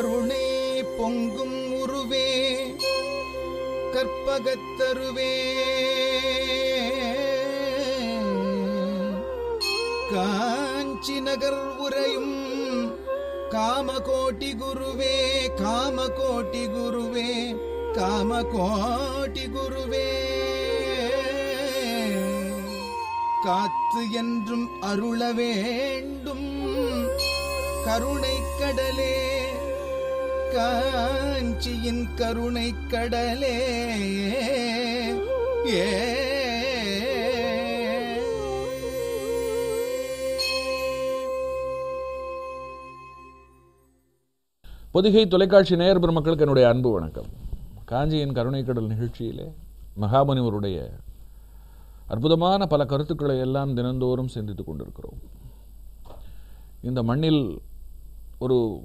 கருணை பொங்கும் உருவே கற்பகத்தருவே காஞ்சி நகர் உரையும் காமகோட்டி குருவே காமகோட்டி குருவே காமகோட்டி குருவே. காத்து என்றும் அருள வேண்டும் கருணை கடலே. காஞ்சியின் கருணை கடலே. ஏ. பொதிகை தொலைக்காட்சி நேயர் பெருமக்களுக்கு என்னுடைய அன்பு வணக்கம். காஞ்சியின் கருணைக்கடல் நிகழ்ச்சியிலே மகாமுனிவருடைய அற்புதமான பல கருத்துக்களை எல்லாம் தினந்தோறும் சிந்தித்து கொண்டிருக்கிறோம். இந்த மண்ணில் ஒரு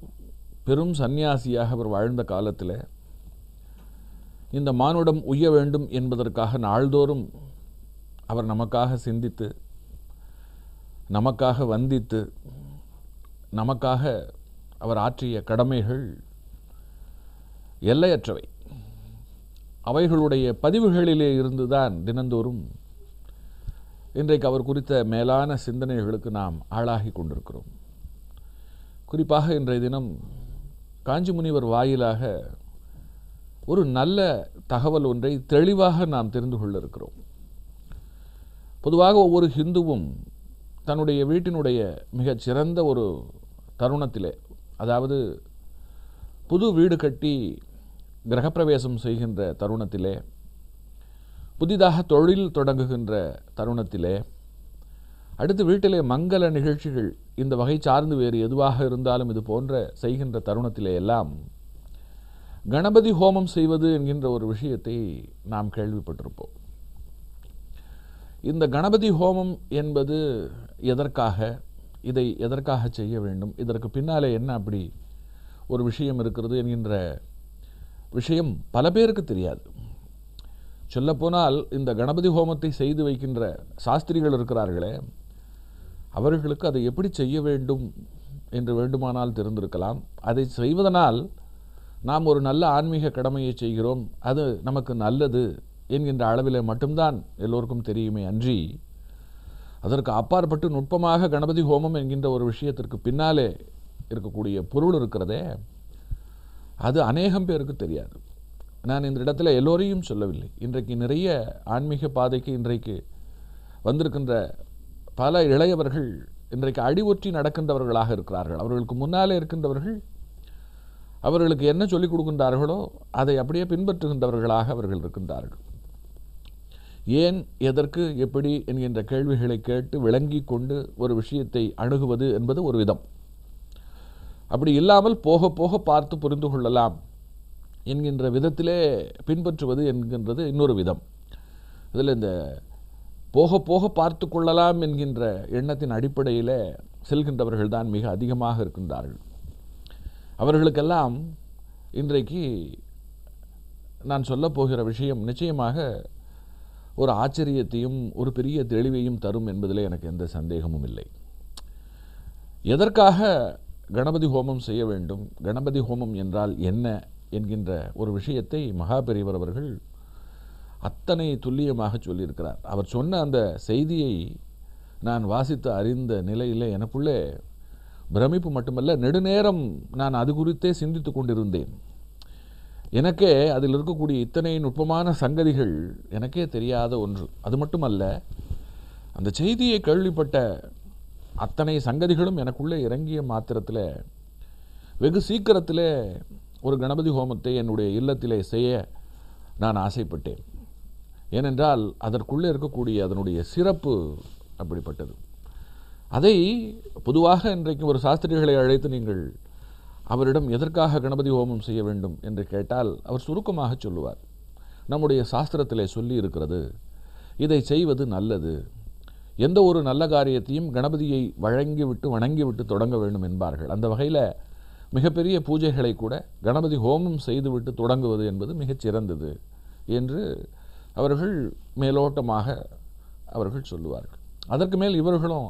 பெரும் சந்நியாசியாக அவர் வாழ்ந்த காலத்தில் இந்த மானுடம் உய்ய வேண்டும் என்பதற்காக நாள்தோறும் அவர் நமக்காக சிந்தித்து நமக்காக வந்தித்து நமக்காக அவர் ஆற்றிய கடமைகள் எல்லையற்றவை. அவைகளுடைய பதிவுகளிலே இருந்துதான் தினந்தோறும் இன்றைக்கு அவர் குறித்த மேலான சிந்தனைகளுக்கு நாம் ஆளாகி கொண்டிருக்கிறோம். குறிப்பாக இன்றைய தினம் காஞ்சி முனிவர் வாயிலாக ஒரு நல்ல தகவல் ஒன்றை தெளிவாக நாம் தெரிந்து கொள்ள இருக்கிறோம். பொதுவாக ஒவ்வொரு ஹிந்துவும் தன்னுடைய வீட்டினுடைய மிகச் சிறந்த ஒரு தருணத்திலே அதாவது புது வீடு கட்டி கிரகப்பிரவேசம் செய்கின்ற தருணத்திலே புதிதாக தொழில் தொடங்குகின்ற தருணத்திலே அடுத்து வீட்டிலே மங்கள நிகழ்ச்சிகள். இந்த வகை சார்ந்து வேறு எதுவாக இருந்தாலும் இது போன்ற செய்கின்ற தருணத்திலே எல்லாம் கணபதி ஹோமம் செய்வது என்கின்ற ஒரு விஷயத்தை நாம் கேள்விப்பட்டிருப்போம். இந்த கணபதி ஹோமம் என்பது எதற்காக? இதை எதற்காக செய்ய வேண்டும்? இதற்கு பின்னாலே என்ன அப்படி ஒரு விஷயம் இருக்கிறது என்கின்ற விஷயம் பல பேருக்கு தெரியாது. சொல்லப்போனால் இந்த கணபதி ஹோமத்தை செய்து வைக்கின்ற சாஸ்திரிகள் இருக்கிறார்களே அவர்களுக்கு அதை எப்படி செய்ய வேண்டும் என்று வேண்டுமானால் தெரிந்திருக்கலாம். அதை செய்வதனால் நாம் ஒரு நல்ல ஆன்மீக கடமையை செய்கிறோம். அது நமக்கு நல்லது என்கின்ற அளவில் மட்டும்தான் எல்லோருக்கும் தெரியுமே அன்றி அதற்கு அப்பாற்பட்டு நுட்பமாக கணபதி ஹோமம் என்கின்ற ஒரு விஷயத்திற்கு பின்னாலே இருக்கக்கூடிய பொருள் இருக்கிறதே அது அநேகம் பேருக்கு தெரியாது. நான் இந்த இடத்துல எல்லோரையும் சொல்லவில்லை. இன்றைக்கு நிறைய ஆன்மீக பாதைக்கு இன்றைக்கு வந்திருக்கின்ற பல இளையவர்கள் இன்றைக்கு அடிவொற்றி நடக்கின்றவர்களாக இருக்கிறார்கள். அவர்களுக்கு முன்னாலே இருக்கின்றவர்கள் அவர்களுக்கு என்ன சொல்லிக் கொடுக்கின்றார்களோ அதை அப்படியே பின்பற்றுகின்றவர்களாக அவர்கள் இருக்கின்றார்கள். ஏன் எதற்கு எப்படி என்கின்ற கேள்விகளை கேட்டு விளங்கி கொண்டு ஒரு விஷயத்தை அணுகுவது என்பது ஒரு விதம். அப்படி இல்லாமல் போக போக பார்த்து புரிந்து கொள்ளலாம் என்கின்ற விதத்திலே பின்பற்றுவது என்கின்றது இன்னொரு விதம். இதில் இந்த போக போக பார்த்து கொள்ளலாம் என்கின்ற எண்ணத்தின் அடிப்படையில் செல்கின்றவர்கள் தான் மிக அதிகமாக இருக்கின்றார்கள். அவர்களுக்கெல்லாம் இன்றைக்கு நான் சொல்லப் போகிற விஷயம் நிச்சயமாக ஒரு ஆச்சரியத்தையும் ஒரு பெரிய தெளிவையும் தரும் என்பதில் எனக்கு எந்த சந்தேகமும் இல்லை. எதற்காக கணபதி ஹோமம் செய்ய வேண்டும்? கணபதி ஹோமம் என்றால் என்ன? என்கின்ற ஒரு விஷயத்தை மகாபெரிவர் அவர்கள் அத்தனை துல்லியமாக சொல்லியிருக்கிறார். அவர் சொன்ன அந்த செய்தியை நான் வாசித்து அறிந்த நிலையில் எனக்குள்ளே பிரமிப்பு மட்டுமல்ல நெடுநேரம் நான் அது குறித்தே சிந்தித்து கொண்டிருந்தேன். எனக்கே அதில் இருக்கக்கூடிய இத்தனை நுட்பமான சங்கதிகள் எனக்கே தெரியாத ஒன்று. அது மட்டுமல்ல அந்த செய்தியை கேள்விப்பட்ட அத்தனை சங்கதிகளும் எனக்குள்ளே இறங்கிய மாத்திரத்தில் வெகு சீக்கிரத்தில் ஒரு கணபதி ஹோமத்தை என்னுடைய இல்லத்திலே செய்ய நான் ஆசைப்பட்டேன். ஏனென்றால் அதற்குள்ளே இருக்கக்கூடிய அதனுடைய சிறப்பு அப்படிப்பட்டது. அதை பொதுவாக இன்றைக்கு ஒரு சாஸ்திரிகளை அழைத்து நீங்கள் அவரிடம் எதற்காக கணபதி ஹோமம் செய்ய வேண்டும் என்று கேட்டால் அவர் சுருக்கமாக சொல்லுவார். நம்முடைய சாஸ்திரத்திலே சொல்லி இருக்கிறது இதை செய்வது நல்லது. எந்த ஒரு நல்ல காரியத்தையும் கணபதியை வழங்கிவிட்டு வணங்கிவிட்டு தொடங்க வேண்டும் என்பார்கள். அந்த வகையில் மிகப்பெரிய பூஜைகளை கூட கணபதி ஹோமம் செய்துவிட்டு தொடங்குவது என்பது மிகச் சிறந்தது என்று அவர்கள் மேலோட்டமாக அவர்கள் சொல்லுவார்கள். அதற்கு மேல் இவர்களும்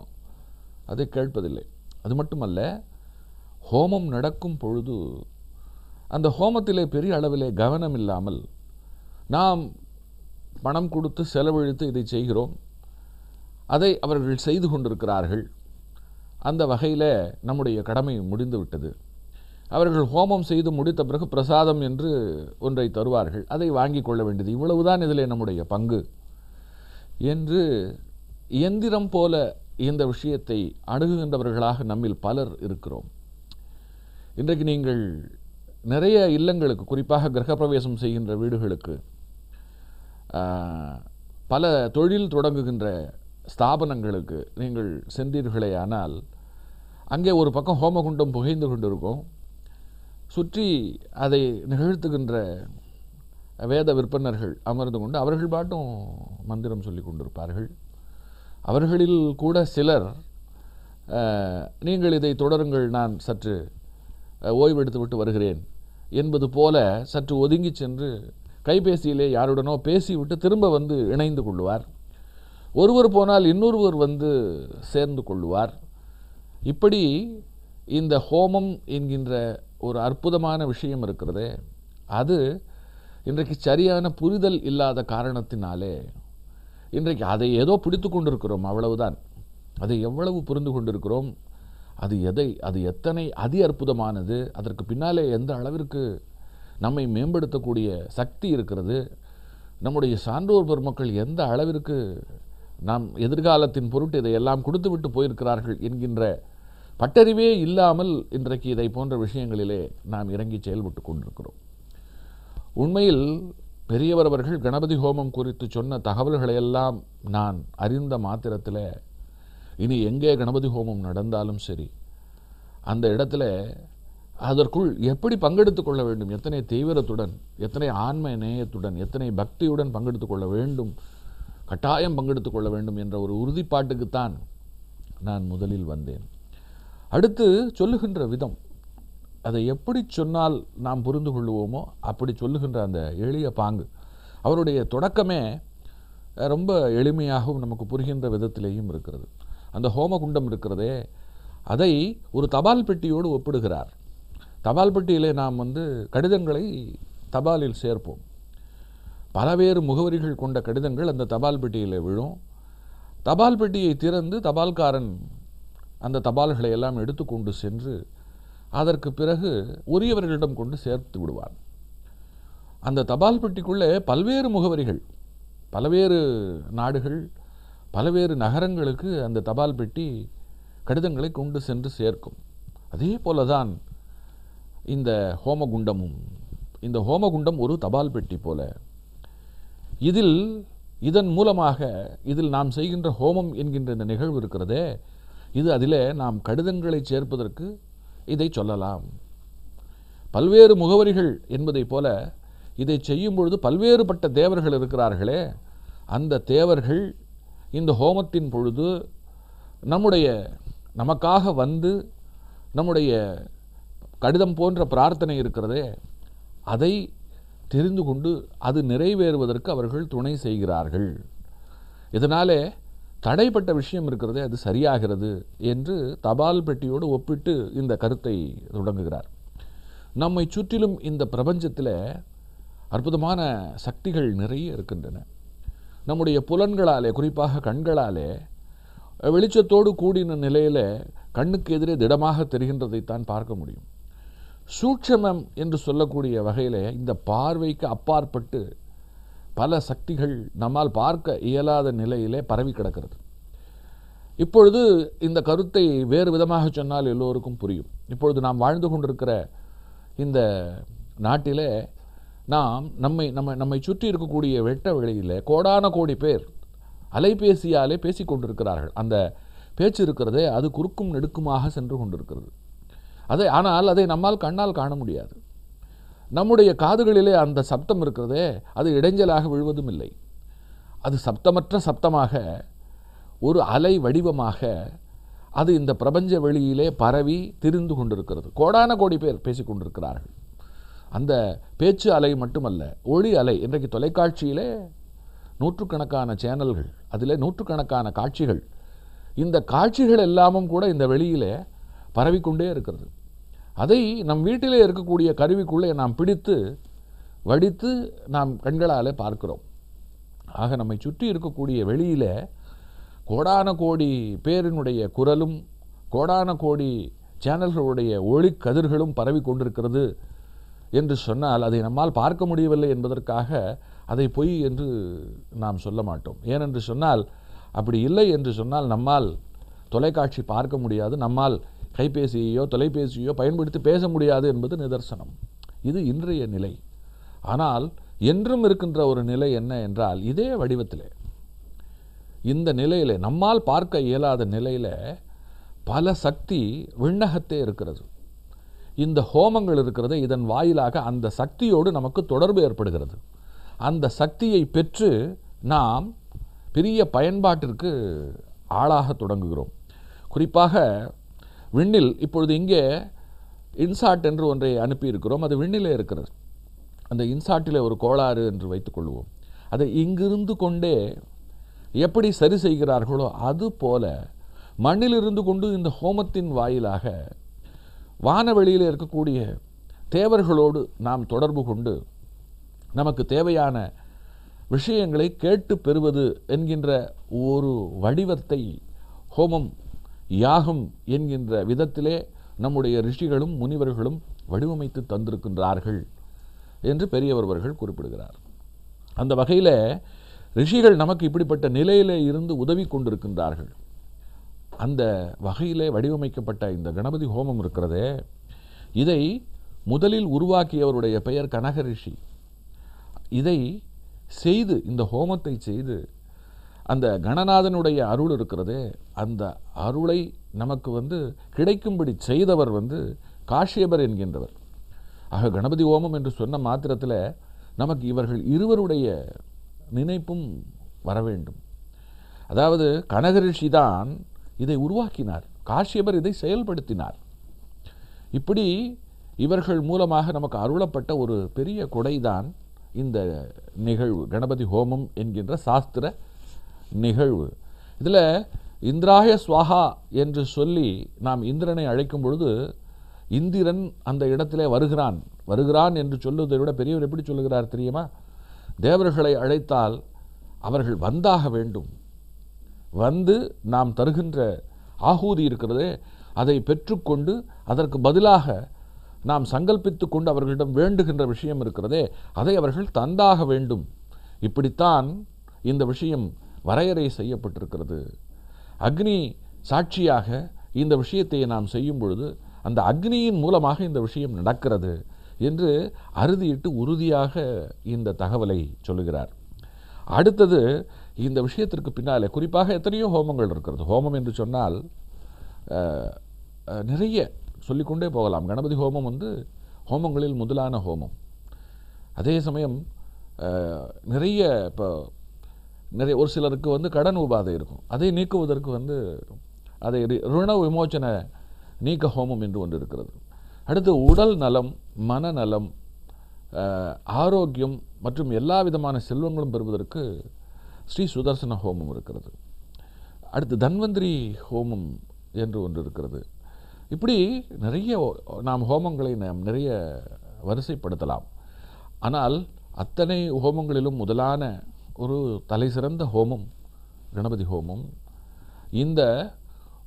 அதை கேட்பதில்லை. அது மட்டுமல்ல ஹோமம் நடக்கும் பொழுது அந்த ஹோமத்திலே பெரிய அளவிலே கவனம் இல்லாமல் நாம் பணம் கொடுத்து செலவழித்து இதை செய்கிறோம். அதை அவர்கள் செய்து கொண்டிருக்கிறார்கள். அந்த வகையில் நம்முடைய கடமை முடிந்துவிட்டது. அவர்கள் ஹோமம் செய்து முடித்த பிறகு பிரசாதம் என்று ஒன்றை தருவார்கள். அதை வாங்கி கொள்ள வேண்டியது. இவ்வளவுதான் இதில் நம்முடைய பங்கு. என்று இயந்திரம் போல இந்த விஷயத்தை அணுகுகின்றவர்களாக நம்மில் பலர் இருக்கிறோம். இன்றைக்கு நீங்கள் நிறைய இல்லங்களுக்கு குறிப்பாக கிரகப்பிரவேசம் செய்கின்ற வீடுகளுக்கு பல தொழில் தொடங்குகின்ற ஸ்தாபனங்களுக்கு நீங்கள் சென்றீர்களே ஆனால் அங்கே ஒரு பக்கம் ஹோமகுண்டம் புகைந்து கொண்டிருக்கும். சுற்றி அதை நிகழ்த்துகின்ற வேத விற்பனர்கள் அமர்ந்து கொண்டு அவர்கள் பாட்டும் மந்திரம் சொல்லி கொண்டிருப்பார்கள். அவர்களில் கூட சிலர் நீங்கள் இதை தொடருங்கள் நான் சற்று ஓய்வெடுத்து விட்டு வருகிறேன் என்பது போல சற்று ஒதுங்கி சென்று கைபேசியிலே யாருடனோ பேசிவிட்டு திரும்ப வந்து இணைந்து கொள்வார் ஒருவர் போனால் இன்னொருவர் வந்து சேர்ந்து கொள்வார் இப்படி இந்த ஹோமம் என்கின்ற ஒரு அற்புதமான விஷயம் இருக்கிறதே அது இன்றைக்கு சரியான புரிதல் இல்லாத காரணத்தினாலே இன்றைக்கு அதை ஏதோ பிடித்து கொண்டிருக்கிறோம் அவ்வளவுதான். அதை எவ்வளவு புரிந்து கொண்டிருக்கிறோம்? அது எதை அது எத்தனை அதி அற்புதமானது? அதற்கு பின்னாலே எந்த அளவிற்கு நம்மை மேம்படுத்தக்கூடிய சக்தி இருக்கிறது? நம்முடைய சான்றோர் பெருமக்கள் எந்த அளவிற்கு நாம் எதிர்காலத்தின் பொருட்டு இதையெல்லாம் கொடுத்து விட்டு போயிருக்கிறார்கள் என்கின்ற பட்டறிவே இல்லாமல் இன்றைக்கு இதை போன்ற விஷயங்களிலே நாம் இறங்கி செயல்பட்டு கொண்டிருக்கிறோம். உண்மையில் பெரியவர் அவர்கள் கணபதி ஹோமம் குறித்து சொன்ன தகவல்களையெல்லாம் நான் அறிந்த மாத்திரத்தில் இனி எங்கே கணபதி ஹோமம் நடந்தாலும் சரி அந்த இடத்துல அதற்குள் எப்படி பங்கெடுத்து கொள்ள வேண்டும் எத்தனை தீவிரத்துடன் எத்தனை ஆன்ம நேயத்துடன் எத்தனை பக்தியுடன் பங்கெடுத்து கொள்ள வேண்டும் கட்டாயம் பங்கெடுத்து கொள்ள வேண்டும் என்ற ஒரு உறுதிப்பாட்டுக்குத்தான் நான் முதலில் வந்தேன். அடுத்து சொல்லுகின்ற விதம். அதை எப்படி சொன்னால் நாம் புரிந்து கொள்வோமோ அப்படி சொல்லுகின்ற அந்த எளிய பாங்கு. அவருடைய தொடக்கமே ரொம்ப எளிமையாகவும் நமக்கு புரிகின்ற விதத்திலேயும் இருக்கிறது. அந்த ஹோமகுண்டம் இருக்கிறதே அதை ஒரு தபால் பெட்டியோடு ஒப்பிடுகிறார். தபால் பெட்டியிலே நாம் வந்து கடிதங்களை தபாலில் சேர்ப்போம். பலவேறு முகவரிகள் கொண்ட கடிதங்கள் அந்த தபால் பெட்டியில் விழும். தபால் பெட்டியை திறந்து தபால்காரன் அந்த தபால்களை எல்லாம் எடுத்துக்கொண்டு சென்று அதற்கு பிறகு உரியவர்களிடம் கொண்டு சேர்த்து விடுவார் அந்த தபால் பெட்டிக்குள்ளே பல்வேறு முகவரிகள் பல்வேறு நாடுகள் பல்வேறு நகரங்களுக்கு அந்த தபால் பெட்டி கடிதங்களை கொண்டு சென்று சேர்க்கும். அதே போல தான் இந்த ஹோமகுண்டமும் இந்த ஹோமகுண்டம் ஒரு தபால் பெட்டி போல. இதில் இதன் மூலமாக இதில் நாம் செய்கின்ற ஹோமம் என்கின்ற இந்த நிகழ்வு இருக்கிறதே இது அதிலே நாம் கடிதங்களை சேர்ப்பதற்கு இதை சொல்லலாம். பல்வேறு முகவரிகள் என்பதைப் போல இதை செய்யும் பொழுது பல்வேறுபட்ட தேவர்கள் இருக்கிறார்களே அந்த தேவர்கள் இந்த ஹோமத்தின் பொழுது நம்முடைய நமக்காக வந்து நம்முடைய கடிதம் போன்ற பிரார்த்தனை இருக்கிறதே அதை தெரிந்து கொண்டு அது நிறைவேறுவதற்கு அவர்கள் துணை செய்கிறார்கள். இதனாலே தடைப்பட்ட விஷயம் இருக்கிறதே அது சரியாகிறது என்று தபால் பெட்டியோடு ஒப்பிட்டு இந்த கருத்தை தொடங்குகிறார். நம்மை சுற்றிலும் இந்த பிரபஞ்சத்தில் அற்புதமான சக்திகள் நிறைய இருக்கின்றன. நம்முடைய புலன்களாலே குறிப்பாக கண்களாலே வெளிச்சத்தோடு கூடின நிலையில் கண்ணுக்கு எதிரே திடமாக தெரிகின்றதைத்தான் பார்க்க முடியும். சூட்சமம் என்று சொல்லக்கூடிய வகையில் இந்த பார்வைக்கு அப்பாற்பட்டு பல சக்திகள் நம்மால் பார்க்க இயலாத நிலையிலே பரவி கிடக்கிறது. இப்பொழுது இந்த கருத்தை வேறு விதமாக சொன்னால் எல்லோருக்கும் புரியும். இப்பொழுது நாம் வாழ்ந்து கொண்டிருக்கிற இந்த நாட்டிலே நாம் நம்மை நம்ம நம்மை சுற்றி இருக்கக்கூடிய வெட்ட வெளியில் கோடான கோடி பேர் அலைபேசியாலே பேசிக் கொண்டிருக்கிறார்கள். அந்த பேச்சு இருக்கிறதே அது குறுக்கும் நெடுக்குமாக சென்று கொண்டிருக்கிறது. அதை ஆனால் அதை நம்மால் கண்ணால் காண முடியாது. நம்முடைய காதுகளிலே அந்த சப்தம் இருக்கிறதே அது இடைஞ்சலாக விழுவதும் இல்லை அது சப்தமற்ற சப்தமாக ஒரு அலை வடிவமாக அது இந்த பிரபஞ்ச வெளியிலே பரவி திரிந்து கொண்டிருக்கிறது. கோடான கோடி பேர் பேசிக்கொண்டிருக்கிறார்கள் அந்த பேச்சு அலை மட்டுமல்ல ஒளி அலை இன்றைக்கு தொலைக்காட்சியிலே நூற்றுக்கணக்கான சேனல்கள் அதில் நூற்றுக்கணக்கான காட்சிகள் இந்த காட்சிகள் எல்லாமும் கூட இந்த வெளியிலே பரவிக்கொண்டே இருக்கிறது. அதை நம் வீட்டிலே இருக்கக்கூடிய கருவிக்குள்ளே நாம் பிடித்து வடித்து நாம் கண்களாலே பார்க்கிறோம். ஆக நம்மை சுற்றி இருக்கக்கூடிய வெளியில் கோடான கோடி பேரினுடைய குரலும் கோடான கோடி சேனல்களுடைய ஒளி கதிர்களும் பரவி கொண்டிருக்கிறது என்று சொன்னால் அதை நம்மால் பார்க்க முடியவில்லை என்பதற்காக அதை பொய் என்று நாம் சொல்ல மாட்டோம். ஏனென்று சொன்னால் அப்படி இல்லை என்று சொன்னால் நம்மால் தொலைக்காட்சி பார்க்க முடியாது. நம்மால் கைபேசியையோ தொலைபேசியோ பயன்படுத்தி பேச முடியாது என்பது நிதர்சனம். இது இன்றைய நிலை. ஆனால் என்றும் இருக்கின்ற ஒரு நிலை என்ன என்றால் இதே வடிவத்திலே இந்த நிலையில் நம்மால் பார்க்க இயலாத நிலையில் பல சக்தி விண்ணகத்தே இருக்கிறது. இந்த ஹோமங்கள் இருக்கிறது இதன் வாயிலாக அந்த சக்தியோடு நமக்கு தொடர்பு ஏற்படுகிறது. அந்த சக்தியை பெற்று நாம் பெரிய பயன்பாட்டிற்கு ஆளாக தொடங்குகிறோம். குறிப்பாக விண்ணில் இப்பொழுது இங்கே இன்சாட் என்று ஒன்றை அனுப்பியிருக்கிறோம். அது விண்ணிலே இருக்கிறது. அந்த இன்சாட்டிலே ஒரு கோளாறு என்று வைத்துக்கொள்வோம் அதை இங்கிருந்து கொண்டே எப்படி சரி செய்கிறார்களோ அது போல மண்ணிலிருந்து கொண்டு இந்த ஹோமத்தின் வாயிலாக வானவெளியில் இருக்கக்கூடிய தேவர்களோடு நாம் தொடர்பு கொண்டு நமக்கு தேவையான விஷயங்களை கேட்டு பெறுவது என்கின்ற ஒரு வடிவத்தை ஹோமம் யாகம் என்கின்ற விதத்திலே நம்முடைய ரிஷிகளும் முனிவர்களும் வடிவமைத்து தந்திருக்கின்றார்கள் என்று பெரியவர்கள் குறிப்பிடுகிறார். அந்த வகையில் ரிஷிகள் நமக்கு இப்படிப்பட்ட நிலையிலே இருந்து உதவி கொண்டிருக்கின்றார்கள். அந்த வகையிலே வடிவமைக்கப்பட்ட இந்த கணபதி ஹோமம் இருக்கிறதே இதை முதலில் உருவாக்கியவருடைய பெயர் கனக ரிஷி இதை செய்து இந்த ஹோமத்தை செய்து அந்த கணநாதனுடைய அருள் இருக்கிறதே. அந்த அருளை நமக்கு வந்து கிடைக்கும்படி செய்தவர் வந்து காஷ்யபர் என்கின்றவர். ஆக கணபதி ஹோமம் என்று சொன்ன மாத்திரத்தில் நமக்கு இவர்கள் இருவருடைய நினைப்பும் வர வேண்டும். அதாவது கனகரிஷி தான் இதை உருவாக்கினார். காஷ்யபர் இதை செயல்படுத்தினார். இப்படி இவர்கள் மூலமாக நமக்கு அருளப்பட்ட ஒரு பெரிய கொடைதான் இந்த நிகழ்வு. கணபதி ஹோமம் என்கின்ற சாஸ்திர நிகழ்வு. இதில் இந்திராய சுவாகா என்று சொல்லி நாம் இந்திரனை அழைக்கும் பொழுது இந்திரன் அந்த இடத்திலே வருகிறான். வருகிறான் என்று சொல்லுவதை விட பெரியவர் எப்படி சொல்லுகிறார் தெரியுமா? தேவர்களை அழைத்தால் அவர்கள் வந்தாக வேண்டும். வந்து நாம் தருகின்ற ஆகூதி இருக்கிறதே அதை பெற்றுக்கொண்டு அதற்கு பதிலாக நாம் சங்கல்பித்து கொண்டு அவர்களிடம் வேண்டுகின்ற விஷயம் இருக்கிறதே அதை அவர்கள் தந்தாக வேண்டும். இப்படித்தான் இந்த விஷயம் வரையறை செய்யப்பட்டிருக்கிறது. அக்னி சாட்சியாக இந்த விஷயத்தை நாம் செய்யும் பொழுது அந்த அக்னியின் மூலமாக இந்த விஷயம் நடக்கிறது என்று அறுதியிட்டு உறுதியாக இந்த தகவலை சொல்லுகிறார். அடுத்தது இந்த விஷயத்திற்கு பின்னாலே குறிப்பாக எத்தனையோ ஹோமங்கள் இருக்கிறது. ஹோமம் என்று சொன்னால் நிறைய சொல்லிக்கொண்டே போகலாம். கணபதி ஹோமம் வந்து ஹோமங்களில் முதலான ஹோமம். அதே சமயம் நிறைய இப்போ நிறைய ஒரு சிலருக்கு வந்து கடன் உபாதை இருக்கும். அதை நீக்குவதற்கு வந்து அதை ரி- ருண விமோச்சன நீக்க ஹோமம் என்று ஒன்று இருக்கிறது. அடுத்து உடல் நலம் மனநலம் ஆரோக்கியம் மற்றும் எல்லா விதமான செல்வங்களும் பெறுவதற்கு ஸ்ரீ சுதர்சன ஹோமம் இருக்கிறது. அடுத்து தன்வந்திரி ஹோமம் என்று ஒன்று இருக்கிறது. இப்படி நிறைய நாம் ஹோமங்களை நாம் நிறைய வரிசைப்படுத்தலாம். ஆனால் அத்தனை ஹோமங்களிலும் முதலான ஒரு தலைசிறந்த ஹோமம் கணபதி ஹோமம். இந்த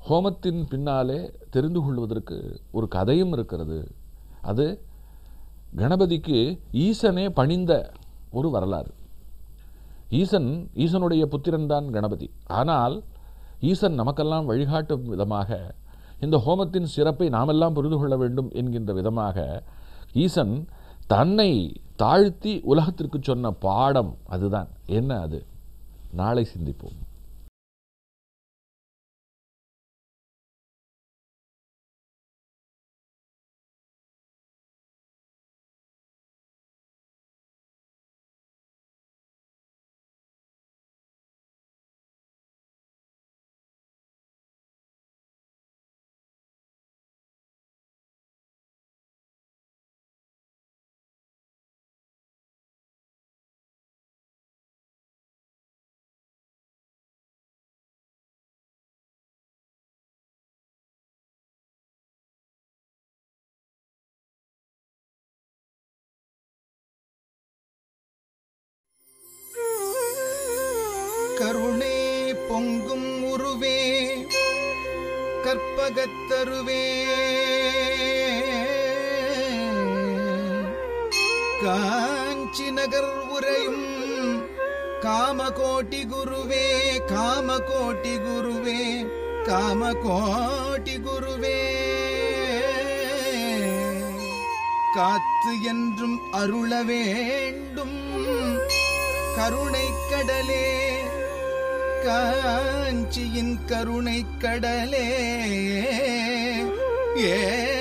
ஹோமத்தின் பின்னாலே தெரிந்து கொள்வதற்கு ஒரு கதையும் இருக்கிறது. அது கணபதிக்கு ஈசனே பணிந்த ஒரு வரலாறு. ஈசன் ஈசனுடைய புத்திரன் தான் கணபதி. ஆனால் ஈசன் நமக்கெல்லாம் வழிகாட்டும் விதமாக இந்த ஹோமத்தின் சிறப்பை நாமெல்லாம் புரிந்து கொள்ள வேண்டும் என்கின்ற விதமாக ஈசன் தன்னை தாழ்த்தி உலகத்திற்கு சொன்ன பாடம் அதுதான். என்ன அது? நாளை சிந்திப்போம். கற்பகத்தருவே. காஞ்சி நகர் உரையும் காமகோட்டி குருவே காமகோட்டி குருவே காமகோட்டி குருவே. காத்து என்றும் அருள வேண்டும். கருணை கடலே காஞ்சியின் கருணை கடலே. ஏ.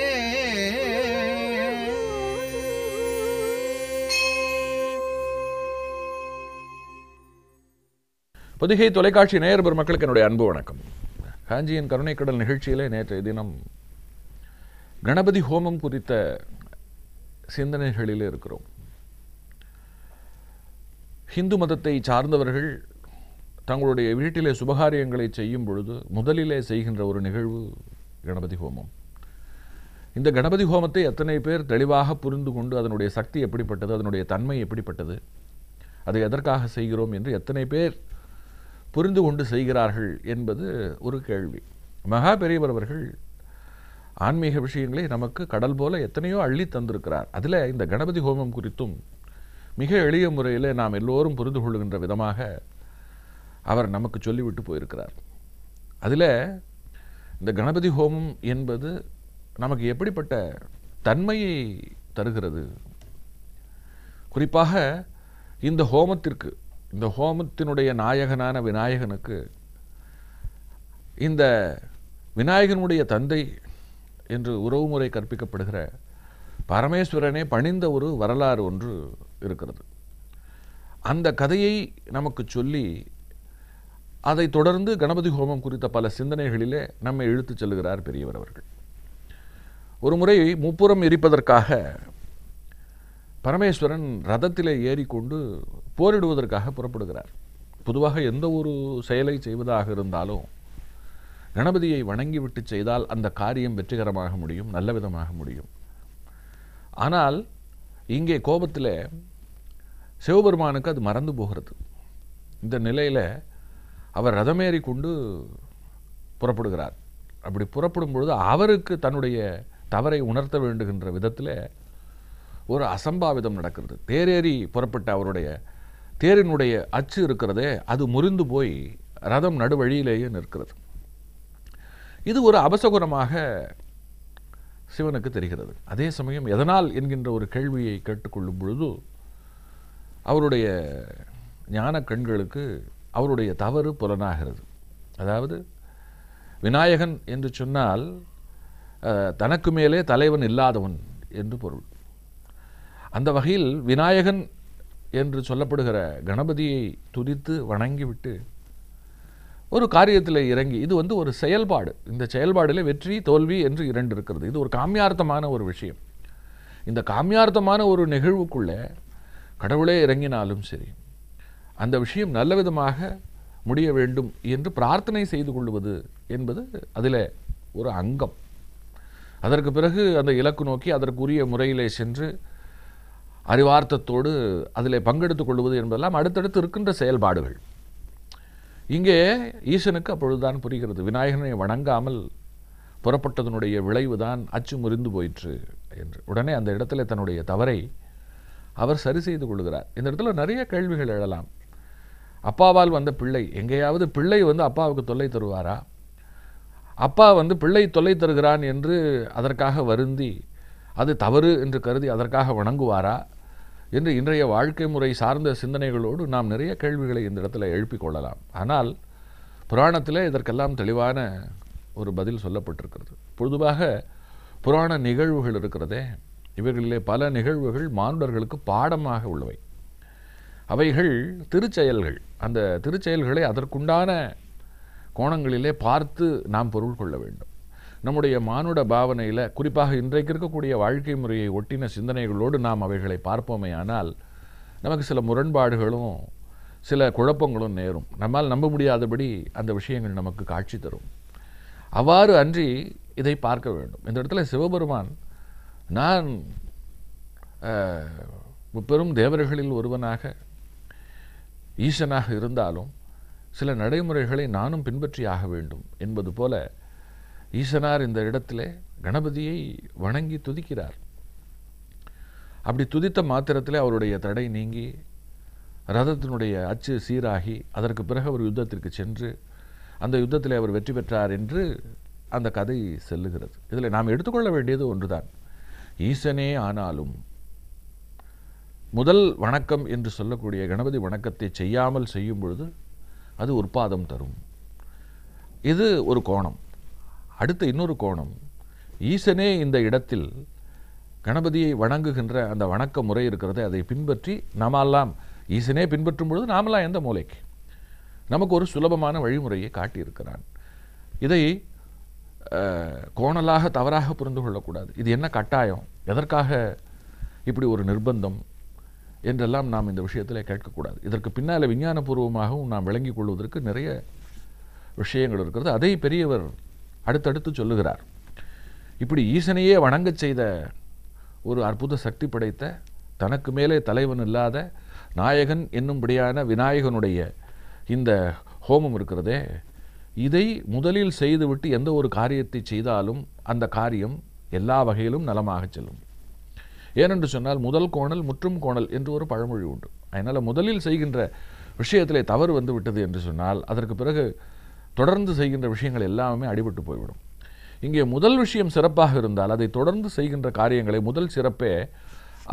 பொதிகை தொலைக்காட்சி நேயர் பெருமக்களுக்கு என்னுடைய அன்பு வணக்கம். காஞ்சியின் கருணைக்கடல் நிகழ்ச்சியிலே நேற்றைய தினம் கணபதி ஹோமம் குறித்த சிந்தனைகளிலே இருக்கிறோம். ஹிந்து மதத்தை சார்ந்தவர்கள் தங்களுடைய வீட்டிலே சுபகாரியங்களை செய்யும் பொழுது முதலிலே செய்கின்ற ஒரு நிகழ்வு கணபதி ஹோமம். இந்த கணபதி ஹோமத்தை எத்தனை பேர் தெளிவாக புரிந்து கொண்டு அதனுடைய சக்தி எப்படிப்பட்டது அதனுடைய தன்மை எப்படிப்பட்டது அதை எதற்காக செய்கிறோம் என்று எத்தனை பேர் புரிந்து கொண்டு செய்கிறார்கள் என்பது ஒரு கேள்வி. மகா பெரியவர் அவர்கள் ஆன்மீக விஷயங்களை நமக்கு கடல் போல எத்தனையோ அள்ளி தந்திருக்கிறார். அதில் இந்த கணபதி ஹோமம் குறித்தும் மிக எளிய முறையில் நாம் எல்லோரும் புரிந்து கொள்கின்ற விதமாக அவர் நமக்கு சொல்லிவிட்டு போயிருக்கிறார். அதில் இந்த கணபதி ஹோமம் என்பது நமக்கு எப்படிப்பட்ட தன்மையை தருகிறது? குறிப்பாக இந்த ஹோமத்திற்கு இந்த ஹோமத்தினுடைய நாயகனான விநாயகனுக்கு இந்த விநாயகனுடைய தந்தை என்று உறவுமுறை கற்பிக்கப்படுகிற பரமேஸ்வரனே பணிந்த ஒரு வரலாறு ஒன்று இருக்கிறது. அந்த கதையை நமக்கு சொல்லி அதை தொடர்ந்து கணபதி ஹோமம் குறித்த பல சிந்தனைகளிலே நம்மை இழுத்துச் செல்கிறார் பெரியவர் அவர்கள். ஒரு முறை முப்புறம் எரிப்பதற்காக பரமேஸ்வரன் ரதத்திலே ஏறிக்கொண்டு போரிடுவதற்காக புறப்படுகிறார். பொதுவாக எந்த ஒரு செயலை செய்வதாக இருந்தாலும் கணபதியை வணங்கிவிட்டு செய்தால் அந்த காரியம் வெற்றிகரமாக முடியும் நல்ல விதமாக முடியும். ஆனால் இங்கே கோபத்தில் சிவபெருமானுக்கு அது மறந்து போகிறது. இந்த நிலையில் அவர் ரதமேறி கொண்டு புறப்படுகிறார். அப்படி புறப்படும் பொழுது அவருக்கு தன்னுடைய தவறை உணர்த்த வேண்டுகின்ற விதத்தில் ஒரு அசம்பாவிதம் நடக்கிறது. தேரேறி புறப்பட்ட அவருடைய தேரினுடைய அச்சு இருக்கிறதே அது முறிந்து போய் ரதம் நடுவழியிலேயே நிற்கிறது. இது ஒரு அபசகுரமாக சிவனுக்கு தெரிகிறது. அதே சமயம் எதனால் என்கின்ற ஒரு கேள்வியை கேட்டுக்கொள்ளும் பொழுது அவருடைய ஞான கண்களுக்கு அவருடைய தவறு புலனாகிறது. அதாவது விநாயகன் என்று சொன்னால் தனக்கு மேலே தலைவன் இல்லாதவன் என்று பொருள். அந்த வகையில் விநாயகன் என்று சொல்லப்படுகிற கணபதியை துதித்து வணங்கிவிட்டு ஒரு காரியத்தில் இறங்கி இது வந்து ஒரு செயல்பாடு. இந்த செயல்பாடில் வெற்றி தோல்வி என்று இரண்டு இருக்கிறது. இது ஒரு காமியார்த்தமான ஒரு விஷயம். இந்த காமியார்த்தமான ஒரு நிகழ்வுக்குள்ளே கடவுளே இறங்கினாலும் சரி அந்த விஷயம் நல்ல விதமாக முடிய வேண்டும் என்று பிரார்த்தனை செய்து கொள்வது என்பது அதில் ஒரு அங்கம். அதற்கு பிறகு அந்த இலக்கு நோக்கி அதற்குரிய முறையிலே சென்று அறிவார்த்தத்தோடு அதில் பங்கெடுத்துக் கொள்வது என்பதெல்லாம் அடுத்தடுத்து இருக்கின்ற செயல்பாடுகள். இங்கே ஈசனுக்கு அப்பொழுதுதான் புரிகிறது விநாயகனை வணங்காமல் புறப்பட்டதனுடைய விளைவுதான் அச்சு முறிந்து போயிற்று என்று. உடனே அந்த இடத்துல தன்னுடைய தவறை அவர் சரி செய்து கொள்கிறார். இந்த இடத்துல நிறைய கேள்விகள் எழலாம். அப்பாவால் வந்த பிள்ளை. எங்கேயாவது பிள்ளை வந்து அப்பாவுக்கு தொல்லை தருவாரா? அப்பா வந்து பிள்ளை தொல்லை தருகிறான் என்று அதற்காக வருந்தி அது தவறு என்று கருதி அதற்காக வணங்குவாரா? என்று இன்றைய வாழ்க்கை முறை சார்ந்த சிந்தனைகளோடு நாம் நிறைய கேள்விகளை இந்த இடத்துல எழுப்பிக் கொள்ளலாம். ஆனால் புராணத்தில் இதற்கெல்லாம் தெளிவான ஒரு பதில் சொல்லப்பட்டிருக்கிறது. பொதுவாக புராண நிகழ்வுகள் இருக்கிறதே. இவைகளிலே பல நிகழ்வுகள் மானுடர்களுக்கு பாடமாக உள்ளவை. அவைகள் திருச்செயல்கள். அந்த திருச்செயல்களை அதற்குண்டான கோணங்களிலே பார்த்து நாம் பொருள் கொள்ள வேண்டும். நம்முடைய மானுட பாவனையில் குறிப்பாக இன்றைக்கு இருக்கக்கூடிய வாழ்க்கை முறையை ஒட்டின சிந்தனைகளோடு நாம் அவைகளை பார்ப்போமே ஆனால் நமக்கு சில முரண்பாடுகளும் சில குழப்பங்களும் நேரும். நம்மால் நம்ப முடியாதபடி அந்த விஷயங்கள் நமக்கு காட்சி தரும். அவ்வாறு அன்றி இதை பார்க்க வேண்டும். இந்த இடத்துல சிவபெருமான் நான் அஹ், முப்பெரும் தேவர்களில் ஒருவனாக ஈசனாக இருந்தாலும் சில நடைமுறைகளை நானும் பின்பற்றியாக வேண்டும் என்பது போல ஈசனார் இந்த இடத்திலே கணபதியை வணங்கி துதிக்கிறார். அப்படி துதித்த மாத்திரத்திலே அவருடைய தடை நீங்கி ரதத்தினுடைய அச்சு சீராகி அதற்கு பிறகு அவர் யுத்தத்திற்கு சென்று அந்த யுத்தத்தில் அவர் வெற்றி பெற்றார் என்று அந்த கதை செல்லுகிறது. இதில் நாம் எடுத்துக்கொள்ள வேண்டியது ஒன்றுதான். ஈசனே ஆனாலும் முதல் வணக்கம் என்று சொல்லக்கூடிய கணபதி வணக்கத்தை செய்யாமல் செய்யும் பொழுது அது உற்பாதம் தரும். இது ஒரு கோணம். அடுத்த இன்னொரு கோணம். ஈசனே இந்த இடத்தில் கணபதியை வணங்குகின்ற அந்த வணக்க முறை இருக்கிறது அதை பின்பற்றி நாமெல்லாம் ஈசனே பின்பற்றும் பொழுது நாமெல்லாம் எந்த மூலைக்கு? நமக்கு ஒரு சுலபமான வழிமுறையை காட்டியிருக்கிறான். இதை கோணலாக தவறாக புரிந்து கொள்ளக்கூடாது. இது என்ன கட்டாயம்? எதற்காக இப்படி ஒரு நிர்பந்தம்? என்றெல்லாம் நாம் இந்த விஷயத்தில் கேட்கக்கூடாது. இதற்கு பின்னால் விஞ்ஞானபூர்வமாகவும் நாம் விளங்கிக் கொள்வதற்கு நிறைய விஷயங்கள் இருக்கிறது. அதை பெரியவர் அடுத்தடுத்து சொல்லுகிறார். இப்படி ஈசனையே வணங்கச் செய்த ஒரு அற்புத சக்தி படைத்த தனக்கு மேலே தலைவன் இல்லாத நாயகன் என்னும்படியான விநாயகனுடைய இந்த ஹோமம் இருக்கிறதே இதை முதலில் செய்துவிட்டு எந்த ஒரு காரியத்தை செய்தாலும் அந்த காரியம் எல்லா வகையிலும் நலமாக செல்லும். ஏனென்று சொன்னால் முதல் கோணல் முற்றும் கோணல் என்று ஒரு பழமொழி உண்டு. அதனால் முதலில் செய்கின்ற விஷயத்திலே தவறு வந்து விட்டது என்று சொன்னால் அதற்கு பிறகு தொடர்ந்து செய்கின்ற விஷயங்கள் எல்லாமே அடிபட்டு போய்விடும். இங்கே முதல் விஷயம் சிறப்பாக இருந்தால் அதை தொடர்ந்து செய்கின்ற காரியங்களை முதல் சிறப்பே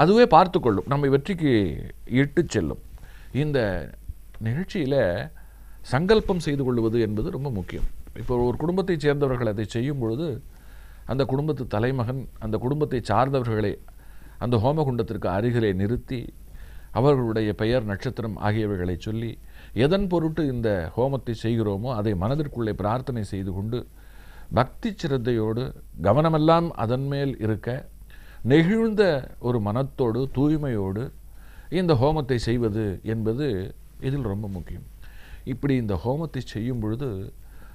அதுவே பார்த்து கொள்ளும். நம்மை வெற்றிக்கு இட்டு செல்லும். இந்த நிகழ்ச்சியில் சங்கல்பம் செய்து கொள்வது என்பது ரொம்ப முக்கியம். இப்போ ஒரு குடும்பத்தைச் சேர்ந்தவர்கள் அதை செய்யும் பொழுது அந்த குடும்பத்து தலைமகன் அந்த குடும்பத்தை சார்ந்தவர்களை அந்த ஹோமகுண்டத்திற்கு அருகிலே நிறுத்தி அவர்களுடைய பெயர் நட்சத்திரம் ஆகியவைகளை சொல்லி எதன் பொருட்டு இந்த ஹோமத்தை செய்கிறோமோ அதை மனதிற்குள்ளே பிரார்த்தனை செய்து கொண்டு பக்தி சிரத்தையோடு கவனமெல்லாம் அதன் மேல் இருக்க நெகிழ்ந்த ஒரு மனத்தோடு தூய்மையோடு இந்த ஹோமத்தை செய்வது என்பது இதில் ரொம்ப முக்கியம். இப்படி இந்த ஹோமத்தை செய்யும் பொழுது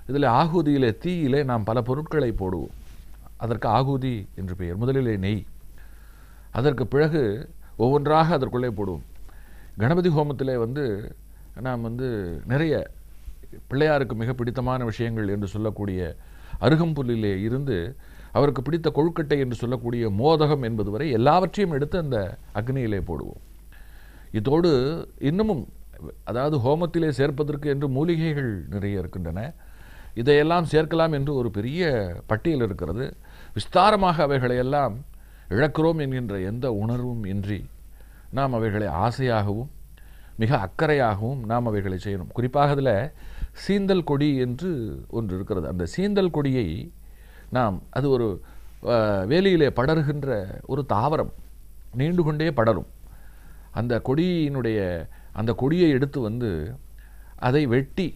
இதில் ஆகுதியிலே தீயிலே நாம் பல பொருட்களை போடுவோம். அதற்கு ஆகுதி என்று பெயர். முதலிலே நெய். அதற்கு பிறகு ஒவ்வொன்றாக அதற்குள்ளே போடுவோம். கணபதி ஹோமத்திலே வந்து நாம் வந்து நிறைய பிள்ளையாருக்கு மிக பிடித்தமான விஷயங்கள் என்று சொல்லக்கூடிய அருகம்புல்லிலே இருந்து அவருக்கு பிடித்த கொழுக்கட்டை என்று சொல்லக்கூடிய மோதகம் என்பது வரை எல்லாவற்றையும் எடுத்து அந்த அக்னியிலே போடுவோம். இதோடு இன்னமும் அதாவது ஹோமத்திலே சேர்ப்பதற்கு என்று மூலிகைகள் நிறைய இருக்கின்றன. இதையெல்லாம் சேர்க்கலாம் என்று ஒரு பெரிய பட்டியல் இருக்கிறது. விஸ்தாரமாக அவைகளையெல்லாம் இழக்கிறோம் என்கின்ற எந்த உணர்வும் இன்றி நாம் அவைகளை ஆசையாகவும் மிக அக்கறையாகவும் நாம் அவைகளை செய்யணும். குறிப்பாக அதில் சீந்தல் கொடி என்று ஒன்று இருக்கிறது. அந்த சீந்தல் கொடியை நாம் அது ஒரு வேலியிலே படருகின்ற ஒரு தாவரம் நீண்டு கொண்டே படரும். அந்த கொடியினுடைய அந்த கொடியை எடுத்து வந்து அதை வெட்டி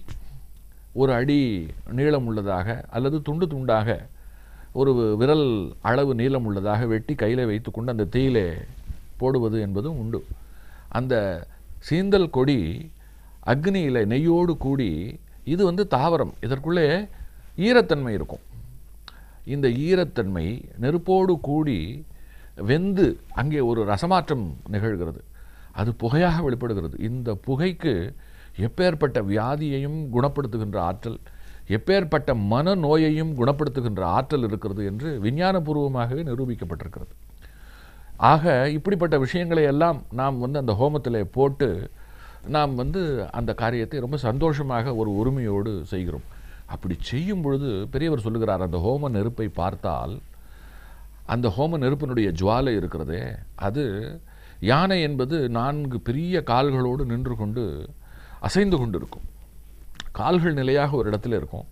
ஒரு அடி நீளம் உள்ளதாக அல்லது துண்டு துண்டாக ஒரு விரல் அளவு நீளம் உள்ளதாக வெட்டி கையில் வைத்துக்கொண்டு அந்த தீயிலே போடுவது என்பதும் உண்டு. அந்த சீந்தல் கொடி அக்னியில் நெய்யோடு கூடி இது வந்து தாவரம். இதற்குள்ளே ஈரத்தன்மை இருக்கும். இந்த ஈரத்தன்மை நெருப்போடு கூடி வெந்து அங்கே ஒரு ரசமாற்றம் நிகழ்கிறது. அது புகையாக வெளிப்படுகிறது. இந்த புகைக்கு எப்பேற்பட்ட வியாதியையும் குணப்படுத்துகின்ற ஆற்றல் எப்பேற்பட்ட மனநோயையும் குணப்படுத்துகின்ற ஆற்றல் இருக்கிறது என்று விஞ்ஞானபூர்வமாகவே நிரூபிக்கப்பட்டிருக்கிறது. ஆக இப்படிப்பட்ட விஷயங்களை எல்லாம் நாம் வந்து அந்த ஹோமத்தில் போட்டு நாம் வந்து அந்த காரியத்தை ரொம்ப சந்தோஷமாக ஒரு உரிமையோடு செய்கிறோம். அப்படி செய்யும் பொழுது பெரியவர் சொல்லுகிறார் அந்த ஹோம நெருப்பை பார்த்தால் அந்த ஹோம நெருப்பினுடைய ஜுவாலை இருக்கிறதே அது யானை என்பது நான்கு பெரிய கால்களோடு நின்று கொண்டு அசைந்து கொண்டு இருக்கும் கால்கள் நிலையாக ஒரு இடத்துல இருக்கும்.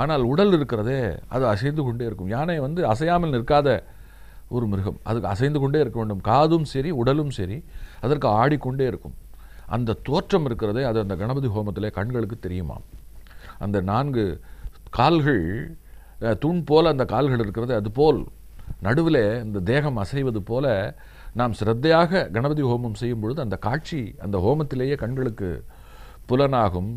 ஆனால் உடல் இருக்கிறதே அது அசைந்து கொண்டே இருக்கும். யானை வந்து அசையாமல் நிற்காத ஒரு மிருகம். அதுக்கு அசைந்து கொண்டே இருக்க வேண்டும். காதும் சரி உடலும் சரி அதற்கு ஆடிக்கொண்டே இருக்கும். அந்த தோற்றம் இருக்கிறதே அது அந்த கணபதி ஹோமத்திலே கண்களுக்கு தெரியுமாம். அந்த நான்கு கால்கள் தூண் போல் அந்த கால்கள் இருக்கிறது அதுபோல் நடுவில் இந்த தேகம் அசைவது போல நாம் சிரத்தையாக கணபதி ஹோமம் செய்யும் பொழுது அந்த காட்சி அந்த ஹோமத்திலேயே கண்களுக்கு புலனாகும்.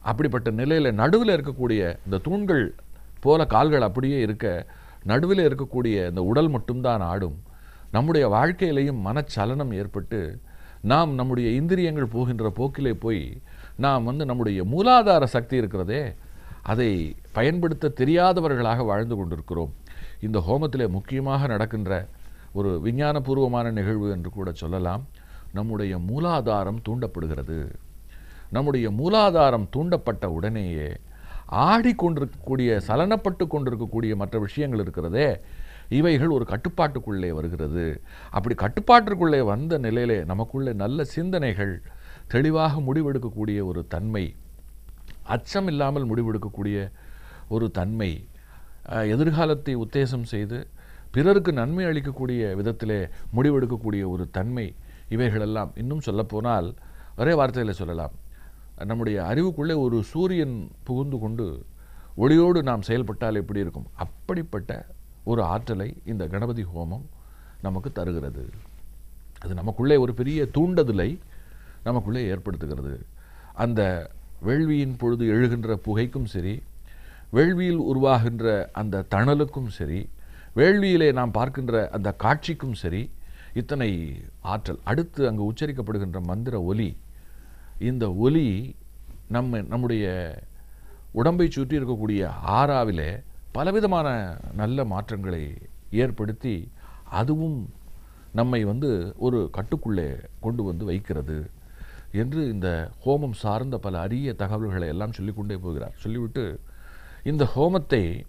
அப்படிப்பட்ட நிலையில் நடுவில் இருக்கக்கூடிய இந்த தூண்கள் போல கால்கள் அப்படியே இருக்க நடுவில் இருக்கக்கூடிய இந்த உடல் மட்டும்தான் ஆடும். நம்முடைய வாழ்க்கையிலையும் மனச்சலனம் ஏற்பட்டு நாம் நம்முடைய இந்திரியங்கள் போகின்ற போக்கிலே போய் நாம் வந்து நம்முடைய மூலாதார சக்தி இருக்கிறதே அதை பயன்படுத்த தெரியாதவர்களாக வாழ்ந்து கொண்டிருக்கிறோம். இந்த ஹோமத்திலே முக்கியமாக நடக்கின்ற ஒரு விஞ்ஞானபூர்வமான நிகழ்வு என்று கூட சொல்லலாம். நம்முடைய மூலாதாரம் தூண்டப்படுகிறது. நம்முடைய மூலாதாரம் தூண்டப்பட்ட உடனேயே ஆடிக்கொண்டிருக்கக்கூடிய சலனப்பட்டு கொண்டிருக்கக்கூடிய மற்ற விஷயங்கள் இருக்கிறதே இவைகள் ஒரு கட்டுப்பாட்டுக்குள்ளே வருகிறது. அப்படி கட்டுப்பாட்டிற்குள்ளே வந்த நிலையிலே நமக்குள்ளே நல்ல சிந்தனைகள் தெளிவாக முடிவெடுக்கக்கூடிய ஒரு தன்மை அச்சம் இல்லாமல் முடிவெடுக்கக்கூடிய ஒரு தன்மை எதிர்காலத்தை உத்தேசம் செய்து பிறருக்கு நன்மை அளிக்கக்கூடிய விதத்திலே முடிவெடுக்கக்கூடிய ஒரு தன்மை இவைகளெல்லாம் இன்னும் சொல்லப்போனால் ஒரே வார்த்தையில் சொல்லலாம். நம்முடைய அறிவுக்குள்ளே ஒரு சூரியன் புகுந்து கொண்டு ஒளியோடு நாம் செயல்பட்டால் எப்படி இருக்கும்? அப்படிப்பட்ட ஒரு ஆற்றலை இந்த கணபதி ஹோமம் நமக்கு தருகிறது. அது நமக்குள்ளே ஒரு பெரிய தூண்டுதலை நமக்குள்ளே ஏற்படுத்துகிறது. அந்த வேள்வியின் பொழுது எழுகின்ற புகைக்கும் சரி வேள்வியில் உருவாகின்ற அந்த தணலுக்கும் சரி வேள்வியிலே நாம் பார்க்கின்ற அந்த காட்சிக்கும் சரி இத்தனை ஆற்றல். அடுத்து அங்கு உச்சரிக்கப்படுகின்ற மந்திர ஒலி இந்த ஒலி நம்ம நம்முடைய உடம்பை சுற்றி இருக்கக்கூடிய ஆறாவிலே பலவிதமான நல்ல மாற்றங்களை ஏற்படுத்தி அதுவும் நம்மை வந்து ஒரு கட்டுக்குள்ளே கொண்டு வந்து வைக்கிறது என்று இந்த ஹோமம் சார்ந்த பல அரிய தகவல்களை எல்லாம் சொல்லிக்கொண்டே போகிறார். சொல்லிவிட்டு இந்த ஹோமத்தை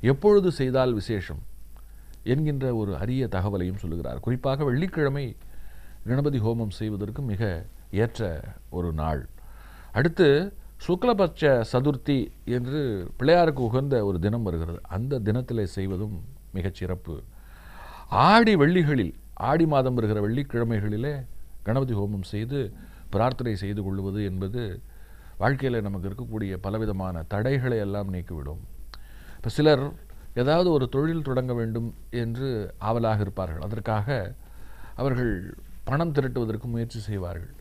எப்பொழுது செய்தால் விசேஷம் என்கின்ற ஒரு அரிய தகவலையும் சொல்லுகிறார். குறிப்பாக வெள்ளிக்கிழமை கணபதி ஹோமம் செய்வதற்கு மிக ஏற்ற ஒரு நாள். அடுத்து சுக்லபட்ச சதுர்த்தி என்று பிள்ளையாருக்கு உகந்த ஒரு தினம் வருகிறது. அந்த தினத்திலே செய்வதும் மிகச்சிறப்பு ஆடி வெள்ளிகளில் ஆடி மாதம் வருகிற வெள்ளிக்கிழமைகளிலே கணபதி ஹோமம் செய்து பிரார்த்தனை செய்து கொள்வது என்பது வாழ்க்கையில் நமக்கு இருக்கக்கூடிய பலவிதமான தடைகளை எல்லாம் நீக்கிவிடும். இப்போ சிலர் ஏதாவது ஒரு தொழில் தொடங்க வேண்டும் என்று ஆவலாக இருப்பார்கள். அதற்காக அவர்கள் பணம் திரட்டுவதற்கு முயற்சி செய்வார்கள்.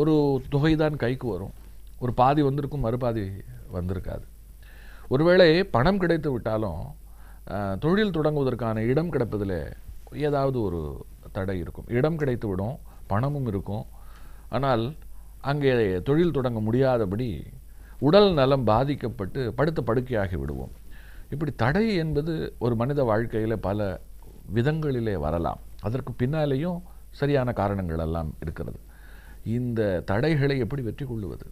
ஒரு தொகைதான் கைக்கு வரும். ஒரு பாதி வந்திருக்கும் மறுபாதி வந்திருக்காது. ஒருவேளை பணம் கிடைத்து விட்டாலும் தொழில் தொடங்குவதற்கான இடம் கிடைப்பதில் ஏதாவது ஒரு தடை இருக்கும். இடம் கிடைத்து விடும் பணமும் இருக்கும். ஆனால் அங்கே தொழில் தொடங்க முடியாதபடி உடல் நலம் பாதிக்கப்பட்டு படுத்த படுக்கையாகி விடுவோம். இப்படி தடை என்பது ஒரு மனித வாழ்க்கையில் பல விதங்களிலே வரலாம். அதற்கு பின்னாலேயும் சரியான காரணங்கள் எல்லாம் இருக்கிறது. இந்த தடைகளை எப்படி வெற்றி கொள்ளுவது?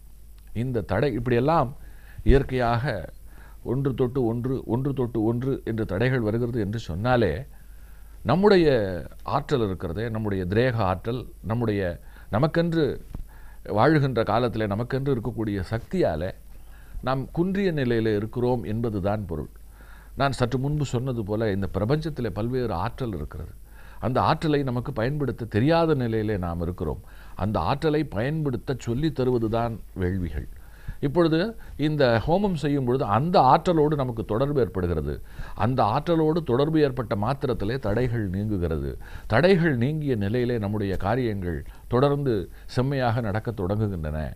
இந்த தடை இப்படியெல்லாம் இயற்கையாக ஒன்று தொட்டு ஒன்று ஒன்று தொட்டு ஒன்று என்று தடைகள் வருகிறது என்று சொன்னாலே நம்முடைய ஆற்றல் இருக்கிறதே நம்முடைய திரேக ஆற்றல் நம்முடைய நமக்கென்று வாழுகின்ற காலத்தில் நமக்கென்று இருக்கக்கூடிய சக்தியால் நாம் குன்றிய நிலையில் இருக்கிறோம் என்பது தான் பொருள். நான் சற்று முன்பு சொன்னது போல இந்த பிரபஞ்சத்தில் பல்வேறு ஆற்றல் இருக்கிறது. அந்த ஆற்றலை நமக்கு பயன்படுத்த தெரியாத நிலையிலே நாம் இருக்கிறோம். அந்த ஆற்றலை பயன்படுத்த சொல்லித் தருவதுதான் வேள்விகள். இப்பொழுது இந்த ஹோமம் செய்யும் பொழுது அந்த ஆற்றலோடு நமக்கு தொடர்பு ஏற்படுகிறது. அந்த ஆற்றலோடு தொடர்பு ஏற்பட்ட மாத்திரத்திலே தடைகள் நீங்குகிறது. தடைகள் நீங்கிய நிலையிலே நம்முடைய காரியங்கள் தொடர்ந்து செம்மையாக நடக்கத் தொடங்குகின்றன.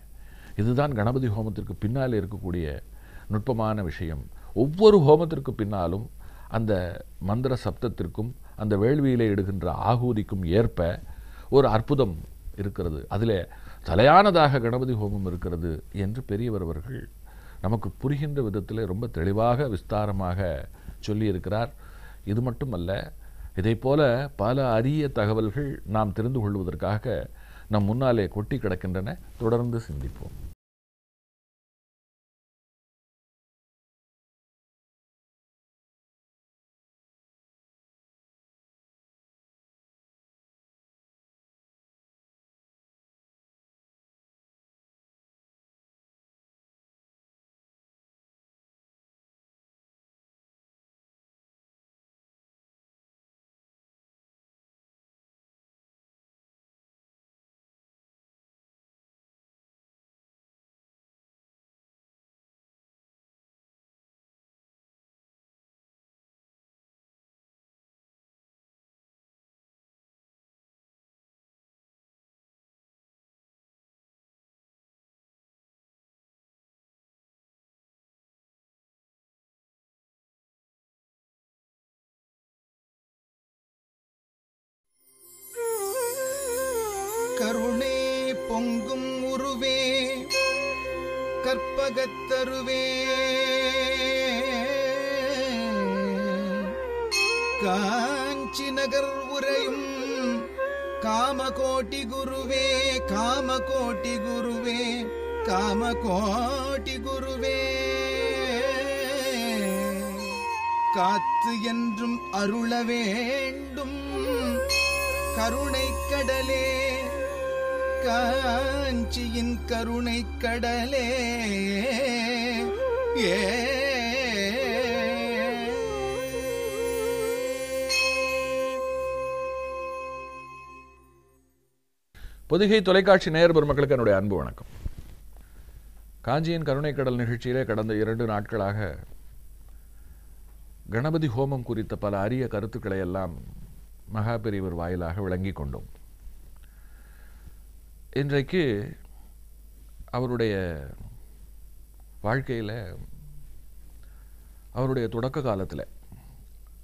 இதுதான் கணபதி ஹோமத்திற்கு பின்னால் இருக்கக்கூடிய நுட்பமான விஷயம். ஒவ்வொரு ஹோமத்திற்கு பின்னாலும் அந்த மந்திர சப்தத்திற்கும் அந்த வேள்வியிலே இடுகின்ற ஆகூதிக்கும் ஏற்ப ஒரு அற்புதம் இருக்கிறது. அதில் தலையானதாக கணபதி ஹோமம் இருக்கிறது என்று பெரியவர் அவர்கள் நமக்கு புரிகின்ற விதத்தில் ரொம்ப தெளிவாக விஸ்தாரமாக சொல்லியிருக்கிறார். இது மட்டுமல்ல இதை போல பல அரிய தகவல்கள் நாம் தெரிந்து கொள்வதற்காக நம் முன்னாலே கொட்டி கிடக்கின்றன. தொடர்ந்து சிந்திப்போம். கற்பகத்தருவே. காஞ்சி நகர் உரையும் காமகோட்டி குருவே காமகோட்டி குருவே காமகோட்டி குருவே. காத்து என்றும் அருள வேண்டும். கருணை கடலே காஞ்சியின் கருணை கடலே. ஏ. பொதிகை தொலைக்காட்சி நேயர் பெருமக்களுக்கு என்னுடைய அன்பு வணக்கம். காஞ்சியின் கருணைக்கடல் நிகழ்ச்சியிலே கடந்த இரண்டு நாட்களாக கணபதி ஹோமம் குறித்த பல அரிய கருத்துக்களை எல்லாம் மகாபெரிவர் வாயிலாக விளங்கிக் கொண்டோம். இன்றைக்கு அவருடைய வாழ்க்கையில் அவருடைய தொடக்க காலத்தில்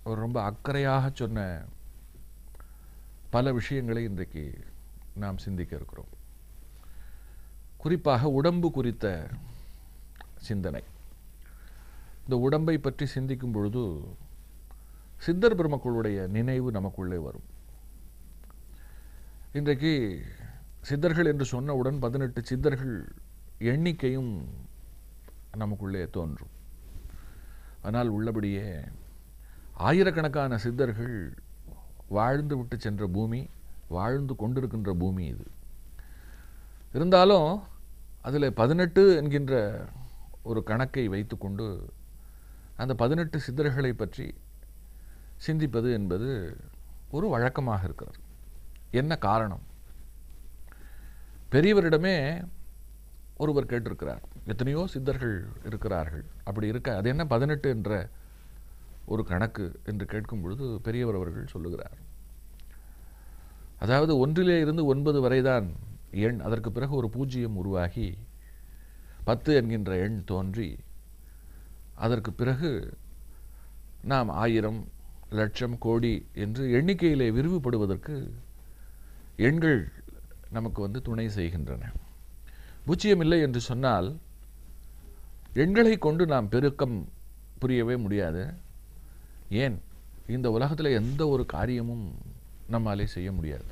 அவர் ரொம்ப அக்கறையாக சொன்ன பல விஷயங்களை இன்றைக்கு நாம் சிந்திக்க இருக்கிறோம். குறிப்பாக உடம்பு குறித்த சிந்தனை. இந்த உடம்பை பற்றி சிந்திக்கும் பொழுது சித்தர் பெருமக்களுடைய நினைவு நமக்குள்ளே வரும். இன்றைக்கு சித்தர்கள் என்று சொன்னவுடன் பதினெட்டு சித்தர்கள் எண்ணிக்கையும் நமக்குள்ளே தோன்றும். ஆனால் உள்ளபடியே ஆயிரக்கணக்கான சித்தர்கள் வாழ்ந்து விட்டு சென்ற பூமி வாழ்ந்து கொண்டிருக்கின்ற பூமி இது. இருந்தாலும் அதில் பதினெட்டு என்கின்ற ஒரு கணக்கை வைத்துக்கொண்டு அந்த பதினெட்டு சித்தர்களை பற்றி சிந்திப்பது என்பது ஒரு வழக்கமாக இருக்கிறது. என்ன காரணம்? பெரியவரிடமே ஒருவர் கேட்டிருக்கிறார். எத்தனையோ சித்தர்கள் இருக்கிறார்கள். அப்படி இருக்க அது என்ன பதினெட்டு என்ற ஒரு கணக்கு என்று கேட்கும் பொழுது பெரியவர் அவர்கள் சொல்லுகிறார். அதாவது ஒன்றிலே இருந்து ஒன்பது வரைதான் எண் அதற்கு பிறகு ஒரு பூஜ்ஜியம் உருவாகி பத்து என்கின்ற எண் தோன்றி அதற்கு பிறகு நாம் ஆயிரம் லட்சம் கோடி என்று எண்ணிக்கையிலே விரிவுபடுவதற்கு எண்கள் நமக்கு வந்து துணை செய்கின்றன. பூஜ்ஜியம் இல்லை என்று சொன்னால் எண்களை கொண்டு நாம் பெருக்கம் புரியவே முடியாது. ஏன்? இந்த உலகத்தில் எந்த ஒரு காரியமும் நம்மாலே செய்ய முடியாது.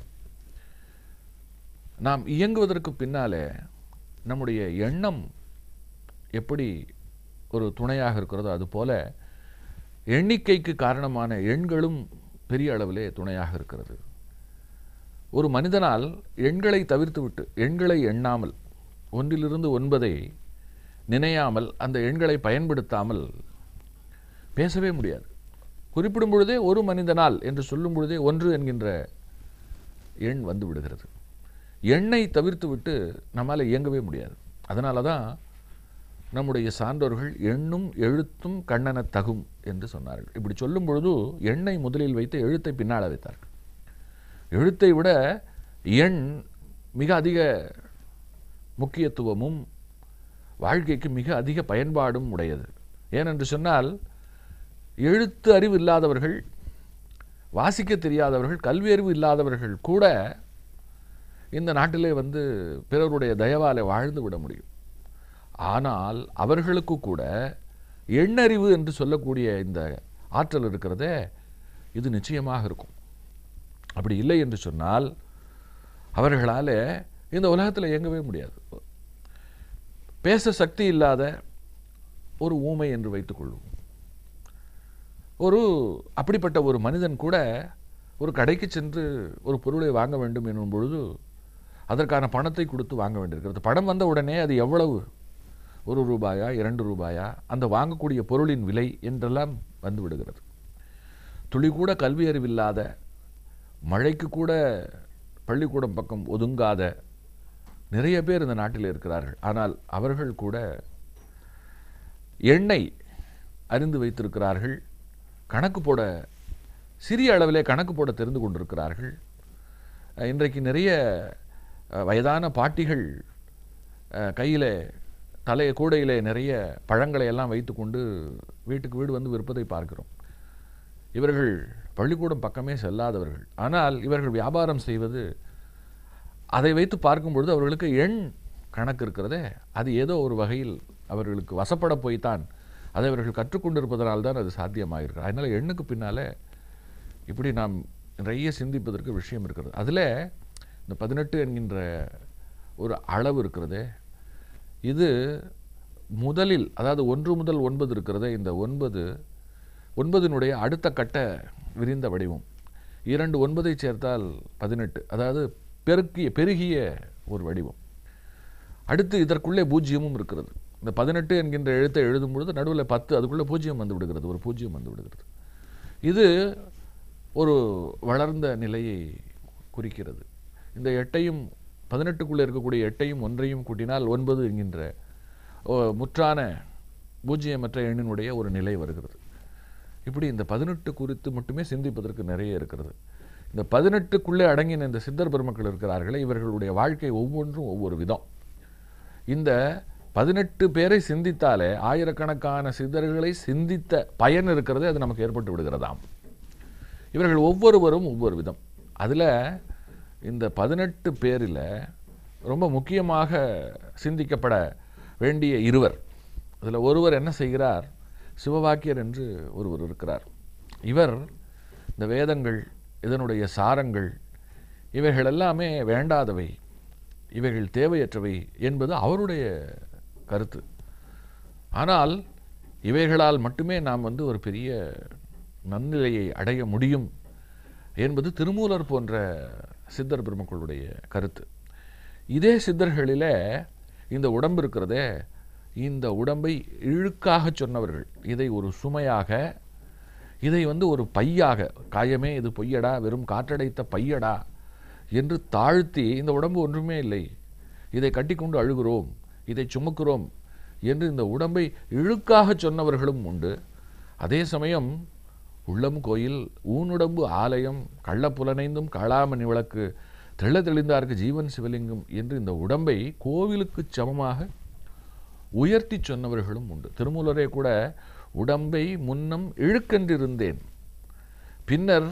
நாம் இயங்குவதற்கு பின்னாலே நம்முடைய எண்ணம் எப்படி ஒரு துணையாக இருக்கிறதோ அதுபோல எண்ணிக்கைக்கு காரணமான எண்களும் பெரிய அளவிலே துணையாக இருக்கிறது. ஒரு மனிதனால் எண்களை தவிர்த்துவிட்டு எண்களை எண்ணாமல் ஒன்றிலிருந்து ஒன்பதை நினையாமல் அந்த எண்களை பயன்படுத்தாமல் பேசவே முடியாது. குறிப்பிடும் பொழுதே ஒரு மனிதனால் என்று சொல்லும் பொழுதே ஒன்று என்கின்ற எண் வந்து விடுகிறது. எண்ணை தவிர்த்து விட்டு நம்மால் இயங்கவே முடியாது. அதனால தான் நம்முடைய சான்றோர்கள் எண்ணும் எழுத்தும் கண்ணன தகும் என்று சொன்னார்கள். இப்படி சொல்லும் பொழுது எண்ணை முதலில் வைத்து எழுத்தை பின்னால் வைத்தார்கள் எழுத்தை விட எண் மிக அதிக முக்கியத்துவமும் வாழ்க்கைக்கு மிக அதிக பயன்பாடும் உடையது. ஏனென்று சொன்னால் எழுத்து அறிவு இல்லாதவர்கள் வாசிக்க தெரியாதவர்கள் கல்வி அறிவு இல்லாதவர்கள் கூட இந்த நாட்டிலே வந்து பிறருடைய தயவாலே வாழ்ந்து விட முடியும். ஆனால் அவர்களுக்கு கூட எண்ணறிவு என்று சொல்லக்கூடிய இந்த ஆற்றல் இருக்கிறதே இது நிச்சயமாக இருக்கும். அப்படி இல்லை என்று சொன்னால் அவர்களால் இந்த உலகத்தில் இயங்கவே முடியாது. பேச சக்தி இல்லாத ஒரு ஊமை என்று வைத்துக்கொள்வோம் ஒரு அப்படிப்பட்ட ஒரு மனிதன் கூட ஒரு கடைக்கு சென்று ஒரு பொருளை வாங்க வேண்டும் என்னும் பொழுது அதற்கான பணத்தை கொடுத்து வாங்க வேண்டியிருக்கிறது. பணம் வந்த உடனே அது எவ்வளவு? ஒரு ரூபாயா இரண்டு ரூபாயா? அந்த வாங்கக்கூடிய பொருளின் விலை என்றெல்லாம் வந்து விடுகிறது. துளி கூட கல்வி அறிவில்லாத மழைக்கு கூட பள்ளிக்கூடம் பக்கம் ஒதுங்காத நிறைய பேர் இந்த நாட்டில் இருக்கிறார்கள். ஆனால் அவர்கள் கூட எண்ணெய் அறிந்து வைத்திருக்கிறார்கள். கணக்கு போட சிறிய அளவிலே கணக்கு போட தெரிந்து கொண்டிருக்கிறார்கள். இன்றைக்கு நிறைய வயதான பாட்டிகள் கையில் தலை கூடையிலே நிறைய பழங்களை எல்லாம் வைத்துக்கொண்டு வீட்டுக்கு வீடு வந்து விற்பதை பார்க்கிறோம். இவர்கள் பள்ளிக்கூடம் பக்கமே செல்லாதவர்கள். ஆனால் இவர்கள் வியாபாரம் செய்வது அதை வைத்து பார்க்கும்பொழுது அவர்களுக்கு எண் கணக்கு இருக்கிறதே அது ஏதோ ஒரு வகையில் அவர்களுக்கு வசப்பட போய்த்தான். அதை அவர்கள் கற்றுக்கொண்டிருப்பதனால் தான் அது சாத்தியமாகிருக்கு அதனால் எண்ணுக்கு பின்னால் இப்படி நாம் நிறைய சிந்திப்பதற்கு விஷயம் இருக்கிறது. அதில் இந்த பதினெட்டு என்கின்ற ஒரு அளவு இருக்கிறதே. இது முதலில் அதாவது ஒன்று முதல் ஒன்பது இருக்கிறதே இந்த ஒன்பது ஒன்பதினுடைய அடுத்த கட்ட விரிந்த வடிவம். இரண்டு ஒன்பதை சேர்த்தால் பதினெட்டு. அதாவது பெருக்கிய பெருகிய ஒரு வடிவம். அடுத்து இதற்குள்ளே பூஜ்ஜியமும் இருக்கிறது. இந்த பதினெட்டு என்கின்ற எழுத்தை எழுதும் பொழுது நடுவில் பத்து அதுக்குள்ளே பூஜ்ஜியம் வந்து விடுகிறது. ஒரு பூஜ்ஜியம் வந்து விடுகிறது. இது ஒரு வளர்ந்த நிலையை குறிக்கிறது. இந்த எட்டையும் பதினெட்டுக்குள்ளே இருக்கக்கூடிய எட்டையும் ஒன்றையும் கூட்டினால் ஒன்பது என்கின்ற ஓ, முற்றான பூஜ்ஜியமற்ற எண்ணினுடைய ஒரு நிலை வருகிறது. இப்படி இந்த பதினெட்டு குறித்து மட்டுமே சிந்திப்பதற்கு நிறைய இருக்கிறது. இந்த பதினெட்டுக்குள்ளே அடங்கின இந்த சித்தர் பெருமக்கள் இருக்கிறார்களே இவர்களுடைய வாழ்க்கை ஒவ்வொன்றும் ஒவ்வொரு விதம். இந்த பதினெட்டு பேரை சிந்தித்தாலே ஆயிரக்கணக்கான சித்தர்களை சிந்தித்த பயன் இருக்கிறது அது நமக்கு ஏற்பட்டு விடுகிறதாம். இவர்கள் ஒவ்வொருவரும் ஒவ்வொரு விதம். அதில் இந்த பதினெட்டு பேரில் ரொம்ப முக்கியமாக சிந்திக்கப்பட வேண்டிய இருவர். அதில் ஒருவர் என்ன செய்கிறார் சிவவாக்கியர் என்று ஒருவர் இருக்கிறார். இவர் இந்த வேதங்கள் இதனுடைய சாரங்கள் இவைகள் எல்லாமே வேண்டாதவை இவைகள் தேவையற்றவை என்பது அவருடைய கருத்து. ஆனால் இவைகளால் மட்டுமே நாம் வந்து ஒரு பெரிய நன்னிலையை அடைய முடியும் என்பது திருமூலர் போன்ற சித்தர் பெருமக்களுடைய கருத்து. இதே சித்தர்களிலே இந்த உடம்பு இருக்கிறதே இந்த உடம்பை இழுக்காக சொன்னவர்கள். இதை ஒரு சுமையாக இதை வந்து ஒரு பையாக காயமே இது பொய்யடா வெறும் காற்றடைத்த பையடா என்று தாழ்த்தி இந்த உடம்பு ஒன்றுமே இல்லை. இதை கட்டிக்கொண்டு அழுகிறோம் இதை சுமக்கிறோம் என்று இந்த உடம்பை இழுக்காக சொன்னவர்களும் உண்டு. அதே சமயம் உள்ளம் கோயில் ஊனுடம்பு ஆலயம் கள்ளப்புலனைந்தும் காளாமணி விளக்கு தெள்ள தெளிந்தார்க்கு ஜீவன் சிவலிங்கம் என்று இந்த உடம்பை கோவிலுக்கு சமமாக உயர்த்தி சொன்னவர்களும் உண்டு. திருமூலரே கூட உடம்பை முன்னம் இழுக்கென்றிருந்தேன். பின்னர்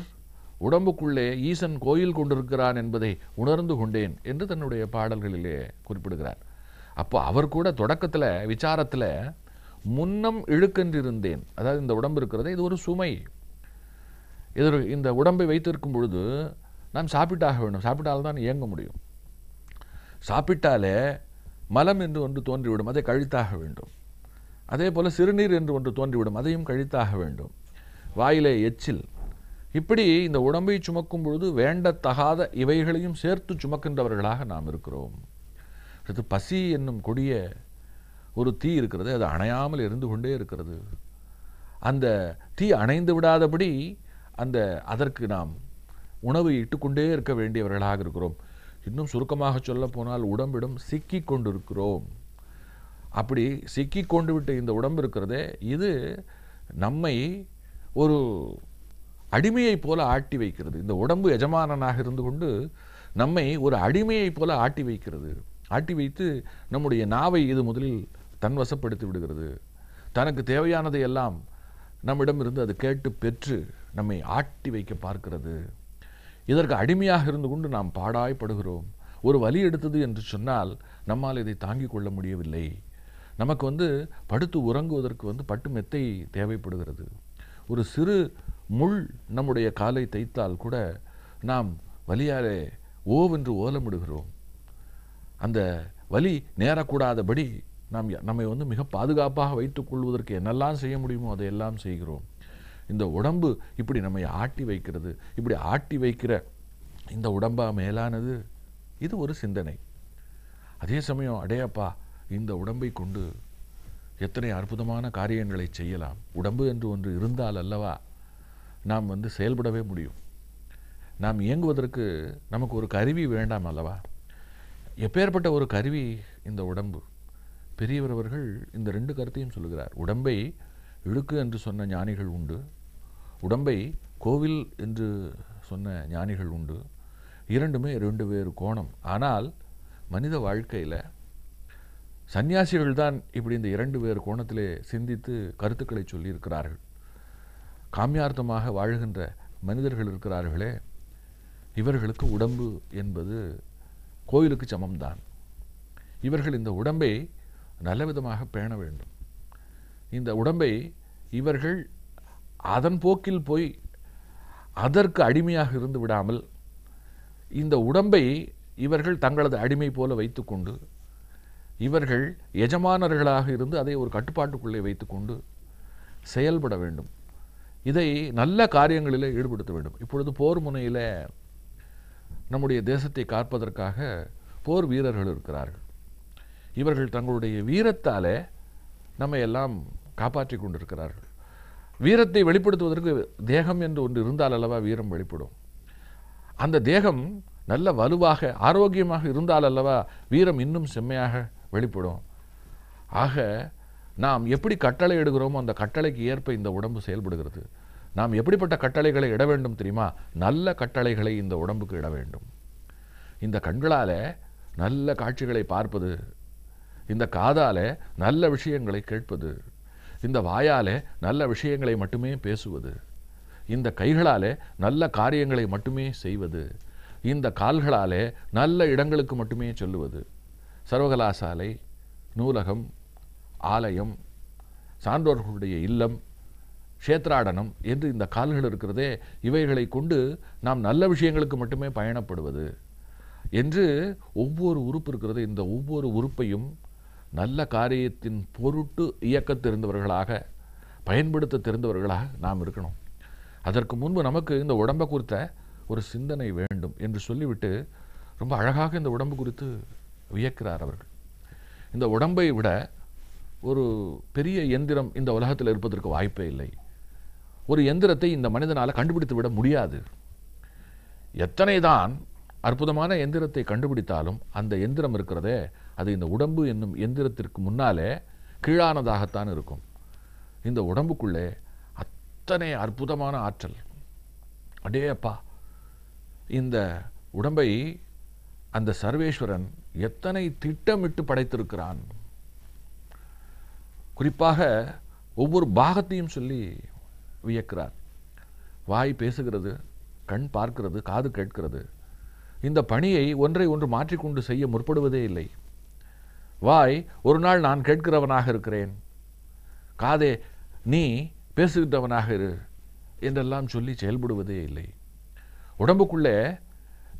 உடம்புக்குள்ளே ஈசன் கோயில் கொண்டிருக்கிறான் என்பதை உணர்ந்து கொண்டேன் என்று தன்னுடைய பாடல்களிலே குறிப்பிடுகிறார். அப்போ அவர் கூட தொடக்கத்தில் விசாரத்தில் முன்னம் இழுக்கென்றிருந்தேன். அதாவது இந்த உடம்பு இருக்கிறது இது ஒரு சுமை. இது இந்த உடம்பை வைத்திருக்கும் பொழுது நாம் சாப்பிட்டாக வேண்டும். சாப்பிட்டால்தான் இயங்க முடியும். சாப்பிட்டாலே மலம் என்று ஒன்று தோன்றிவிடும் அதை கழித்தாக வேண்டும். அதே போல் சிறுநீர் என்று ஒன்று தோன்றிவிடும் அதையும் கழித்தாக வேண்டும். வாயிலே எச்சில். இப்படி இந்த உடம்பை சுமக்கும் பொழுது வேண்டத்தகாத இவைகளையும் சேர்த்து சுமக்கின்றவர்களாக நாம் இருக்கிறோம். அடுத்து பசி என்னும் கொடிய ஒரு தீ இருக்கிறது அது அணையாமல் இருந்து கொண்டே இருக்கிறது. அந்த தீ அணைந்து விடாதபடி அந்த அதற்கு நாம் உணவு இட்டுக்கொண்டே இருக்க வேண்டியவர்களாக இருக்கிறோம். இன்னும் சுருக்கமாக சொல்ல போனால் உடம்பிடம் சிக்கி கொண்டிருக்கிறோம். அப்படி சிக்கி கொண்டு விட்ட இந்த உடம்பு இருக்கிறதே இது நம்மை ஒரு அடிமையைப் போல ஆட்டி வைக்கிறது. இந்த உடம்பு எஜமானனாக இருந்து கொண்டு நம்மை ஒரு அடிமையைப் போல ஆட்டி வைக்கிறது. ஆட்டி வைத்து நம்முடைய நாவை இது முதலில் தன்வசப்படுத்தி விடுகிறது. தனக்கு தேவையானதை எல்லாம் நம்மிடமிருந்து அது கேட்டு பெற்று நம்மை ஆட்டி வைக்க பார்க்கிறது. இதற்கு அடிமையாக இருந்து கொண்டு நாம் பாடாய்ப்படுகிறோம். ஒரு வலி எடுத்தது என்று சொன்னால் நம்மால் இதை தாங்கிக் கொள்ள முடியவில்லை. நமக்கு வந்து படுத்து உறங்குவதற்கு வந்து பட்டு மெத்தை தேவைப்படுகிறது. ஒரு சிறு முள் நம்முடைய காலை தைத்தால் கூட நாம் வலியாலே ஓவென்று ஓலமிடுகிறோம். அந்த வலி நேரக்கூடாதபடி நாம் நம்மை வந்து மிக பாதுகாப்பாக வைத்துக் கொள்வதற்கு என்னெல்லாம் செய்ய முடியுமோ அதையெல்லாம் செய்கிறோம். இந்த உடம்பு இப்படி நம்மை ஆட்டி வைக்கிறது இப்படி ஆட்டி வைக்கிற இந்த உடம்பா மேலானது? இது ஒரு சிந்தனை. அதே சமயம் அடையப்பா இந்த உடம்பை கொண்டு எத்தனை அற்புதமான காரியங்களை செய்யலாம். உடம்பு என்று ஒன்று இருந்தால் அல்லவா நாம் வந்து செயல்படவே முடியும். நாம் இயங்குவதற்கு நமக்கு ஒரு கருவி வேண்டாம் அல்லவா? எப்பேற்பட்ட ஒரு கருவி இந்த உடம்பு? பெரியவர் அவர்கள் இந்த ரெண்டு கருத்தையும் சொல்லுகிறார். உடம்பை இழுக்கு என்று சொன்ன ஞானிகள் உண்டு. உடம்பை கோவில் என்று சொன்ன ஞானிகள் உண்டு. இரண்டுமே ரெண்டு வேறு கோணம். ஆனால் மனித வாழ்க்கையில் சன்னியாசிகள் தான் இப்படி இந்த இரண்டு வேறு கோணத்திலே சிந்தித்து கருத்துக்களை சொல்லியிருக்கிறார்கள். காமியார்த்தமாக வாழ்கின்ற மனிதர்கள் இருக்கிறார்களே இவர்களுக்கு உடம்பு என்பது கோயிலுக்கு சமம்தான். இவர்கள் இந்த உடம்பை நல்ல விதமாக பேண வேண்டும். இந்த உடம்பை இவர்கள் அதன் போக்கில் போய் அதற்கு அடிமையாக இருந்து விடாமல் இந்த உடம்பை இவர்கள் தங்களது அடிமை போல வைத்துக்கொண்டு இவர்கள் எஜமானர்களாக இருந்து அதை ஒரு கட்டுப்பாட்டுக்குள்ளே வைத்துக்கொண்டு செயல்பட வேண்டும். இதை நல்ல காரியங்களில் ஈடுபடுத்த வேண்டும். இப்பொழுது போர் முனையில் நம்முடைய தேசத்தை காப்பதற்காக போர் வீரர்கள் இருக்கிறார்கள். இவர்கள் தங்களுடைய வீரத்தாலே நம்மை எல்லாம் காப்பாற்றி கொண்டிருக்கிறார்கள். வீரத்தை வெளிப்படுத்துவதற்கு தேகம் என்று ஒன்று இருந்தால் அல்லவா வீரம் வெளிப்படும்? அந்த தேகம் நல்ல வலுவாக ஆரோக்கியமாக இருந்தால் அல்லவா வீரம் இன்னும் செம்மையாக வெளிப்படும். ஆக நாம் எப்படி கட்டளை இடுகிறோமோ அந்த கட்டளைக்கு ஏற்ப இந்த உடம்பு செயல்படுகிறது. நாம் எப்படிப்பட்ட கட்டளைகளை இட வேண்டும் தெரியுமா? நல்ல கட்டளைகளை இந்த உடம்புக்கு இட வேண்டும். இந்த கண்களால் நல்ல காட்சிகளை பார்ப்பது இந்த காதால் நல்ல விஷயங்களை கேட்பது இந்த வாயாலே நல்ல விஷயங்களை மட்டுமே பேசுவது. இந்த கைகளாலே நல்ல காரியங்களை மட்டுமே செய்வது. இந்த கால்களாலே நல்ல இடங்களுக்கு மட்டுமே சொல்லுவது. சர்வகலாசாலை நூலகம் ஆலயம் சான்றோர்களுடைய இல்லம் க்ஷேத்ராடனம் என்று இந்த கால்கள் இருக்கிறதே இவைகளை கொண்டு நாம் நல்ல விஷயங்களுக்கு மட்டுமே பயணப்படுவது. என்று ஒவ்வொரு உறுப்பு இருக்கிறது. இந்த ஒவ்வொரு உறுப்பையும் நல்ல காரியத்தின் பொருட்டு இயக்க தெரிந்தவர்களாக பயன்படுத்த தெரிந்தவர்களாக நாம் இருக்கணும். அதற்கு முன்பு நமக்கு இந்த உடம்பை குறித்த ஒரு சிந்தனை வேண்டும் என்று சொல்லிவிட்டு ரொம்ப அழகாக இந்த உடம்பு குறித்து வியக்கிறார் அவர்கள். இந்த உடம்பை விட ஒரு பெரிய எந்திரம் இந்த உலகத்தில் இருப்பதற்கு வாய்ப்பே இல்லை. ஒரு எந்திரத்தை இந்த மனிதனால் கண்டுபிடித்து விட முடியாது. எத்தனை தான் அற்புதமான எந்திரத்தை கண்டுபிடித்தாலும் அந்த எந்திரம் இருக்கிறதே அது இந்த உடம்பு என்னும் எந்திரத்திற்கு முன்னாலே கீழானதாகத்தான் இருக்கும். இந்த உடம்புக்குள்ளே அத்தனை அற்புதமான ஆற்றல். அடே அப்பா இந்த உடம்பை அந்த சர்வேஸ்வரன் எத்தனை திட்டமிட்டு படைத்திருக்கிறான். குறிப்பாக ஒவ்வொரு பாகத்தையும் சொல்லி வியக்கிறார். வாய் பேசுகிறது கண் பார்க்கிறது காது கேட்கிறது. இந்த பணியை ஒன்றை ஒன்று மாற்றிக்கொண்டு செய்ய முற்படுவதே இல்லை. வாய் ஒரு நாள் நான் கேட்கிறவனாக இருக்கிறேன். காதே நீ பேசுகின்றவனாக இரு என்றெல்லாம் சொல்லி செயல்படுவதே இல்லை. உடம்புக்குள்ளே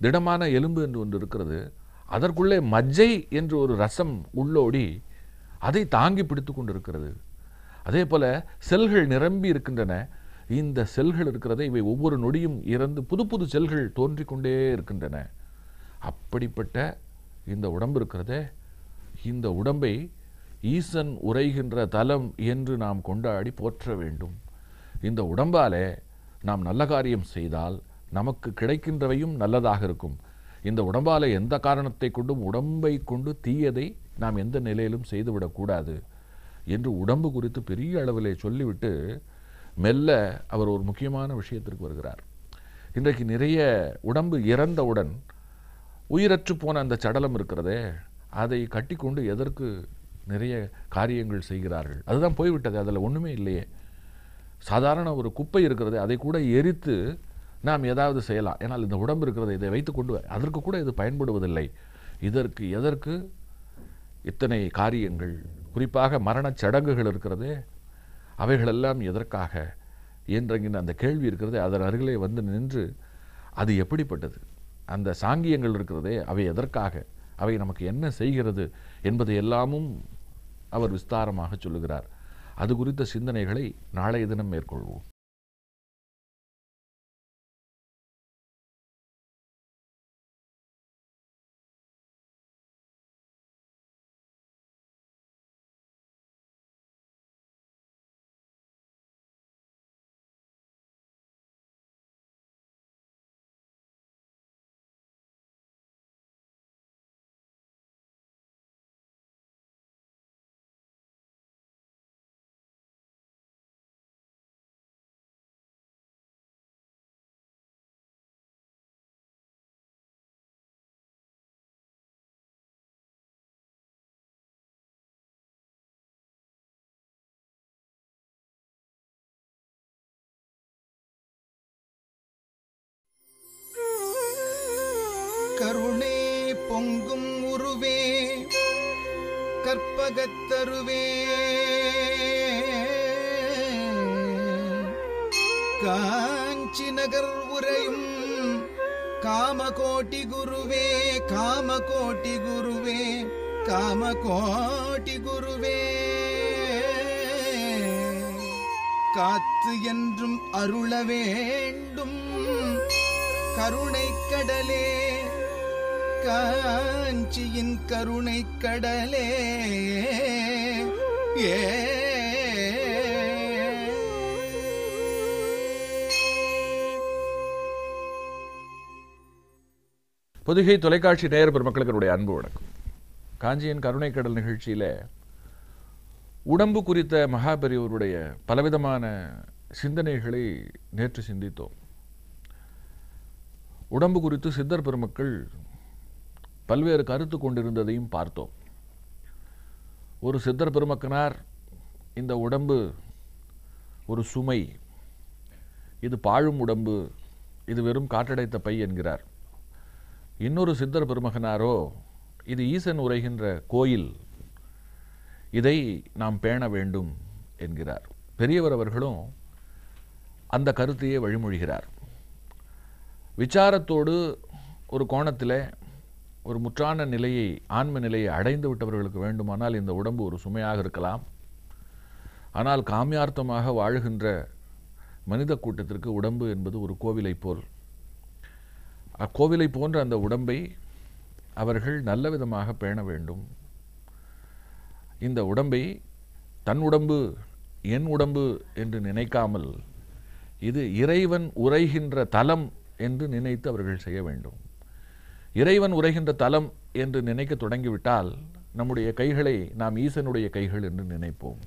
திடமான எலும்பு என்று ஒன்று இருக்கிறது. அதற்குள்ளே மஜ்ஜை என்று ஒரு ரசம் உள்ளோடி அதை தாங்கி பிடித்து கொண்டிருக்கிறது. அதே போல செல்கள் நிரம்பி இருக்கின்றன. இந்த செல்கள் இருக்கிறதை இவை ஒவ்வொரு நொடியும் இறந்து புது புது செல்கள் தோன்றிக்கொண்டே இருக்கின்றன. அப்படிப்பட்ட இந்த உடம்பு இருக்கிறதே இந்த உடம்பை ஈசன் உரைகின்ற தலம் என்று நாம் கொண்டாடி போற்ற வேண்டும். இந்த உடம்பாலே நாம் நல்ல காரியம் செய்தால் நமக்கு கிடைக்கின்றவையும் நல்லதாக இருக்கும். இந்த உடம்பால் எந்த காரணத்தை கொண்டும் உடம்பை கொண்டு தீயதை நாம் எந்த நிலையிலும் செய்துவிடக்கூடாது என்று உடம்பு குறித்து பெரிய அளவிலே சொல்லிவிட்டு மெல்ல அவர் ஒரு முக்கியமான விஷயத்திற்கு வருகிறார். இன்றைக்கு நிறைய உடம்பு இறந்தவுடன் உயிரற்று போன அந்த சடலம் இருக்கிறதே அதை கட்டிக்கொண்டு எதற்கு நிறைய காரியங்கள் செய்கிறார்கள்? அதுதான் போய்விட்டது அதில் ஒன்றுமே இல்லையே. சாதாரண ஒரு குப்பை இருக்கிறது அதை கூட எரித்து நாம் ஏதாவது செய்யலாம். ஏன்னால் இந்த உடம்பு இருக்கிறது இதை வைத்து கொண்டு அதற்கு கூட இது பயன்படுவதில்லை. இதற்கு எதற்கு இத்தனை காரியங்கள்? குறிப்பாக மரணச் சடங்குகள் இருக்கிறதே அவைகளெல்லாம் எதற்காக என்றங்கின் அந்த கேள்வி இருக்கிறது அதன் அருகிலே வந்து நின்று அது எப்படிப்பட்டது? அந்த சாங்கியங்கள் இருக்கிறதே அவை எதற்காக? அவை நமக்கு என்ன செய்கிறது என்பதை எல்லாமும் அவர் விஸ்தாரமாக சொல்லுகிறார். அது குறித்த சிந்தனைகளை நாளைய தினம் மேற்கொள்வோம். பொங்கும் உருவே கற்பகத்தருவே காஞ்சி நகர் உரையும் காமகோட்டி குருவே காமகோட்டி குருவே காமகோட்டி குருவே. காத்து என்றும் அருள வேண்டும் கருணை கடலே. காஞ்சியின் கருணை கடலே. ஏ. பொதுகை தொலைக்காட்சி நேயர் பெருமக்களுக்கு என்னுடைய அன்பு வணக்கம். காஞ்சியின் கருணைக்கடல் நிகழ்ச்சியில் உடம்பு குறித்த மகாபெரியவருடைய பலவிதமான சிந்தனைகளை நேற்று சிந்தித்தோம். உடம்பு குறித்து சித்தர் பெருமக்கள் பல்வேறு கருத்து கொண்டிருந்ததையும் பார்த்தோம். ஒரு சித்தர் பெருமக்கனார் இந்த உடம்பு ஒரு சுமை இது பாழும் உடம்பு இது வெறும் காற்றடைத்த பை என்கிறார். இன்னொரு சித்தர் பெருமகனாரோ இது ஈசன் உரைகின்ற கோயில் இதை நாம் பேண வேண்டும் என்கிறார். பெரியவர் அவர்களும் அந்த கருத்தையே வழிமொழிகிறார். விசாரத்தோடு ஒரு கோணத்தில் ஒரு முற்றான நிலையை ஆன்ம நிலையை அடைந்து விட்டவர்களுக்கு வேண்டுமானால் இந்த உடம்பு ஒரு சுமையாக இருக்கலாம். ஆனால் காமியார்த்தமாக வாழுகின்ற மனித கூட்டத்திற்கு உடம்பு என்பது ஒரு கோவிலைப் போல். அக்கோவிலை போன்ற அந்த உடம்பை அவர்கள் நல்ல விதமாக பேண வேண்டும். இந்த உடம்பை தன் உடம்பு என் உடம்பு என்று நினைக்காமல் இது இறைவன் உரைகின்ற தலம் என்று நினைத்து அவர்கள் செய்ய வேண்டும். இறைவன் உரைகின்ற தலம் என்று நினைக்க தொடங்கிவிட்டால் நம்முடைய கைகளை நாம் ஈசனுடைய கைகள் என்று நினைப்போம்.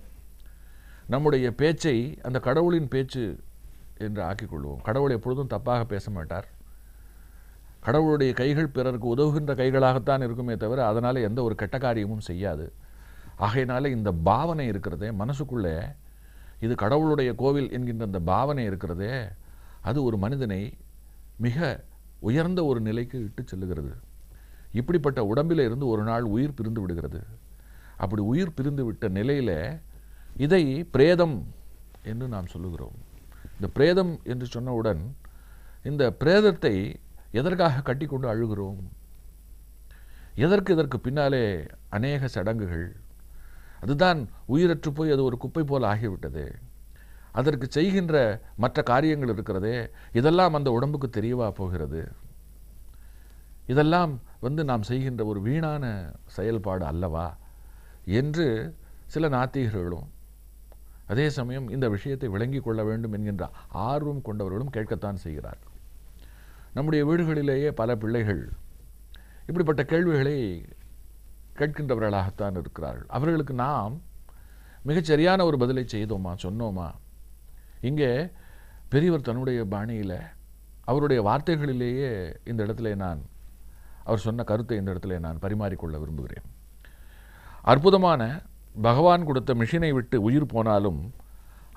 நம்முடைய பேச்சை அந்த கடவுளின் பேச்சு என்று ஆக்கிக்கொள்வோம். கடவுள் எப்பொழுதும் தப்பாக பேச மாட்டார். கடவுளுடைய கைகள் பிறருக்கு உதவுகின்ற கைகளாகத்தான் இருக்குமே தவிர அதனால் எந்த ஒரு கெட்ட காரியமும் செய்யாது. ஆகையினால இந்த பாவனை இருக்கிறதே மனசுக்குள்ளே இது கடவுளுடைய கோவில் என்கின்ற அந்த பாவனை இருக்கிறதே அது ஒரு மனிதனை மிக உயர்ந்த ஒரு நிலைக்கு இட்டு செல்லுகிறது. இப்படிப்பட்ட உடம்பில் இருந்து ஒரு நாள் உயிர் பிரிந்து விடுகிறது. அப்படி உயிர் பிரிந்து விட்ட நிலையில் இதை பிரேதம் என்று நாம் சொல்லுகிறோம். இந்த பிரேதம் என்று சொன்னவுடன் இந்த பிரேதத்தை எதற்காக கட்டிக்கொண்டு அழுகிறோம்? எதற்கு இதற்கு பின்னாலே அநேக சடங்குகள்? அதுதான் உயிரற்று போய் அது ஒரு குப்பை போல் ஆகிவிட்டது. அதற்கு செய்கின்ற மற்ற காரியங்கள் இருக்கிறதே இதெல்லாம் அந்த உடம்புக்கு தெரியவா போகிறது? இதெல்லாம் வந்து நாம் செய்கின்ற ஒரு வீணான செயல்பாடு அல்லவா? என்று சில நாத்திகர்களும் அதே சமயம் இந்த விஷயத்தை விளங்கி கொள்ள வேண்டும் என்கின்ற ஆர்வம் கொண்டவர்களும் கேட்கத்தான் செய்கிறார்கள். நம்முடைய வீடுகளிலேயே பல பிள்ளைகள் இப்படிப்பட்ட கேள்விகளை கேட்கின்றவர்களாகத்தான் இருக்கிறார்கள். அவர்களுக்கு நாம் மிகச்சரியான ஒரு பதிலை செய்தோமா சொன்னோமா? இங்கே பெரியவர் தன்னுடைய பாணியில் அவருடைய வார்த்தைகளிலேயே இந்த இடத்துல நான் அவர் சொன்ன கருத்தை இந்த இடத்துல நான் பரிமாறிக்கொள்ள விரும்புகிறேன். அற்புதமான பகவான் கொடுத்த மிஷினை விட்டு உயிர் போனாலும்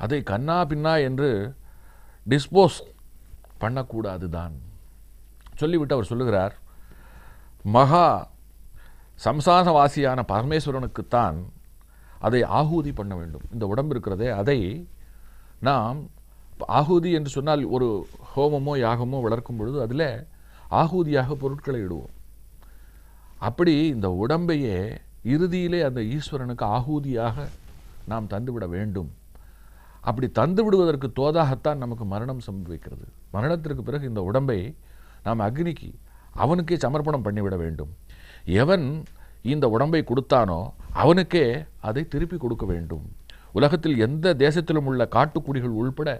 அதை கண்ணா பின்னா என்று டிஸ்போஸ் பண்ணக்கூடாது தான். சொல்லிவிட்டு அவர் சொல்லுகிறார் மகா சம்சாரவாசியான பரமேஸ்வரனுக்குத்தான் அதை ஆகூதி பண்ண வேண்டும். இந்த உடம்பு இருக்கிறதே அதை நாம் ஆகுதி என்று சொன்னால் ஒரு ஹோமமோ யாகமோ வளர்க்கும் பொழுது அதில் ஆகுதியாக பொருட்களை இடுவோம். அப்படி இந்த உடம்பையே இறுதியிலே அந்த ஈஸ்வரனுக்கு ஆகுதியாக நாம் தந்துவிட வேண்டும். அப்படி தந்து விடுவதற்கு தோதாகத்தான் நமக்கு மரணம் சம்பவிக்கிறது. மரணத்திற்கு பிறகு இந்த உடம்பை நாம் அக்னிக்கு அவனுக்கே சமர்ப்பணம் பண்ணிவிட வேண்டும். எவன் இந்த உடம்பை கொடுத்தானோ அவனுக்கே அதை திருப்பி கொடுக்க வேண்டும். உலகத்தில் எந்த தேசத்திலும் உள்ள காட்டுக்குடிகள் உள்பட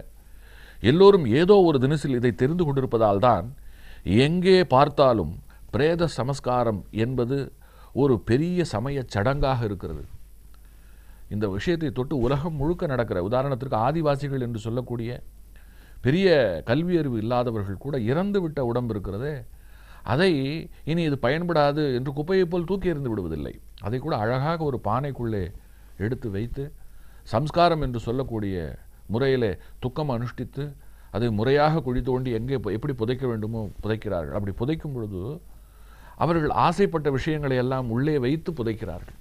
எல்லோரும் ஏதோ ஒரு தினசில் இதை தெரிந்து கொண்டிருப்பதால் தான் எங்கே பார்த்தாலும் பிரேத சமஸ்காரம் என்பது ஒரு பெரிய சமய சடங்காக இருக்கிறது. இந்த விஷயத்தை தொட்டு உலகம் முழுக்க நடக்கிற உதாரணத்திற்கு ஆதிவாசிகள் என்று சொல்லக்கூடிய பெரிய கல்வியறிவு இல்லாதவர்கள் கூட இறந்து விட்ட உடம்பு இருக்கிறதே அதை இனி இது பயன்படாது என்று குப்பையை போல் தூக்கி எறிந்து விடுவதில்லை. அதை கூட அழகாக ஒரு பானைக்குள்ளே எடுத்து வைத்து சம்ஸ்காரம் என்று சொல்லக்கூடிய முறையிலே துக்கம் அனுஷ்டித்து அதை முறையாக குழி தோண்டி எங்கே எப்படி புதைக்க வேண்டுமோ புதைக்கிறார்கள். அப்படி புதைக்கும் பொழுது அவர்கள் ஆசைப்பட்ட விஷயங்களை எல்லாம் உள்ளே வைத்து புதைக்கிறார்கள்.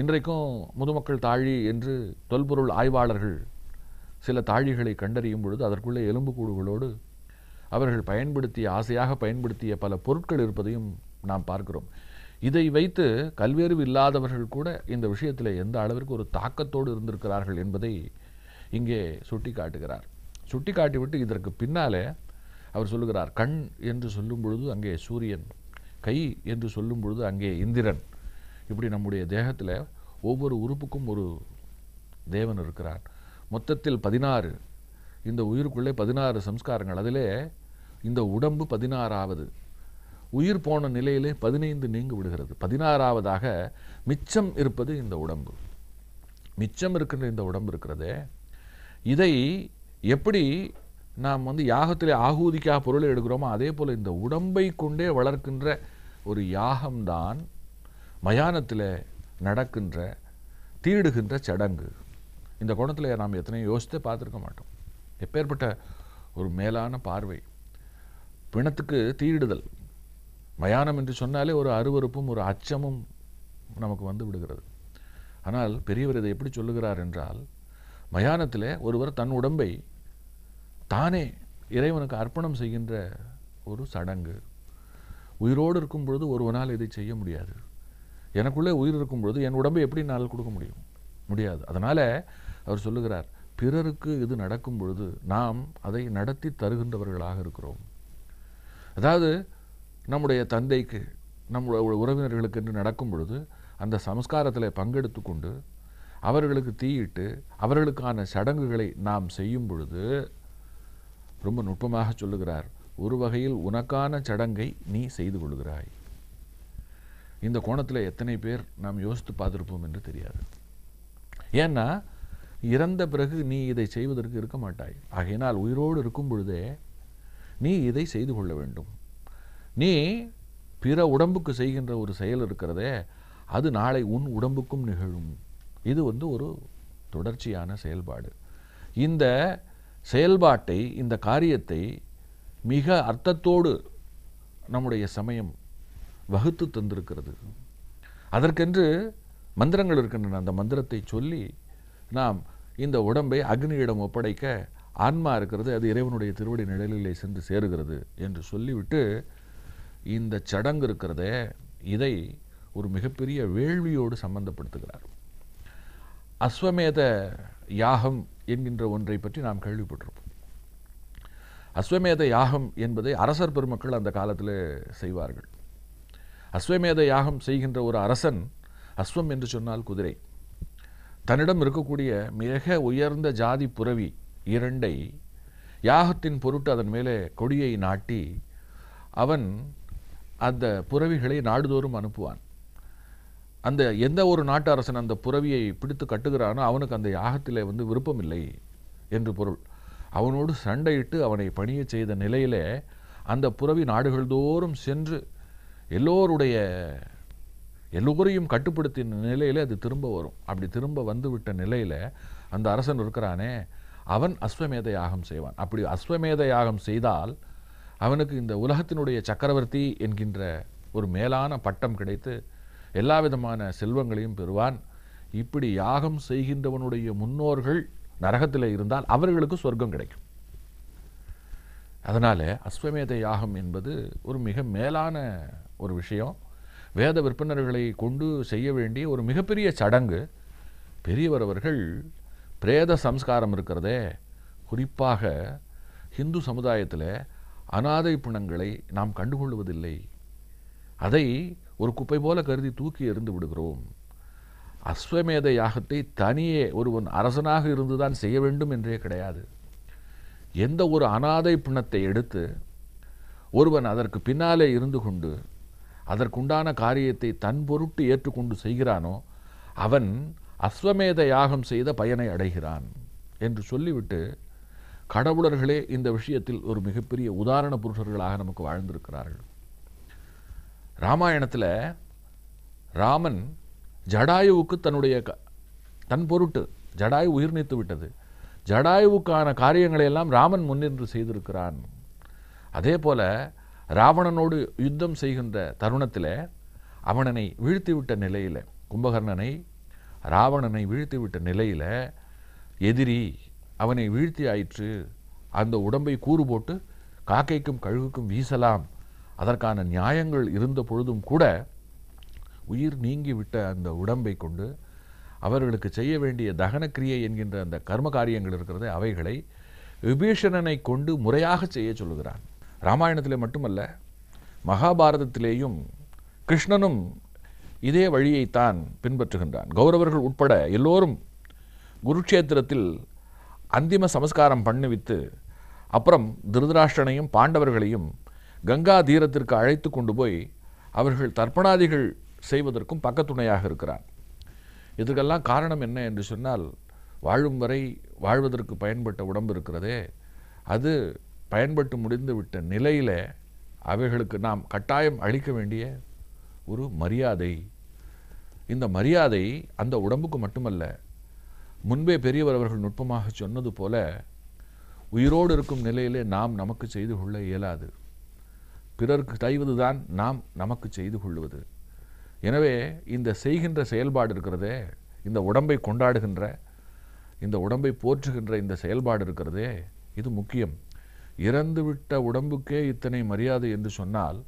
இன்றைக்கும் முதுமக்கள் தாழி என்று தொல்பொருள் ஆய்வாளர்கள் சில தாழிகளை கண்டறியும் பொழுது அதற்குள்ளே எலும்புக்கூடுகளோடு அவர்கள் பயன்படுத்திய ஆசையாக பயன்படுத்திய பல பொருட்கள் இருப்பதையும் நாம் பார்க்கிறோம். இதை வைத்து கல்வியறிவு இல்லாதவர்கள் கூட இந்த விஷயத்தில் எந்த அளவிற்கு ஒரு தாக்கத்தோடு இருந்திருக்கிறார்கள் என்பதை இங்கே சுட்டி காட்டுகிறார் சுட்டி காட்டிவிட்டு இதற்கு பின்னாலே அவர் சொல்லுகிறார் கண் என்று சொல்லும் பொழுது அங்கே சூரியன் கை என்று சொல்லும் பொழுது அங்கே இந்திரன். இப்படி நம்முடைய தேகத்தில் ஒவ்வொரு உறுப்புக்கும் ஒரு தேவன் இருக்கிறார். மொத்தத்தில் பதினாறு இந்த உயிருக்குள்ளே பதினாறு சம்ஸ்காரங்கள். அதிலே இந்த உடம்பு பதினாறாவது. உயிர் போன நிலையிலே பதினைந்து நீங்கி விடுகிறது. பதினாறாவதாக மிச்சம் இருப்பது இந்த உடம்பு. மிச்சம் இருக்கின்ற இந்த உடம்பு இருக்கிறதே. இதை எப்படி நாம் வந்து யாகத்திலே ஆகூதிக்காக பொருளை எடுக்கிறோமோ அதே போல் இந்த உடம்பை கொண்டே வளர்க்கின்ற ஒரு யாகம்தான் மயானத்தில் நடக்கின்ற தீடுகின்ற சடங்கு. இந்த கோணத்தில் நாம் எத்தனையோ யோசித்து பார்த்துருக்க மாட்டோம். எப்பேற்பட்ட ஒரு மேலான பார்வை. பிணத்துக்கு தீடுதல் மயானம் என்று சொன்னாலே ஒரு அருவருப்பும் ஒரு அச்சமும் நமக்கு வந்து விடுகிறது. ஆனால் பெரியவர் இதை எப்படி சொல்லுகிறார் என்றால் மயானத்தில் ஒருவர் தன் உடம்பை தானே இறைவனுக்கு அர்ப்பணம் செய்கின்ற ஒரு சடங்கு. உயிரோடு இருக்கும் பொழுது ஒருவனால் இதை செய்ய முடியாது. எனக்குள்ளே உயிர் இருக்கும் பொழுது என் உடம்பை எப்படி என்னால் கொடுக்க முடியும்? முடியாது. அதனால் அவர் சொல்லுகிறார் பிறருக்கு இது நடக்கும் பொழுது நாம் அதை நடத்தி தருகின்றவர்களாக இருக்கிறோம். அதாவது நம்முடைய தந்தைக்கு நம்முடைய உறவினர்களுக்கு என்று நடக்கும் பொழுது அந்த சமஸ்காரத்தில் பங்கெடுத்து கொண்டு அவர்களுக்கு தீயிட்டு அவர்களுக்கான சடங்குகளை நாம் செய்யும் பொழுது ரொம்ப நுட்பமாக சொல்லுகிறார் ஒரு வகையில் உனக்கான சடங்கை நீ செய்து கொள்கிறாய். இந்த கோணத்தில் எத்தனை பேர் நாம் யோசித்து பார்த்துருப்போம் என்று தெரியாது. ஏன்னா இறந்த பிறகு நீ இதை செய்வதற்கு இருக்க மாட்டாய். ஆகையினால் உயிரோடு இருக்கும் பொழுதே நீ இதை செய்து கொள்ள வேண்டும். நீ பிற உடம்புக்கு செய்கின்ற ஒரு செயல் இருக்கிறதே அது நாளை உன் உடம்புக்கும் நிகழும். இது வந்து ஒரு தொடர்ச்சியான செயல்பாடு. இந்த செயல்பாட்டை இந்த காரியத்தை மிக அர்த்தத்தோடு நம்முடைய சமயம் வகுத்து தந்திருக்கிறது. அதற்கென்று மந்திரங்கள் இருக்கின்றன. அந்த மந்திரத்தை சொல்லி நாம் இந்த உடம்பை அக்னியிடம் ஒப்படைக்க ஆன்மா இருக்கிறது. அது இறைவனுடைய திருவடி நிழலிலே சென்று சேருகிறது என்று சொல்லிவிட்டு இந்த சடங்கு இருக்கிறதே இதை ஒரு மிகப்பெரிய வேள்வியோடு சம்பந்தப்படுத்துகிறார். அஸ்வமேத யாகம் என்கின்ற ஒன்றை பற்றி நாம் கேள்விப்பட்டிருப்போம். அஸ்வமேத யாகம் என்பதை அரசர் பெருமக்கள் அந்த காலத்தில் செய்வார்கள். அஸ்வமேத யாகம் செய்கின்ற ஒரு அரசன் அஸ்வம் என்று சொன்னால் குதிரை. தன்னிடம் இருக்கக்கூடிய மிக உயர்ந்த ஜாதி புறவி இரண்டை யாகத்தின் பொருட்டு அதன் மேலே கொடியை நாட்டி அவன் அந்த புறவிகளை நாடுதோறும் அனுப்புவான். அந்த எந்த ஒரு நாட்டு அரசன் அந்த புறவியை பிடித்து கட்டுகிறானோ அவனுக்கு அந்த யாகத்தில் வந்து விருப்பம் இல்லை என்று பொருள். அவனோடு சண்டையிட்டு அவனை பணிய செய்த நிலையிலே அந்த புறவி நாடுகள் தோறும் சென்று எல்லோருடைய எல்லோரையும் கட்டுப்படுத்தின நிலையில் அது திரும்ப வரும். அப்படி திரும்ப வந்துவிட்ட நிலையில் அந்த அரசன் இருக்கிறானே அவன் அஸ்வமேத யாகம் செய்வான். அப்படி அஸ்வமேத யாகம் செய்தால் அவனுக்கு இந்த உலகத்தினுடைய சக்கரவர்த்தி என்கின்ற ஒரு மேலான பட்டம் கிடைத்து எல்லா விதமான செல்வங்களையும் பெறுவான். இப்படி யாகம் செய்கின்றவனுடைய முன்னோர்கள் நரகத்தில் இருந்தால் அவர்களுக்கு சொர்க்கம் கிடைக்கும். அதனால் அஸ்வமேத யாகம் என்பது ஒரு மிக மேலான ஒரு விஷயம். வேத விற்பனர்களை கொண்டு செய்ய வேண்டிய ஒரு மிகப்பெரிய சடங்கு. பெரியவர் அவர்கள் பிரேத சம்ஸ்காரம் இருக்கிறதே. குறிப்பாக ஹிந்து சமுதாயத்தில் அனாதை பிணங்களை நாம் கண்டுகொள்வதில்லை. அதை ஒரு குப்பை போல கருதி தூக்கி எறிந்து விடுகிறோம். அஸ்வமேத யாகத்தை தனியே ஒருவன் அரசனாக இருந்துதான் செய்ய வேண்டும் என்றே கிடையாது. எந்த ஒரு அனாதை பிணத்தை எடுத்து ஒருவன் அதற்கு பின்னாலே இருந்து கொண்டு அதற்குண்டான காரியத்தை தன் பொருட்டு ஏற்றுக்கொண்டு செய்கிறானோ அவன் அஸ்வமேத யாகம் செய்த பயனை அடைகிறான் என்று சொல்லிவிட்டு கடவுளர்களே இந்த விஷயத்தில் ஒரு மிகப்பெரிய உதாரண புருஷர்களாக நமக்கு வாழ்ந்திருக்கிறார்கள். ராமாயணத்தில் ராமன் ஜடாயுவுக்கு தன்னுடைய க- தன் பொருட்டு ஜடாயு உயிர் நீத்து விட்டது. ஜடாயுவுக்கான காரியங்களை எல்லாம் ராமன் முன்னின்று செய்திருக்கிறான். அதே போல ராவணனோடு யுத்தம் செய்கின்ற தருணத்தில் அவனனை வீழ்த்திவிட்ட நிலையில் கும்பகர்ணனை ராவணனை வீழ்த்திவிட்ட நிலையில் எதிரி அவனை வீழ்த்தி ஆயிற்று. அந்த உடம்பை கூறு போட்டு காக்கைக்கும் கழுகுக்கும் வீசலாம். அதற்கான நியாயங்கள் இருந்த பொழுதும் கூட உயிர் நீங்கிவிட்ட அந்த உடம்பை கொண்டு அவர்களுக்கு செய்ய வேண்டிய தகனக்கிரியை என்கின்ற அந்த கர்ம காரியங்கள் இருக்கிறது அவைகளை விபீஷணனை கொண்டு முறையாக செய்ய சொல்லுகிறான். ராமாயணத்திலே மட்டுமல்ல மகாபாரதத்திலேயும் கிருஷ்ணனும் இதே வழியைத்தான் பின்பற்றுகின்றான். கௌரவர்கள் உட்பட எல்லோரும் குருட்சேத்திரத்தில் அந்திம சமஸ்காரம் பண்ணுவித்து அப்புறம் திருதராஷ்டனையும் பாண்டவர்களையும் கங்கா தீரத்திற்கு அழைத்து கொண்டு போய் அவர்கள் தர்ப்பணாதிகள் செய்வதற்கும் பக்கத்துணையாக இருக்கிறார். இதற்கெல்லாம் காரணம் என்ன என்று சொன்னால் வாழும் வரை வாழ்வதற்கு பயன்பட்ட உடம்பு இருக்கிறதே. அது பயன்பட்டு முடிந்து விட்ட நிலையில் அவைகளுக்கு நாம் கட்டாயம் அளிக்க வேண்டிய ஒரு மரியாதை. இந்த மரியாதை அந்த உடம்புக்கு மட்டுமல்ல முன்பே பெரியவர் அவர்கள் நுட்பமாக சொன்னது போல உயிரோடு இருக்கும் நிலையிலே நாம் நமக்கு செய்து கொள்ள இயலாது. பிறருக்கு தைவதுதான் நாம் நமக்கு செய்து கொள்வது. எனவே இந்த செய்கின்ற செயல்பாடு இருக்கிறதே இந்த உடம்பை கொண்டாடுகின்ற இந்த உடம்பை போற்றுகின்ற இந்த செயல்பாடு இருக்கிறதே இது முக்கியம். இறந்துவிட்ட உடம்புக்கே இத்தனை மரியாதை என்று சொன்னால்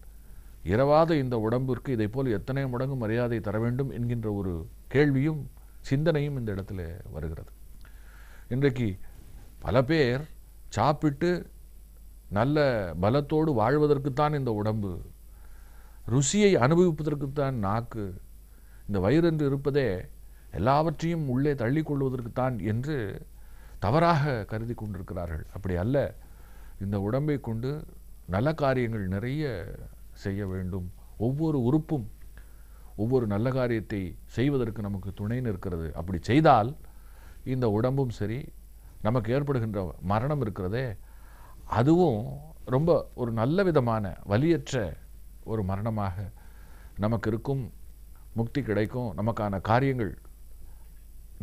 இரவாத இந்த உடம்பிற்கு இதை போல் எத்தனை மடங்கு மரியாதை தர வேண்டும் என்கின்ற ஒரு கேள்வியும் சிந்தனையும் இந்த இடத்துல வருகிறது. இன்றைக்கு பல பேர் சாப்பிட்டு நல்ல பலத்தோடு வாழ்வதற்குத்தான் இந்த உடம்பு ருசியை அனுபவிப்பதற்குத்தான் நாக்கு இந்த வயிறு என்று இருப்பதே எல்லாவற்றையும் உள்ளே தள்ளி கொள்வதற்குத்தான் என்று தவறாக கருதி கொண்டிருக்கிறார்கள். அப்படி அல்ல இந்த உடம்பை கொண்டு நல்ல காரியங்கள் நிறைய செய்ய வேண்டும். ஒவ்வொரு உறுப்பும் ஒவ்வொரு நல்ல காரியத்தை செய்வதற்கு நமக்கு துணை நிற்கிறது. அப்படி செய்தால் இந்த உடம்பும் சரி நமக்கு ஏற்படுகின்ற மரணம் இருக்கிறதே அதுவும் ரொம்ப ஒரு நல்ல விதமான வலியற்ற ஒரு மரணமாக நமக்கு இருக்கும் முக்தி கிடைக்கும் நமக்கான காரியங்கள்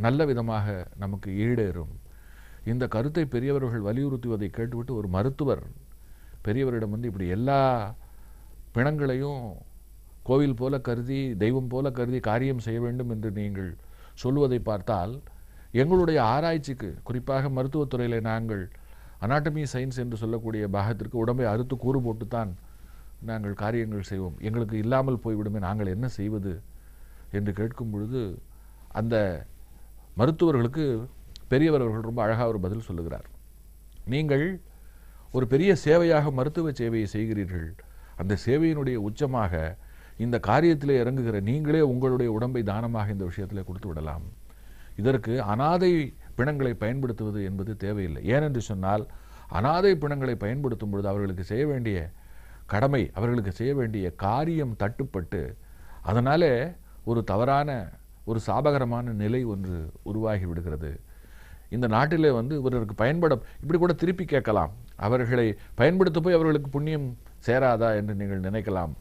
நல்ல விதமாக நமக்கு ஈடேறும். இந்த கருத்தை பெரியவர்கள் வலியுறுத்துவதை கேட்டுவிட்டு ஒரு மருத்துவர் பெரியவரிடம் வந்து இப்படி எல்லா பிணங்களையும் கோவில் போல கருதி தெய்வம் போல கருதி காரியம் செய்ய வேண்டும் என்று நீங்கள் சொல்லுவதை பார்த்தால் எங்களுடைய ஆராய்ச்சிக்கு குறிப்பாக மருத்துவத்துறையில் நாங்கள் அனாட்டமி சயின்ஸ் என்று சொல்லக்கூடிய பாகத்திற்கு உடம்பை அறுத்து கூறு போட்டுத்தான் நாங்கள் காரியங்கள் செய்வோம். எங்களுக்கு இல்லாமல் போய்விடுமே நாங்கள் என்ன செய்வது என்று கேட்கும் பொழுது அந்த மருத்துவர்களுக்கு பெரியவர் அவர்கள் ரொம்ப அழகாக ஒரு பதில் சொல்லுகிறார். நீங்கள் ஒரு பெரிய சேவையாக மருத்துவ சேவையை செய்கிறீர்கள். அந்த சேவையினுடைய உச்சமாக இந்த காரியத்தில் இறங்குகிற நீங்களே உங்களுடைய உடம்பை தானமாக இந்த விஷயத்தில் கொடுத்து விடலாம். இதற்கு அனாதை பிணங்களை பயன்படுத்துவது என்பது தேவையில்லை. ஏனென்று சொன்னால் அனாதை பிணங்களை பயன்படுத்தும் பொழுது அவர்களுக்கு செய்ய வேண்டிய கடமை அவர்களுக்கு செய்ய வேண்டிய காரியம் தட்டுப்பட்டு அதனாலே ஒரு தவறான ஒரு சாபகரமான நிலை ஒன்று உருவாகி விடுகிறது. இந்த நாட்டிலே வந்து இவருக்கு பயன்பட இப்படி கூட திருப்பி கேட்கலாம். அவர்களை பயன்படுத்த போய் அவர்களுக்கு புண்ணியம் சேராதா என்று நீங்கள் நினைக்கலாம்.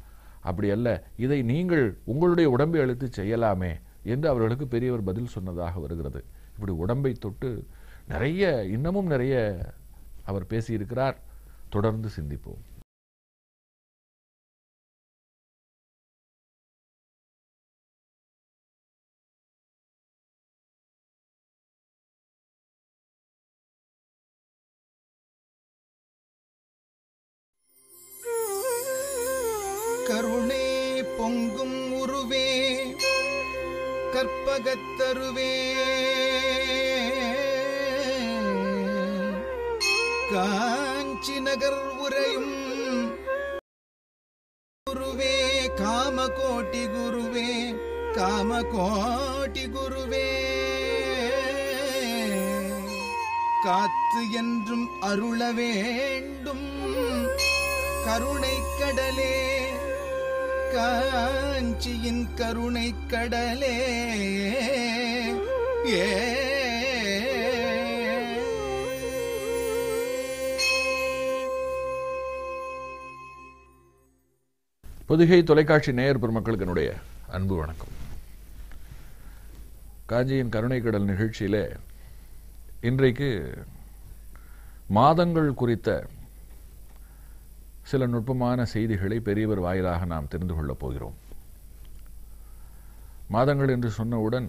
அப்படி அல்ல. இதை நீங்கள் உங்களுடைய உடம்பை அழுத்து செய்யலாமே என்று அவர்களுக்கு பெரியவர் பதில் சொன்னதாக வருகிறது. இப்படி உடம்பை தொட்டு நிறைய இன்னமும் நிறைய அவர் பேசியிருக்கிறார். தொடர்ந்து சிந்திப்போம். கற்பகத்தருவே காஞ்சி நகர் உரையும் குருவே காமகோட்டி குருவே காமகோட்டி குருவே. காத்து என்றும் அருள வேண்டும். கருணை கடலே காஞ்சியின் கருணை கடலே. ஏ. பொதிகை தொலைக்காட்சி நேயர் பெருமக்களுக்கு என்னுடைய அன்பு வணக்கம். காஞ்சியின் கருணை கடல் நிகழ்ச்சியிலே இன்றைக்கு மாதங்கள் குறித்த சில நுட்பமான செய்திகளை பெரியவர் வாயிலாக நாம் தெரிந்து கொள்ளப் போகிறோம். மாதங்கள் என்று சொன்னவுடன்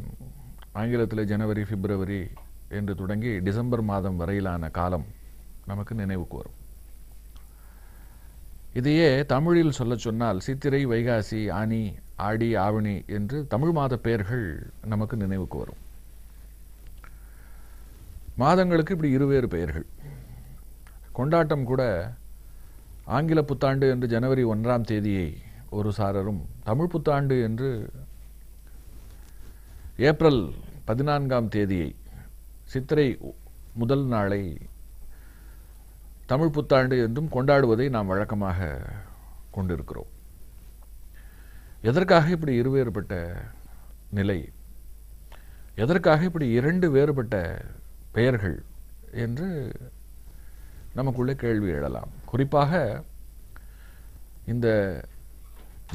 ஆங்கிலத்தில் ஜனவரி பிப்ரவரி என்று தொடங்கி டிசம்பர் மாதம் வரையிலான காலம் நமக்கு நினைவுக்கு வரும். இதையே தமிழில் சொல்ல சொன்னால் சித்திரை வைகாசி ஆனி ஆடி ஆவணி என்று தமிழ் மாத பெயர்கள் நமக்கு நினைவுக்கு வரும். மாதங்களுக்கு இப்படி இருவேறு பெயர்கள். கொண்டாட்டம் கூட ஆங்கில புத்தாண்டு என்று ஜனவரி ஒன்றாம் தேதியை ஒரு சாரரும் தமிழ் புத்தாண்டு என்று ஏப்ரல் பதினான்காம் தேதியை சித்திரை முதல் நாளை தமிழ் புத்தாண்டு என்றும் கொண்டாடுவதை நாம் வழக்கமாக கொண்டிருக்கிறோம். எதற்காக இப்படி இருவேறுபட்ட நிலை? எதற்காக இப்படி இரண்டு வேறுபட்ட பெயர்கள்? என்று நமக்குள்ளே கேள்வி எழலாம். குறிப்பாக இந்த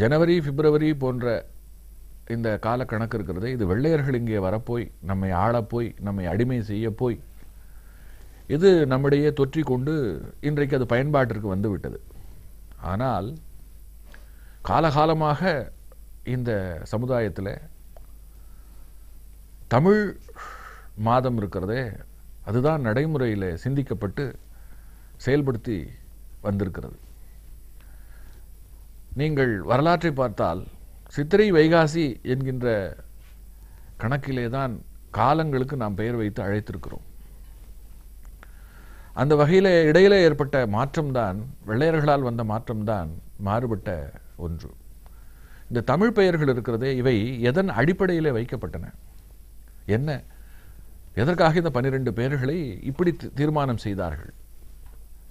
ஜனவரி பிப்ரவரி போன்ற இந்த கால கணக்கு இருக்கிறது. இது வெள்ளையர்கள் இங்கே வரப்போய் நம்மை ஆளப்போய் நம்மை அடிமை செய்ய போய் இது நம்மிடையே தொற்றிக் கொண்டு இன்றைக்கு அது பயன்பாட்டிற்கு வந்துவிட்டது. ஆனால் காலகாலமாக இந்த சமுதாயத்தில் தமிழ் மாதம் இருக்கிறதே அதுதான் நடைமுறையில் சிந்திக்கப்பட்டு செயல்படுத்தி வந்திருக்கிறது. நீங்கள் வரலாற்றை பார்த்தால் சித்திரை வைகாசி என்கின்ற கணக்கிலே தான் காலங்களுக்கு நாம் பெயர் வைத்து அழைத்திருக்கிறோம். அந்த வகையில் இடையில ஏற்பட்ட மாற்றம்தான் வெள்ளையர்களால் வந்த மாற்றம்தான் மாறுபட்ட ஒன்று. இந்த தமிழ் பெயர்கள் இருக்கிறதே இவை எதன் அடிப்படையிலே வைக்கப்பட்டன? என்ன? எதற்காக இந்த பன்னிரெண்டு பெயர்களை இப்படி தீர்மானம் செய்தார்கள்?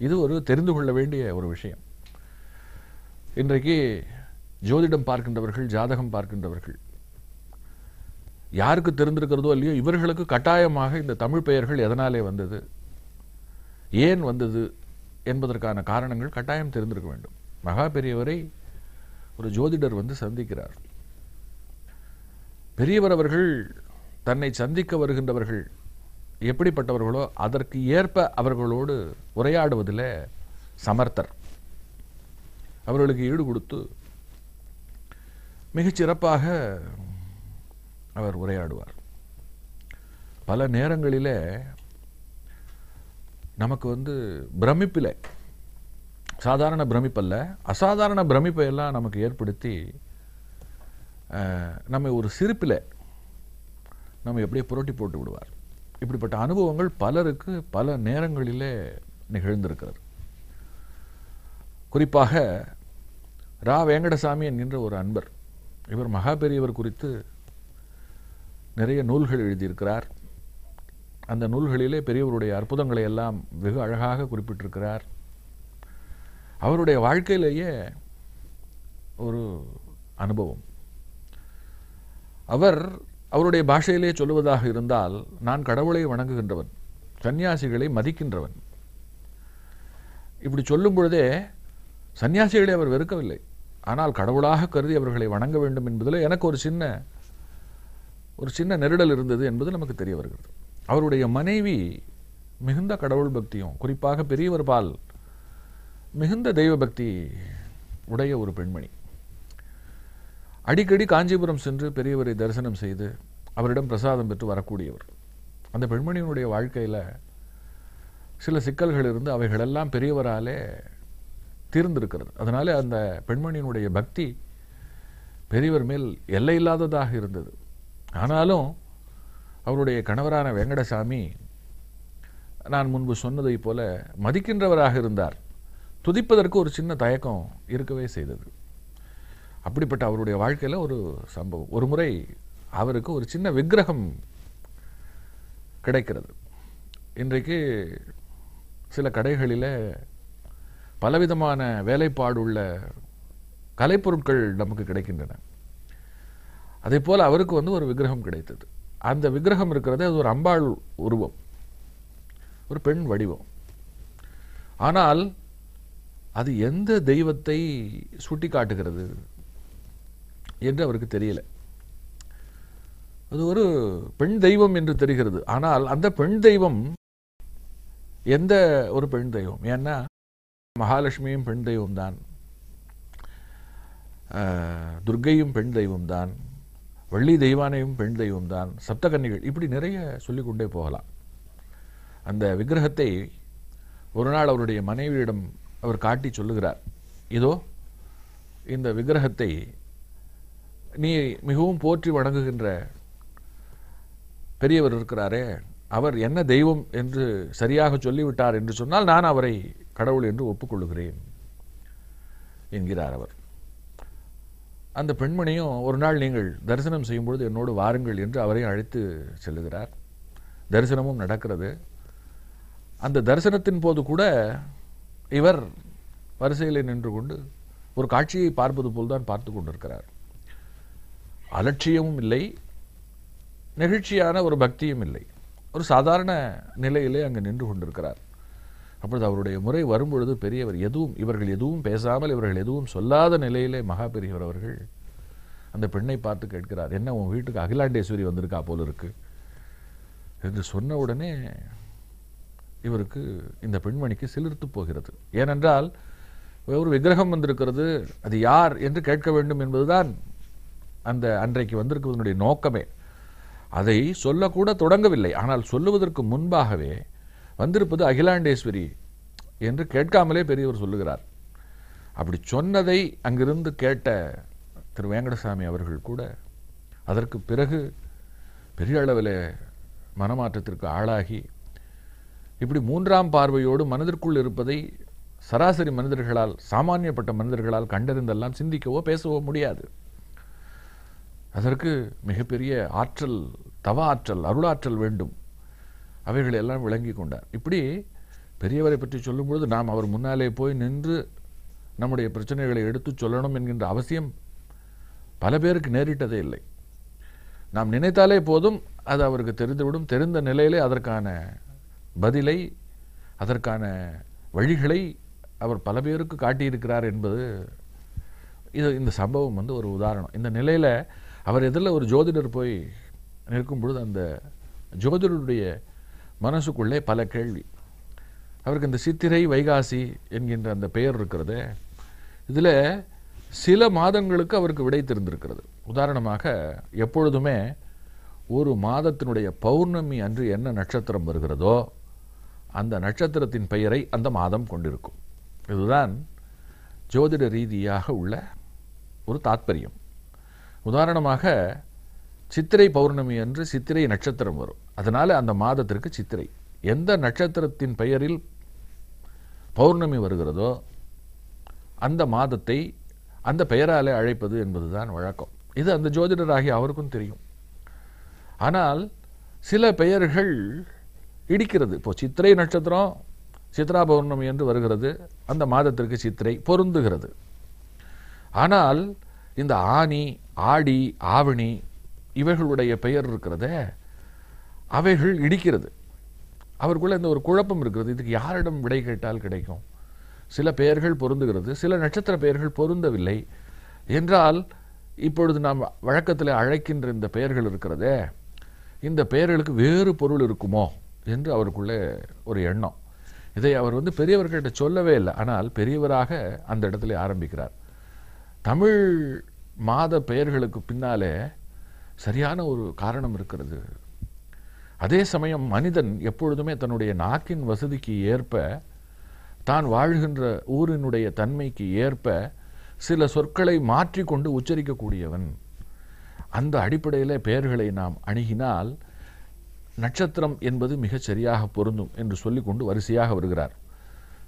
இது ஒரு தெரிந்து கொள்ள வேண்டிய ஒரு விஷயம். இன்றைக்கு ஜோதிடம் பார்க்கின்றவர்கள் ஜாதகம் பார்க்கின்றவர்கள் யாருக்கு தெரிந்திருக்கிறதோ இல்லையோ இவர்களுக்கு கட்டாயமாக இந்த தமிழ் பெயர்கள் எதனாலே வந்தது ஏன் வந்தது என்பதற்கான காரணங்கள் கட்டாயம் தெரிந்திருக்க வேண்டும். மகா பெரியவரை ஒரு ஜோதிடர் வந்து சந்திக்கிறார். பெரியவர் அவர்கள் தன்னை சந்திக்க வருகின்றவர்கள் எப்படிப்பட்டவர்களோ அதற்கு ஏற்ப அவர்களோடு உரையாடுவதில் சமர்த்தர். அவர்களுக்கு ஈடு கொடுத்து மிகச் சிறப்பாக அவர் உரையாடுவார். பல நேரங்களிலே நமக்கு வந்து பிரமிப்பில் சாதாரண பிரமிப்பல்ல அசாதாரண பிரமிப்பை எல்லாம் நமக்கு ஏற்படுத்தி நம்ம நம்மை ஒரு சிரிப்பில் நம்ம எப்படியே புரட்டி போட்டு விடுவார். இப்படிப்பட்ட அனுபவங்கள் பலருக்கு பல நேரங்களிலே நிகழ்ந்திருக்கிறது. குறிப்பாக ரா வேங்கடசாமி என்கின்ற ஒரு அன்பர் இவர் மகா பெரியவர் குறித்து நிறைய நூல்கள் எழுதியிருக்கிறார். அந்த நூல்களிலே பெரியவருடைய அற்புதங்களை எல்லாம் வெகு அழகாக குறிப்பிட்டிருக்கிறார். அவருடைய வாழ்க்கையிலேயே ஒரு அனுபவம். அவர் அவருடைய பாஷையிலே சொல்லுவதாக இருந்தால் நான் கடவுளை வணங்குகின்றவன் சந்நியாசிகளை மதிக்கின்றவன். இப்படி சொல்லும் பொழுதே சந்நியாசிகளை அவர் வெறுக்கவில்லை. ஆனால் கடவுளாக கருதி அவர்களை வணங்க வேண்டும் என்பதில் எனக்கு ஒரு சின்ன ஒரு சின்ன நெருடல் இருந்தது என்பது நமக்கு தெரிய வருகிறது. அவருடைய மனைவி மிகுந்த கடவுள் பக்தியும் குறிப்பாக பெரியவர் பால் மிகுந்த தெய்வ பக்தி உடைய ஒரு பெண்மணி. அடிக்கடி காஞ்சிபுரம் சென்று பெரியவரை தரிசனம் செய்து அவரிடம் பிரசாதம் பெற்று வரக்கூடியவர். அந்த பெண்மணியினுடைய வாழ்க்கையில் சில சிக்கல்கள் இருந்து அவைகளெல்லாம் பெரியவராலே தீர்ந்திருக்கிறது. அதனால் அந்த பெண்மணியினுடைய பக்தி பெரியவர் மேல் எல்லை இல்லாததாக இருந்தது. ஆனாலும் அவருடைய கணவரான வெங்கடசாமி நான் முன்பு சொன்னதைப் போல மதிக்கின்றவராக இருந்தார். துதிப்பதற்கு ஒரு சின்ன தயக்கம் இருக்கவே செய்தது. அப்படிப்பட்ட அவருடைய வாழ்க்கையில் ஒரு சம்பவம். ஒரு முறை அவருக்கு ஒரு சின்ன விக்கிரகம் கிடைக்கிறது. இன்றைக்கு சில கடைகளில் பலவிதமான வேலைப்பாடுள்ள கலைப்பொருட்கள் நமக்கு கிடைக்கின்றன. அதே போல் அவருக்கு வந்து ஒரு விக்கிரகம் கிடைத்தது. அந்த விக்கிரகம் இருக்கிறது அது ஒரு அம்பாள் உருவம். ஒரு பெண் வடிவம். ஆனால் அது எந்த தெய்வத்தை சுட்டி காட்டுகிறது என்று அவருக்கு தெரியல. அது ஒரு பெண் தெய்வம் என்று தெரிகிறது. ஆனால் அந்த பெண் தெய்வம் எந்த ஒரு பெண் தெய்வம்? ஏன்னா மகாலட்சுமியும் பெண் தெய்வம் தான் துர்க்கையும் பெண் தெய்வம் தான் வள்ளி தெய்வானையும் பெண் தெய்வம் தான் சப்தகன்னிகள் இப்படி நிறைய சொல்லிக்கொண்டே போகலாம். அந்த விக்கிரகத்தை ஒரு நாள் அவருடைய மனைவியிடம் அவர் காட்டி சொல்லுகிறார். இதோ இந்த விக்கிரகத்தை நீ மிகவும் போற்றி வணங்குகின்ற பெரியவர் இருக்கிறாரே அவர் என்ன தெய்வம் என்று சரியாக சொல்லிவிட்டார் என்று சொன்னால் நான் அவரை கடவுள் என்று ஒப்புக்கொள்ளுகிறேன் என்கிறார் அவர். அந்த பெண்மணியும் ஒரு நாள் நீங்கள் தரிசனம் செய்யும்பொழுது என்னோடு வாருங்கள் என்று அவரை அழைத்து செல்லுகிறார். தரிசனமும் நடக்கிறது. அந்த தரிசனத்தின் போது கூட இவர் வரிசையில் நின்று கொண்டு ஒரு காட்சியை பார்ப்பது போல்தான் பார்த்து கொண்டிருக்கிறார். அலட்சியமும் இல்லை நெகிழ்ச்சியான ஒரு பக்தியும் இல்லை. ஒரு சாதாரண நிலையிலே அங்கு நின்று கொண்டிருக்கிறார். அப்பொழுது அவருடைய முறை வரும்பொழுது பெரியவர் எதுவும் இவர்கள் எதுவும் பேசாமல் இவர்கள் எதுவும் சொல்லாத நிலையிலே மகா பெரியவர் அவர்கள் அந்த பெண்ணை பார்த்து கேட்கிறார் என்ன உன் வீட்டுக்கு அகிலாண்டேஸ்வரி வந்திருக்கா போல இருக்கு? என்று சொன்ன உடனே இவருக்கு இந்த பெண்மணிக்கு சிலிர்த்து போகிறது. ஏனென்றால் ஒரு விக்கிரகம் வந்திருக்கிறது அது யார் என்று கேட்க வேண்டும் என்பதுதான் அந்த அன்றைக்கு வந்திருப்பதனுடைய நோக்கமே. அதை சொல்லக்கூட தொடங்கவில்லை. ஆனால் சொல்லுவதற்கு முன்பாகவே வந்திருப்பது அகிலாண்டேஸ்வரி என்று கேட்காமலே பெரியவர் சொல்லுகிறார். அப்படி சொன்னதை அங்கிருந்து கேட்ட திரு வேங்கடசாமி அவர்கள் கூட அதற்கு பிறகு பெரிய அளவில் மனமாற்றத்திற்கு ஆளாகி இப்படி மூன்றாம் பார்வையோடு மனதிற்குள் இருப்பதை சராசரி மனிதர்களால் சாமானியப்பட்ட மனிதர்களால் கண்டறிந்தெல்லாம் சிந்திக்கவோ பேசவோ முடியாது. அதற்கு மிகப்பெரிய ஆற்றல் தவ ஆற்றல் அருளாற்றல் வேண்டும். அவைகளை எல்லாம் விளங்கி கொண்டார். இப்படி பெரியவரை பற்றி சொல்லும்பொழுது நாம் அவர் முன்னாலே போய் நின்று நம்முடைய பிரச்சனைகளை எடுத்துச் சொல்லணும் என்கின்ற அவசியம் பல பேருக்கு நேரிட்டதே இல்லை. நாம் நினைத்தாலே போதும் அது அவருக்கு தெரிந்துவிடும். தெரிந்த நிலையிலே அதற்கான பதிலை அதற்கான வழிகளை அவர் பல பேருக்கு காட்டியிருக்கிறார் என்பது இது இந்த சம்பவம் வந்து ஒரு உதாரணம். இந்த நிலையில் அவர் எதிரில் ஒரு ஜோதிடர் போய் நிற்கும் பொழுது அந்த ஜோதிடருடைய மனசுக்குள்ளே பல கேள்வி. அவருக்கு இந்த சித்திரை வைகாசி என்கின்ற அந்த பெயர் இருக்கிறது. இதில் சில மாதங்களுக்கு அவருக்கு விடை தெரிந்திருக்கிறது. உதாரணமாக எப்பொழுதுமே ஒரு மாதத்தினுடைய பௌர்ணமி அன்று என்ன நட்சத்திரம் வருகிறதோ அந்த நட்சத்திரத்தின் பெயரை அந்த மாதம் கொண்டிருக்கும். இதுதான் ஜோதிட ரீதியாக உள்ள ஒரு தாத்பரியம். உதாரணமாக சித்திரை பௌர்ணமி அன்று சித்திரை நட்சத்திரம் வரும். அதனால் அந்த மாதத்திற்கு சித்திரை. எந்த நட்சத்திரத்தின் பெயரில் பௌர்ணமி வருகிறதோ அந்த மாதத்தை அந்த பெயராலே அழைப்பது என்பதுதான் வழக்கம். இது அந்த ஜோதிடராகி அவருக்கும் தெரியும். ஆனால் சில பெயர்கள் இடிக்கிறது. இப்போ சித்திரை நட்சத்திரம் சித்ரா பௌர்ணமி என்று வருகிறது. அந்த மாதத்திற்கு சித்திரை பொருந்துகிறது. ஆனால் இந்த ஆனி ஆடி ஆவணி இவைகளுடைய பெயர் இருக்கிறதே அவைகள் இடிக்கிறது. அவருக்குள்ளே இந்த ஒரு குழப்பம் இருக்கிறது. இதுக்கு யாரிடம் விடை கேட்டால் கிடைக்கும்? சில பெயர்கள் பொருந்துகிறது. சில நட்சத்திர பெயர்கள் பொருந்தவில்லை. என்றால் இப்பொழுது நாம் வழக்கத்தில் அழைக்கின்ற இந்த பெயர்கள் இருக்கிறதே இந்த பெயர்களுக்கு வேறு பொருள் இருக்குமோ என்று அவருக்குள்ளே ஒரு எண்ணம். இதை அவர் வந்து பெரியவர்கிட்ட சொல்லவே இல்லை. ஆனால் பெரியவராக அந்த இடத்துல ஆரம்பிக்கிறார். தமிழ் மாத பெயர்களுக்கு பின்னாலே சரியான ஒரு காரணம் இருக்கிறது. அதே சமயம் மனிதன் எப்பொழுதுமே தன்னுடைய நாக்கின் வசதிக்கு ஏற்ப தான் வாழ்கின்ற ஊரினுடைய தன்மைக்கு ஏற்ப சில சொற்களை மாற்றிக்கொண்டு உச்சரிக்கக்கூடியவன். அந்த அடிப்படையில் பெயர்களை நாம் அணுகினால் நட்சத்திரம் என்பது மிகச் சரியாக பொருந்தும் என்று சொல்லிக்கொண்டு வரிசையாக வருகிறார்.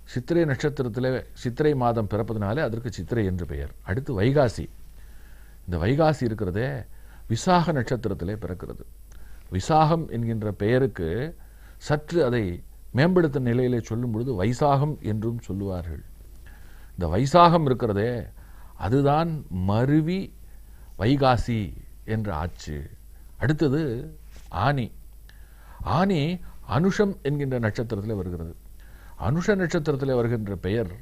சித்திரை நட்சத்திரத்தில் சித்திரை மாதம் பிறப்பதுனாலே அதற்கு சித்திரை என்று பெயர். அடுத்து வைகாசி. இந்த வைகாசி இருக்கிறதே விசாக நட்சத்திரத்திலே பிறக்கிறது. விசாகம் என்கின்ற பெயருக்கு சற்று அதை மேம்படுத்த நிலையிலே சொல்லும் பொழுது வைசாகம் என்றும் சொல்லுவார்கள். இந்த வைசாகம் இருக்கிறதே அதுதான் மருவி வைகாசி என்று ஆச்சு அடுத்தது ஆனி. ஆனி அனுஷம் என்கின்ற நட்சத்திரத்தில் வருகிறது. அனுஷ நட்சத்திரத்தில் வருகின்ற பெயர்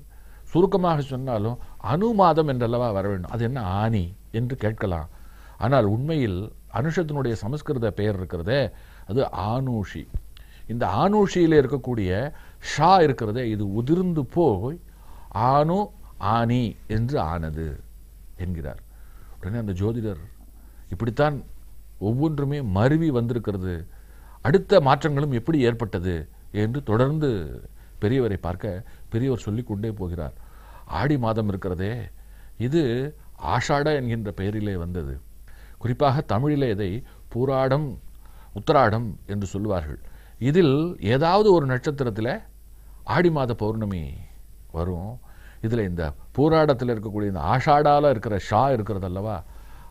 சுருக்கமாக சொன்னாலும் அனு மாதம் என்றல்லவா வர வேண்டும். அது என்ன ஆனி என்று கேட்கலாம். ஆனால் உண்மையில் அனுஷத்தினுடைய சமஸ்கிருத பெயர் இருக்கிறதே அது ஆனூஷி. இந்த ஆனூஷியில் இருக்கக்கூடிய ஷா இருக்கிறதே இது உதிர்ந்து போய் ஆணு ஆணி என்று ஆனது என்கிறார். உடனே அந்த ஜோதிடர் இப்படித்தான் ஒவ்வொன்றுமே மருவி வந்திருக்கிறது. அடுத்த மாற்றங்களும் எப்படி ஏற்பட்டது? என்று தொடர்ந்து பெரியவரை பார்க்க பெரியவர் சொல்லிக்கொண்டே போகிறார். ஆடி மாதம் இருக்கிறதே. இது ஆஷாட என்கின்ற பெயரிலே வந்தது. குறிப்பாக தமிழிலே இதை பூராடம் உத்தராடம் என்று சொல்லுவார்கள். இதில் ஏதாவது ஒரு நட்சத்திரத்தில் ஆடி மாத பௌர்ணமி வரும். இதில் இந்த பூராடத்தில் இருக்கக்கூடிய இந்த ஆஷாடால இருக்கிற ஷா இருக்கிறது அல்லவா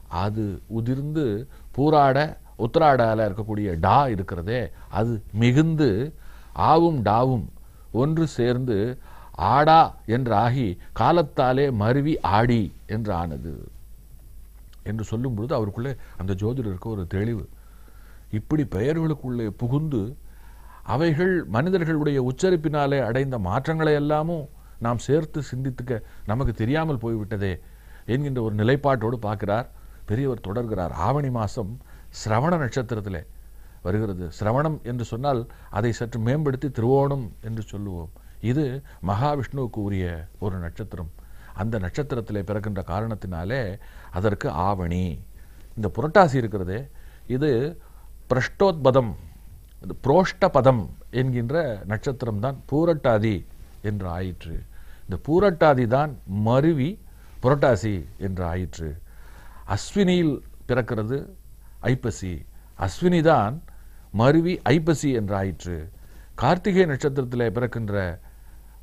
அது உதிர்ந்து பூராட உத்தராடால இருக்கக்கூடிய டா இருக்கிறதே. அது மிகுந்து ஆவும் டாவும் ஒன்று சேர்ந்து ஆடா என்றாகி காலத்தாலே மருவி ஆடி என்று ஆனது என்று சொல்லும் பொழுது அவருக்குள்ளே அந்த ஜோதிடருக்கு ஒரு தெளிவு. இப்படி பெயர்களுக்குள்ளே புகுந்து அவைகள் மனிதர்களுடைய உச்சரிப்பினாலே அடைந்த மாற்றங்களை எல்லாமும் நாம் சேர்த்து சிந்தித்துக்க நமக்கு தெரியாமல் போய்விட்டதே என்கின்ற ஒரு நிலைப்பாட்டோடு பார்க்கிறார். பெரியவர் தொடர்கிறார். ஆவணி மாதம் சிரவண நட்சத்திரத்திலே வருகிறது. சிரவணம் என்று சொன்னால் அதை சற்று மேம்படுத்தி திருவோணம் என்று சொல்லுவோம். இது மகாவிஷ்ணுவுக்கு உரிய ஒரு நட்சத்திரம். அந்த நட்சத்திரத்தில் பிறக்கின்ற காரணத்தினாலே அதற்கு ஆவணி. இந்த புரட்டாசி இருக்கிறது. இது பிரஷ்டோத்பதம் இது புரோஷ்டபதம் என்கின்ற நட்சத்திரம் தான் பூரட்டாதி என்று ஆயிற்று. இந்த பூரட்டாதி தான் மருவி புரட்டாசி என்று ஆயிற்று. அஸ்வினியில் பிறக்கிறது ஐப்பசி. அஸ்வினி தான் மருவி ஐப்பசி என்றாயிற்று. கார்த்திகை நட்சத்திரத்திலே பிறக்கின்ற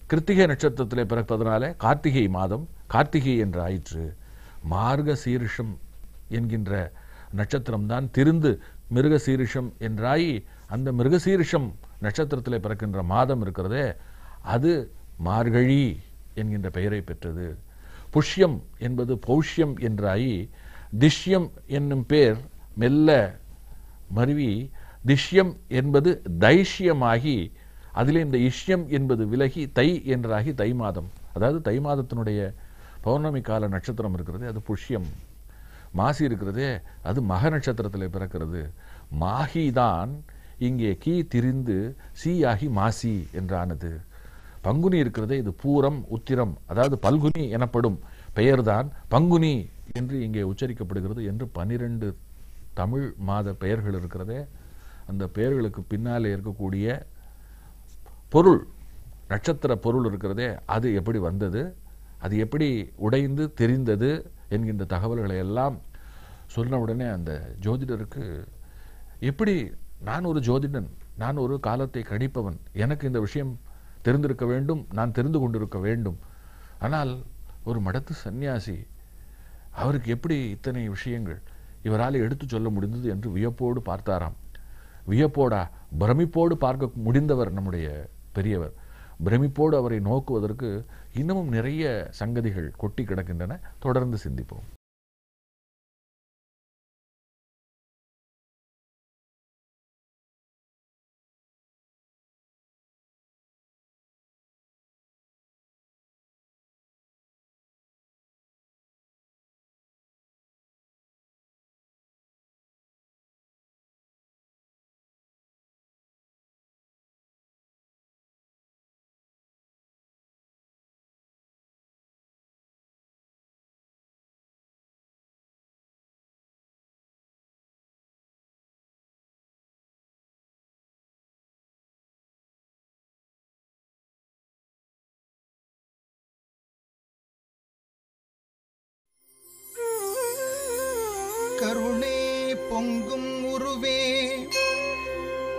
கிருத்திகை நட்சத்திரத்திலே பிறப்பதனால கார்த்திகை மாதம் கார்த்திகை என்று ஆயிற்று மார்க சீரிஷம் என்கின்ற நட்சத்திரம்தான் திருந்து மிருக சீருஷம் என்றாயி அந்த மிருகசீரிஷம் நட்சத்திரத்தில் பிறக்கின்ற மாதம் இருக்கிறதே அது மார்கழி என்கின்ற பெயரை பெற்றது. புஷ்யம் என்பது பௌஷ்யம் என்றாயி திஷ்யம் என்னும் பேர் மெல்ல மருவி திஷ்யம் என்பது தைஷ்யமாகி அதிலே இந்த இஷ்யம் என்பது விலகி தை என்றாகி தை மாதம். அதாவது தை மாதத்தினுடைய பௌர்ணமி கால நட்சத்திரம் இருக்கிறது அது புஷ்யம். மாசி இருக்கிறதே அது மக நட்சத்திரத்தில் பிறக்கிறது. மாஹி தான் இங்கே கீ திரிந்து சீயாகி மாசி என்றானது. பங்குனி இருக்கிறதே இது பூரம் உத்திரம் அதாவது பல்குனி எனப்படும் பெயர்தான் பங்குனி என்று இங்கே உச்சரிக்கப்படுகிறது என்று பனிரெண்டு தமிழ் மாத பெயர்கள் இருக்கிறதே. அந்த பெயர்களுக்கு பின்னாலே இருக்கக்கூடிய பொருள் நட்சத்திர பொருள் இருக்கிறதே அது எப்படி வந்தது அது எப்படி உடைந்து தெரிந்தது என்கின்ற தகவல்களை எல்லாம் சொன்ன உடனே அந்த ஜோதிடருக்கு எப்படி நான் ஒரு ஜோதிடன் நான் ஒரு காலத்தை கணிப்பவன் எனக்கு இந்த விஷயம் தெரிந்திருக்க வேண்டும் நான் தெரிந்து கொண்டிருக்க வேண்டும். ஆனால் ஒரு மடத்து சந்நியாசி அவருக்கு எப்படி இத்தனை விஷயங்கள் இவரால் எடுத்து சொல்ல முடிந்தது? என்று வியப்போடு பார்த்தாராம். வியப்போடா பிரமிப்போடு பார்க்க முடிந்தவர் நம்முடைய பெரியவர். பிரமிப்போடு அவரை நோக்குவதற்கு இன்னமும் நிறைய சங்கதிகள் கொட்டி கிடக்கின்றன. தொடர்ந்து சிந்திப்போம்.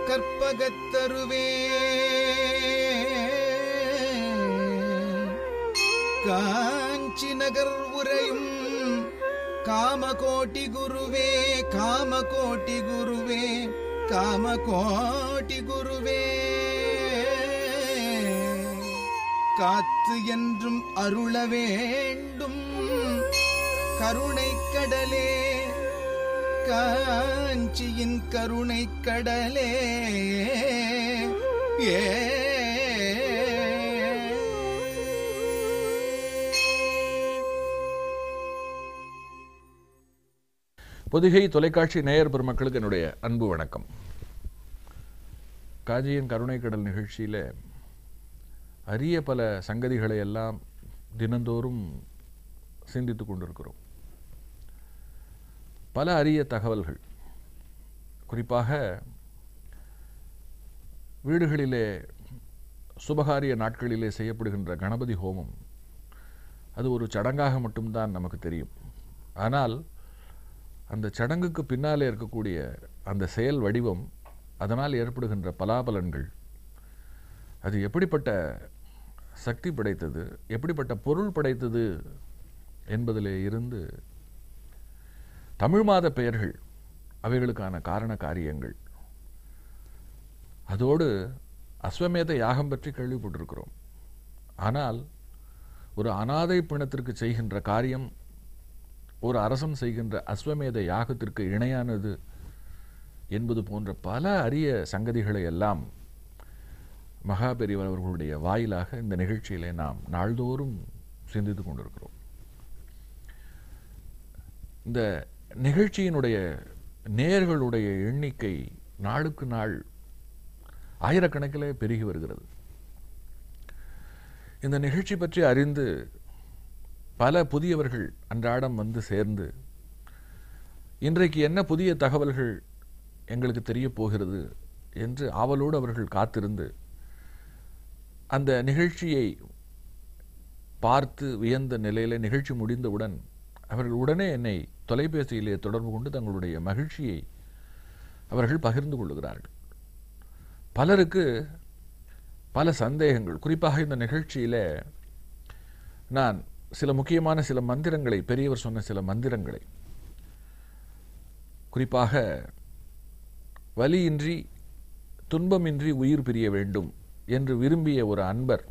கற்பகத்தருவே. காஞ்சி நகர் உரையும் காமகோட்டி குருவே காமகோட்டி குருவே காமகோட்டி குருவே. காத்து என்றும் அருள வேண்டும். கருணை கடலே காஞ்சியின் கருணை கடலே. ஏ. பொதிகை தொலைக்காட்சி நேயர் பெருமக்களுக்கு என்னுடைய அன்பு வணக்கம். காஜியின் கருணைக்கடல் நிகழ்ச்சியில் அரிய பல சங்கதிகளை எல்லாம் தினந்தோறும் சிந்தித்து கொண்டிருக்கிறோம். பல அரிய தகவல்கள். குறிப்பாக வீடுகளிலே சுபகாரிய நாட்களிலே செய்யப்படுகின்ற கணபதி ஹோமம் அது ஒரு சடங்காக மட்டும்தான் நமக்கு தெரியும். ஆனால் அந்த சடங்குக்கு பின்னாலே இருக்கக்கூடிய அந்த செயல் வடிவம் அதனால் ஏற்படுகின்ற பலாபலன்கள் அது எப்படிப்பட்ட சக்தி படைத்தது எப்படிப்பட்ட பொருள் படைத்தது என்பதிலே இருந்து தமிழ் மாத பெயர்கள் அவைகளுக்கான காரண காரியங்கள். அதோடு அஸ்வமேத யாகம் பற்றி கேள்விப்பட்டிருக்கிறோம். ஆனால் ஒரு அனாதை பிணத்திற்கு செய்கின்ற காரியம் ஒரு அரசன் செய்கின்ற அஸ்வமேத யாகத்திற்கு இணையானது என்பது போன்ற பல அரிய சங்கதிகளை எல்லாம் மகாபெரிவர் அவர்களுடைய வாயிலாக இந்த நிகழ்ச்சியிலே நாம் நாள்தோறும் சிந்தித்து கொண்டிருக்கிறோம். இந்த நிகழ்ச்சியினுடைய நேர்களுடைய எண்ணிக்கை நாளுக்கு நாள் ஆயிரக்கணக்கிலே பெருகி வருகிறது. இந்த நிகழ்ச்சி பற்றி அறிந்து பல புதியவர்கள் அன்றாடம் வந்து சேர்ந்து இன்றைக்கு என்ன புதிய தகவல்கள் எங்களுக்கு தெரிய போகிறது என்று ஆவலோடு அவர்கள் காத்திருந்து அந்த நிகழ்ச்சியை பார்த்து வியந்த நிலையில் நிகழ்ச்சி முடிந்தவுடன் அவர்கள் உடனே என்னை தொலைபேசியிலே தொடர்பு கொண்டு தங்களுடைய மகிழ்ச்சியை அவர்கள் பகிர்ந்து கொள்ளுகிறார்கள். பலருக்கு பல சந்தேகங்கள். குறிப்பாக இந்த நிகழ்ச்சியில நான் சில முக்கியமான சில மந்திரங்களை பெரியவர் சொன்ன சில மந்திரங்களை குறிப்பாக வலியின்றி துன்பமின்றி உயிர் பிரிய வேண்டும் என்று விரும்பிய ஒரு அன்பர்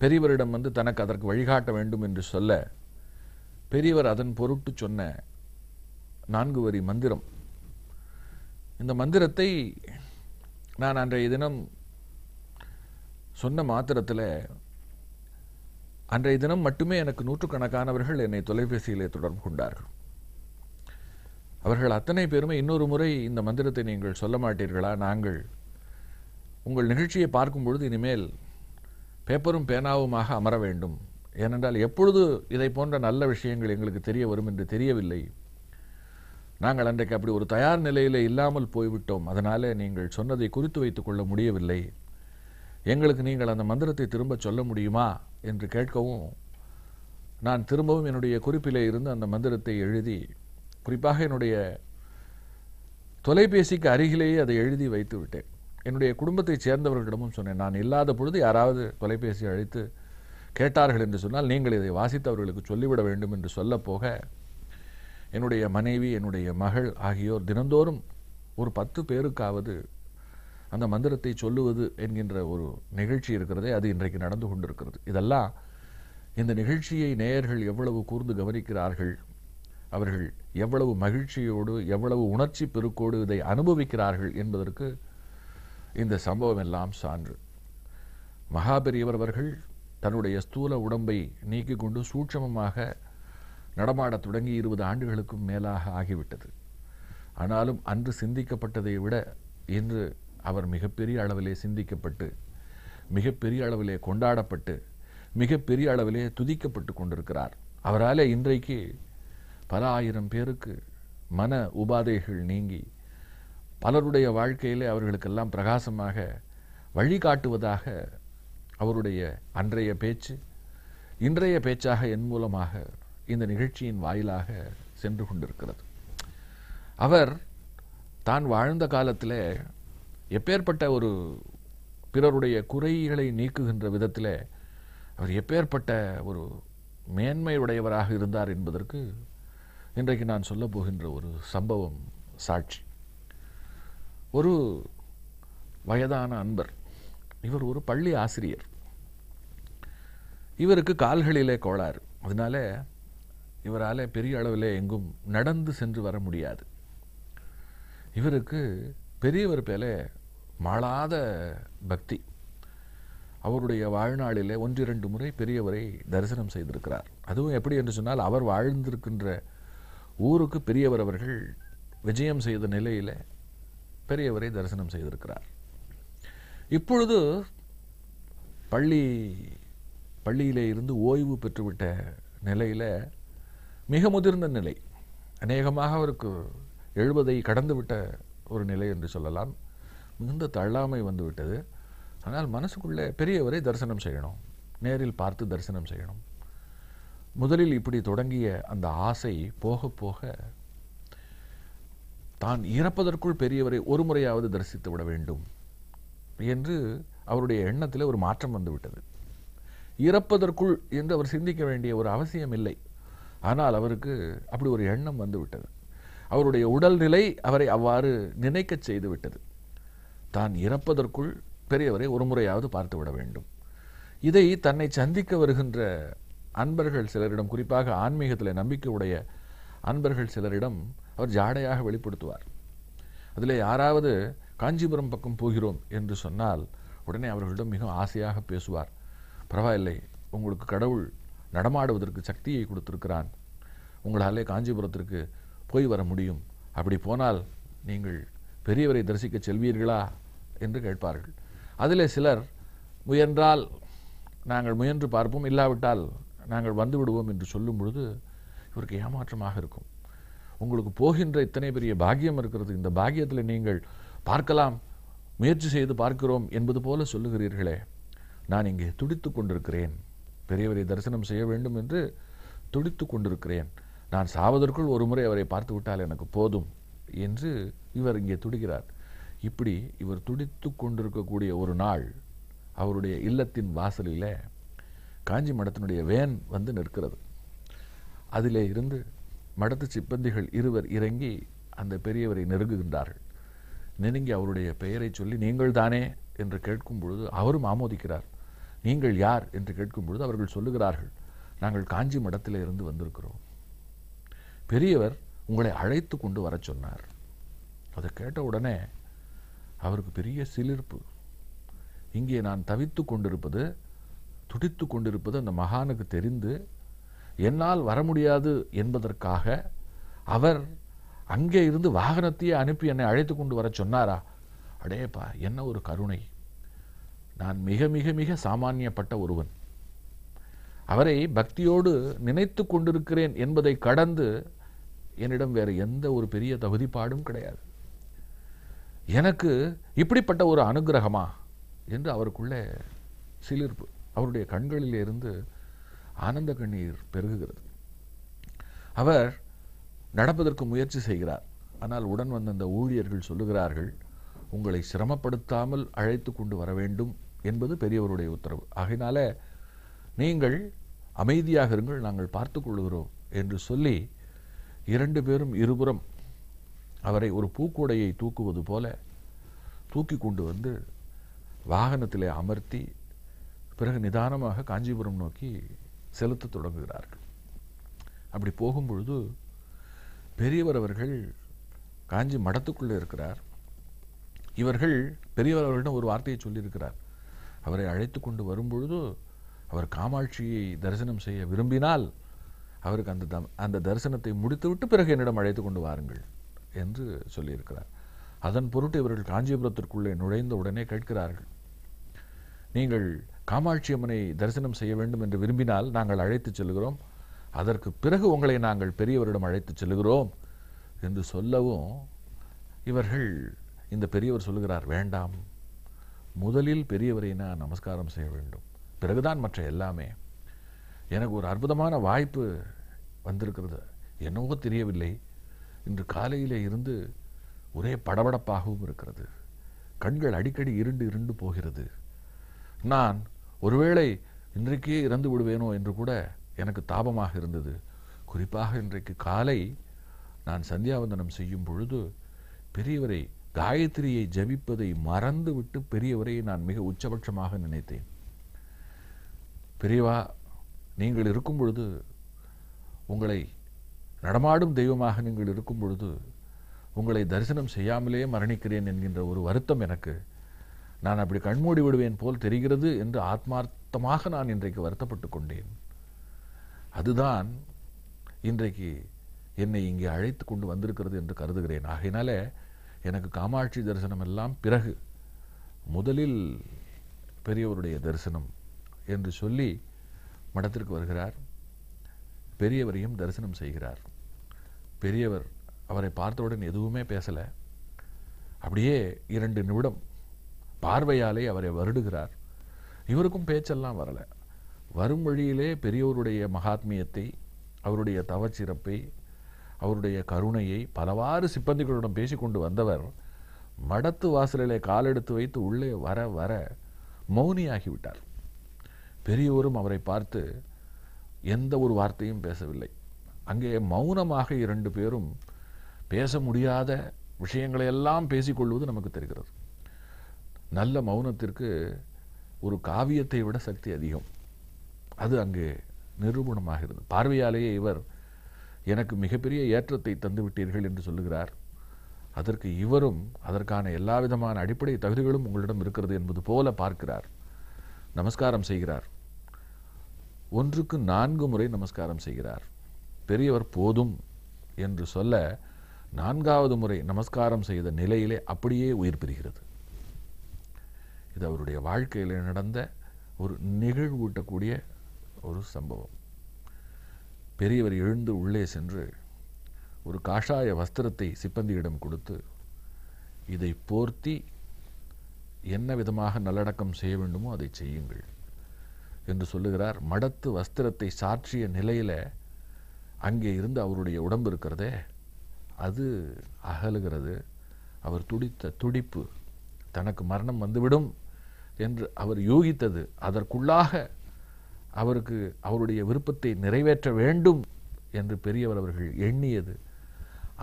பெரியவரிடம் வந்து தனக்கு அதற்கு வழிகாட்ட வேண்டும் என்று சொல்ல பெரியவர் அதன் பொருட்டு சொன்ன நான்கு வரி மந்திரம். இந்த மந்திரத்தை நான் அன்றைய தினம் சொன்ன மாத்திரத்தில் அன்றைய தினம் மட்டுமே எனக்கு நூற்றுக்கணக்கானவர்கள் என்னை தொலைபேசியிலே தொடர்பு கொண்டார்கள். அவர்கள் அத்தனை பேருமே இன்னொரு முறை இந்த மந்திரத்தை நீங்கள் சொல்ல மாட்டீர்களா? நாங்கள் உங்கள் நிகழ்ச்சியை பார்க்கும் பொழுது இனிமேல் பேப்பரும் பேனாவுமாக அமர வேண்டும். ஏனென்றால் எப்பொழுது இதை போன்ற நல்ல விஷயங்கள் எங்களுக்கு தெரிய வரும் என்று தெரியவில்லை. நாங்கள் அன்றைக்கு அப்படி ஒரு தயார் நிலையில் இல்லாமல் போய்விட்டோம். அதனால் நீங்கள் சொன்னதை குறித்து வைத்துக் கொள்ள முடியவில்லை. எங்களுக்கு நீங்கள் அந்த மந்திரத்தை திரும்ப சொல்ல முடியுமா என்று கேட்கவும் நான் திரும்பவும் என்னுடைய குறிப்பிலே இருந்து அந்த மந்திரத்தை எழுதி குறிப்பாக என்னுடைய தொலைபேசிக்கு அருகிலேயே அதை எழுதி வைத்து விட்டேன் என்னுடைய குடும்பத்தைச் சேர்ந்தவர்களிடமும் சொன்னேன். நான் இல்லாத பொழுது யாராவது தொலைபேசி அழைத்து கேட்டார்கள் என்று சொன்னால் நீங்கள் இதை வாசித்து அவர்களுக்கு சொல்லிவிட வேண்டும் என்று சொல்ல போக என்னுடைய மனைவி என்னுடைய மகள் ஆகியோர் தினந்தோறும் ஒரு பத்து பேருக்காவது அந்த மந்திரத்தை சொல்லுவது என்கின்ற ஒரு நிகழ்ச்சி இருக்கிறதே அது இன்றைக்கு நடந்து கொண்டிருக்கிறது. இதெல்லாம் இந்த நிகழ்ச்சியை நேயர்கள் எவ்வளவு கூர்ந்து கவனிக்கிறார்கள் அவர்கள் எவ்வளவு மகிழ்ச்சியோடு எவ்வளவு உணர்ச்சி பெருக்கோடு இதை அனுபவிக்கிறார்கள் என்பதற்கு இந்த சம்பவம் எல்லாம் சான்று. மகாபெரியவர் அவர்கள் தன்னுடைய ஸ்தூல உடம்பை நீக்கி கொண்டு சூட்சமமாக நடமாடத் தொடங்கி இருபது ஆண்டுகளுக்கும் மேலாக ஆகிவிட்டது. ஆனாலும் அன்று சிந்திக்கப்பட்டதை விட இன்று அவர் மிகப்பெரிய அளவிலே சிந்திக்கப்பட்டு மிகப்பெரிய அளவிலே கொண்டாடப்பட்டு மிகப்பெரிய அளவிலே துதிக்கப்பட்டு கொண்டிருக்கிறார். அவரால் இன்றைக்கு பல ஆயிரம் பேருக்கு மன உபாதைகள் நீங்கி பலருடைய வாழ்க்கையிலே அவர்களுக்கெல்லாம் பிரகாசமாக வழிகாட்டுவதாக அவருடைய அன்றைய பேச்சு இன்றைய பேச்சாக என் மூலமாக இந்த நிகழ்ச்சியின் வாயிலாக சென்று கொண்டிருக்கிறது. அவர் தான் வாழ்ந்த காலத்தில் எப்பேற்பட்ட ஒரு பிறருடைய குறைகளை நீக்குகின்ற விதத்தில் அவர் எப்பேற்பட்ட ஒரு மேன்மையுடையவராக இருந்தார் என்பதற்கு இன்றைக்கு நான் சொல்ல போகின்ற ஒரு சம்பவம் சாட்சி. ஒரு வயதான அன்பர் இவர் ஒரு பள்ளி ஆசிரியர். இவருக்கு கால்களிலே கோளாறு. அதனால இவரால் பெரிய அளவில் எங்கும் நடந்து சென்று வர முடியாது. இவருக்கு பெரியவர் பேல மாளாத பக்தி. அவருடைய வாழ்நாளிலே ஒன்றிரண்டு முறை பெரியவரை தரிசனம் செய்திருக்கிறார். அதுவும் எப்படி என்று சொன்னால் அவர் வாழ்ந்திருக்கின்ற ஊருக்கு பெரியவர் அவர்கள் விஜயம் செய்த நிலையில பெரியவரை தரிசனம் செய்திருக்கிறார். இப்பொழுது பள்ளி பள்ளியிலே இருந்து ஓய்வு பெற்றுவிட்ட நிலையில் மிக முதிர்ந்த நிலை. அநேகமாக அவருக்கு எழுபதை கடந்துவிட்ட ஒரு நிலை என்று சொல்லலாம். மிகுந்த தள்ளாமை வந்துவிட்டது. ஆனால் மனசுக்குள்ளே பெரியவரை தரிசனம் செய்யணும். நேரில் பார்த்து தரிசனம் செய்யணும். முதலில் இப்படி தொடங்கிய அந்த ஆசை போக போக தான் இறப்பதற்குள் பெரியவரை ஒரு முறையாவது தரிசித்து விட வேண்டும். என்று அவருடைய எண்ணத்தில் ஒரு மாற்றம் வந்துவிட்டது. இறப்பதற்குள் என்று அவர் சிந்திக்க வேண்டிய ஒரு அவசியம் இல்லை. ஆனால் அவருக்கு அப்படி ஒரு எண்ணம் வந்துவிட்டது. அவருடைய உடல்நிலை அவரை அவ்வாறு நினைக்கச் செய்துவிட்டது தான் இறப்பதற்குள் பெரியவரை ஒரு முறையாவது பார்த்து விட வேண்டும். இதை தன்னை சந்திக்க வருகின்ற அன்பர்கள் சிலரிடம் குறிப்பாக ஆன்மீகத்தில் நம்பிக்கை உடைய அன்பர்கள் சிலரிடம் அவர் ஜாடையாக வெளிப்படுத்துவார். அதில் யாராவது காஞ்சிபுரம் பக்கம் போகிறோம் என்று சொன்னால் உடனே அவர்களிடம் மிக ஆசையாக பேசுவார். பரவாயில்லை உங்களுக்கு கடவுள் நடமாடுவதற்கு சக்தியை கொடுத்திருக்கிறான். உங்களாலே காஞ்சிபுரத்திற்கு போய் வர முடியும். அப்படி போனால் நீங்கள் பெரியவரை தரிசிக்க செல்வீர்களா? என்று கேட்பார்கள். அதிலே சிலர் முயன்றால் நாங்கள் முயன்று பார்ப்போம். இல்லாவிட்டால் நாங்கள் வந்து விடுவோம் என்று சொல்லும் பொழுது இவருக்கு ஏமாற்றமாக இருக்கும். உங்களுக்கு போகின்ற இத்தனை பெரிய பாக்கியம் இருக்கிறது. இந்த பாக்கியத்தில் நீங்கள் பார்க்கலாம். முயற்சி செய்து பார்க்கிறோம் என்பது போல சொல்லுகிறீர்களே. நான் இங்கே துடித்து கொண்டிருக்கிறேன். பெரியவரை தரிசனம் செய்ய வேண்டும் என்று துடித்து கொண்டிருக்கிறேன். நான் சாவதற்குள் ஒரு முறை அவரை பார்த்து விட்டால் எனக்கு போதும் என்று இவர் இங்கே துடிக்கிறார். இப்படி இவர் துடித்து கொண்டிருக்கக்கூடிய ஒரு நாள் அவருடைய இல்லத்தின் வாசலில் காஞ்சி மடத்தினுடைய வேன் வந்து நிற்கிறது. அதிலே இருந்து மடத்து சிப்பந்திகள் இருவர் இறங்கி அந்த பெரியவரை நெருங்குகின்றார்கள். நெருங்கி அவருடைய பெயரை சொல்லி நீங்கள் தானே? என்று கேட்கும் பொழுது அவரும் ஆமோதிக்கிறார். நீங்கள் யார்? என்று கேட்கும் பொழுது அவர்கள் சொல்லுகிறார்கள் நாங்கள் காஞ்சி மடத்தில் இருந்து வந்திருக்கிறோம். பெரியவர் உங்களை அழைத்து கொண்டு வரச் சொன்னார். அதை கேட்ட உடனே அவருக்கு பெரிய சிலிர்ப்பு. இங்கே நான் தவித்து கொண்டிருப்பது துடித்து கொண்டிருப்பது அந்த மகானுக்கு தெரிந்து என்னால் வர முடியாது என்பதற்காக அவர் அங்கே இருந்து வாகனத்தையே அனுப்பி என்னை அழைத்து கொண்டு வர சொன்னாரா? அடேப்பா என்ன ஒரு கருணை. நான் மிக மிக மிக சாமானியப்பட்ட ஒருவன். அவரை பக்தியோடு நினைத்து கொண்டிருக்கிறேன் என்பதை கடந்து என்னிடம் வேறு எந்த ஒரு பெரிய தகுதிப்பாடும் கிடையாது. எனக்கு இப்படிப்பட்ட ஒரு அனுகிரகமா? என்று அவருக்குள்ளே சிலிர்ப்பு. அவருடைய கண்களிலிருந்து ஆனந்த கண்ணீர் பெருகுகிறது. அவர் நடப்பதற்கு முயற்சி செய்கிறார். ஆனால் உடன் வந்த அந்த ஊழியர்கள் சொல்லுகிறார்கள் உங்களை சிரமப்படுத்தாமல் அழைத்து கொண்டு வர வேண்டும் என்பது பெரியவருடைய உத்தரவு. ஆகையினால நீங்கள் அமைதியாக இருங்கள் நாங்கள் பார்த்து கொள்கிறோம் என்று சொல்லி இரண்டு பேரும் இருபுறம் அவரை ஒரு பூக்கூடையை தூக்குவது போல தூக்கி கொண்டு வந்து வாகனத்திலே அமர்த்தி பிறகு நிதானமாக காஞ்சிபுரம் நோக்கி செலுத்தத் தொடங்குகிறார்கள். அப்படி போகும்பொழுது பெரியவர் அவர்கள் காஞ்சி மடத்துக்குள்ளே இருக்கிறார். இவர்கள் பெரியவர் அவர்களிடம் ஒரு வார்த்தையை சொல்லியிருக்கிறார். அவரை அழைத்து கொண்டு வரும்பொழுது அவர் காமாட்சியை தரிசனம் செய்ய விரும்பினால் அவருக்கு அந்த தம் அந்த தரிசனத்தை முடித்துவிட்டு பிறகு என்னிடம் அழைத்து கொண்டு வாருங்கள் என்று சொல்லியிருக்கிறார். அதன் பொருட்டு இவர்கள் காஞ்சிபுரத்திற்குள்ளே நுழைந்த உடனே கேட்கிறார்கள் நீங்கள் காமாட்சி அம்மனை தரிசனம் செய்ய வேண்டும் என்று விரும்பினால் நாங்கள் அழைத்துச் செல்கிறோம். அதற்கு பிறகு உங்களை நாங்கள் பெரியவரிடம் அழைத்துச் செல்கிறோம் என்று சொல்லவும் இவர்கள் இந்த பெரியவர் சொல்லுகிறார் வேண்டாம். முதலில் பெரியவரை நான் நமஸ்காரம் செய்ய வேண்டும். பிறகுதான் மற்ற எல்லாமே. எனக்கு ஒரு அற்புதமான வாய்ப்பு வந்திருக்கிறது. என்னவோ தெரியவில்லை. இன்று காலையிலே இருந்து ஒரே படபடப்பாகவும் இருக்கிறது. கண்கள் அடிக்கடி இருண்டு இருண்டு போகிறது. நான் ஒருவேளை இன்றைக்கே இறந்து விடுவேனோ என்று கூட எனக்கு தாபமாக இருந்தது. குறிப்பாக இன்றைக்கு காலை நான் சந்தியாவந்தனம் செய்யும் பொழுது பெரியவரை காயத்ரியை ஜபிப்பதை மறந்துவிட்டு பெரியவரை நான் மிக உச்சபட்சமாக நினைத்தேன். பெரியவா நீங்கள் இருக்கும் பொழுது உங்களை நடமாடும் தெய்வமாக நீங்கள் இருக்கும் பொழுது உங்களை தரிசனம் செய்யாமலே மரணிக்கிறேன் என்கின்ற ஒரு வருத்தம் எனக்கு. நான் அப்படி கண்மூடி விடுவேன் போல் தெரிகிறது என்று ஆத்மார்த்தமாக நான் இன்றைக்கு வருத்தப்பட்டு கொண்டேன். அதுதான் இன்றைக்கு என்னை இங்கே அழைத்து கொண்டு வந்திருக்கிறது என்று கருதுகிறேன். ஆகையினால எனக்கு காமாட்சி தரிசனம் எல்லாம் பிறகு முதலில் பெரியவருடைய தரிசனம் என்று சொல்லி மடத்திற்கு வருகிறார். பெரியவரையும் தரிசனம் செய்கிறார். பெரியவர் அவரை பார்த்தவுடன் எதுவுமே பேசலை. அப்படியே இரண்டு நிமிடம் பார்வையாலே அவரை வருடுகிறார். இவருக்கும் பேச்செல்லாம் வரலை. வரும் வழியிலே பெரியோருடைய மகாத்மியத்தை அவருடைய தவச்சிறப்பை அவருடைய கருணையை பலவாறு சிப்பந்திகளுடன் பேசிக்கொண்டு வந்தவர் மடத்து வாசலிலே காலெடுத்து வைத்து உள்ளே வர வர மௌனியாகிவிட்டார். பெரியோரும் அவரை பார்த்து எந்த ஒரு வார்த்தையும் பேசவில்லை. அங்கே மௌனமாக இரண்டு பேரும் பேச முடியாத விஷயங்களை எல்லாம் பேசிக்கொள்வது நமக்கு தெரிகிறது. நல்ல மௌனத்திற்கு ஒரு காவியத்தை விட சக்தி அதிகம். அது அங்கே நிரூபணமாகிறது. பார்வையாலேயே இவர் எனக்கு மிகப்பெரிய ஏற்றத்தை தந்துவிட்டீர்கள் என்று சொல்லுகிறார். அதற்கு இவரும் அதற்கான எல்லா விதமான அடிப்படை தகுதிகளும் உங்களிடம் இருக்கிறது என்பது போல பார்க்கிறார். நமஸ்காரம் செய்கிறார். ஒன்றுக்கு நான்கு முறை நமஸ்காரம் செய்கிறார். பெரியவர் போதும் என்று சொல்ல நான்காவது முறை நமஸ்காரம் செய்த நிலையிலே அப்படியே உயிர் பெறுகிறது இது அவருடைய வாழ்க்கையில் நடந்த ஒரு நிகழ்வூட்டக்கூடிய ஒரு சம்பவம். பெரியவர் எழுந்து உள்ளே சென்று ஒரு காஷாய வஸ்திரத்தை சிப்பந்தியிடம் கொடுத்து இதை போர்த்தி என்ன விதமாக நல்லடக்கம் செய்ய வேண்டுமோ அதை செய்யுங்கள் என்று சொல்லுகிறார். மடத்து வஸ்திரத்தை சாற்றிய நிலையில் அங்கே இருந்து அவருடைய உடம்பு இருக்கிறதே அது அகலுகிறது. அவர் துடித்த துடிப்பு தனக்கு மரணம் வந்துவிடும் என்று அவர் யூகித்தது. அதற்குள்ளாக அவருக்கு அவருடைய விருப்பத்தை நிறைவேற்ற வேண்டும் என்று பெரியவர் அவர்கள் எண்ணியது.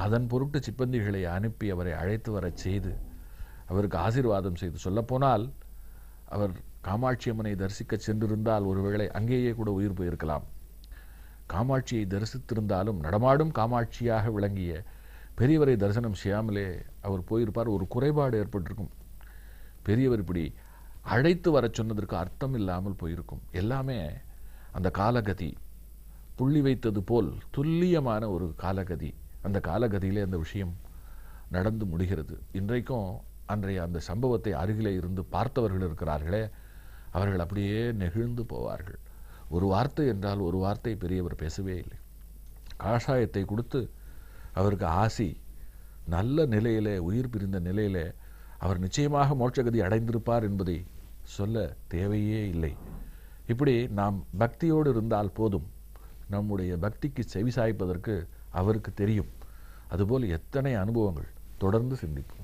அதன் பொருட்டு சிப்பந்திகளை அனுப்பி அவரை அழைத்து வரச் செய்து அவருக்கு ஆசீர்வாதம் செய்து சொல்லப்போனால் அவர் காமாட்சி அம்மனை தரிசிக்க சென்றிருந்தால் ஒருவேளை அங்கேயே கூட உயிர் போயிருக்கலாம். காமாட்சியை தரிசித்திருந்தாலும் நடமாடும் காமாட்சியாக விளங்கிய பெரியவரை தரிசனம் செய்யாமலே அவர் போயிருப்பார். ஒரு குறைபாடு ஏற்பட்டிருக்கும். பெரியவர் இப்படி அழைத்து வரச் சொன்னதற்கு அர்த்தம் இல்லாமல் போயிருக்கும். எல்லாமே அந்த காலகதி புள்ளி வைத்தது போல் துல்லியமான ஒரு காலகதி. அந்த காலகதியிலே அந்த விஷயம் நடந்து முடிகிறது. இன்றைக்கும் அன்றைய அந்த சம்பவத்தை அருகிலே இருந்து பார்த்தவர்கள் இருக்கிறார்களே அவர்கள் அப்படியே நெகிழ்ந்து போவார்கள். ஒரு வார்த்தை என்றால் ஒரு வார்த்தை பெரியவர் பேசவே இல்லை. காஷாயத்தை கொடுத்து அவருக்கு ஆசி நல்ல நிலையிலே உயிர் பிரிந்த நிலையிலே அவர் நிச்சயமாக மோட்சகதி அடைந்திருப்பார் என்பதை சொல்ல தேவையே இல்லை. இப்படி நாம் பக்தியோடு இருந்தால் போதும். நம்முடைய பக்திக்கு செவி சாய்ப்பதற்கு அவருக்கு தெரியும். அதுபோல் எத்தனை அனுபவங்கள் தொடர்ந்து சிந்திப்போம்.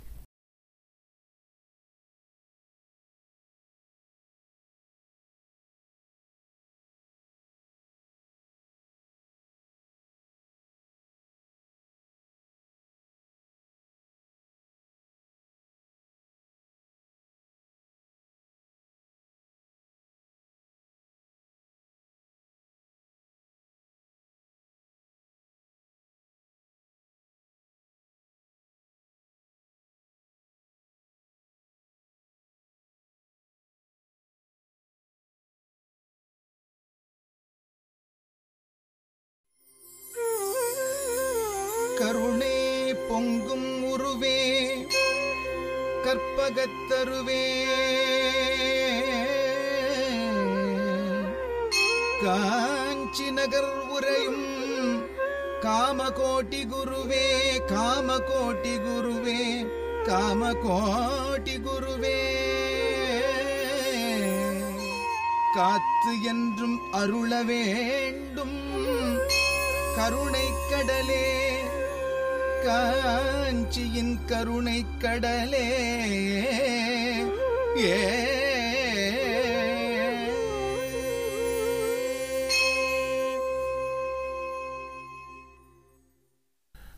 கற்பகத்தருவே காஞ்சி நகர் உரையும் காமகோட்டி குருவே காமகோட்டி குருவே காமகோட்டி குருவே. காத்து என்றும் அருள வேண்டும். கருணை கடலே காஞ்சியின் கருணை கடலே. ஏ.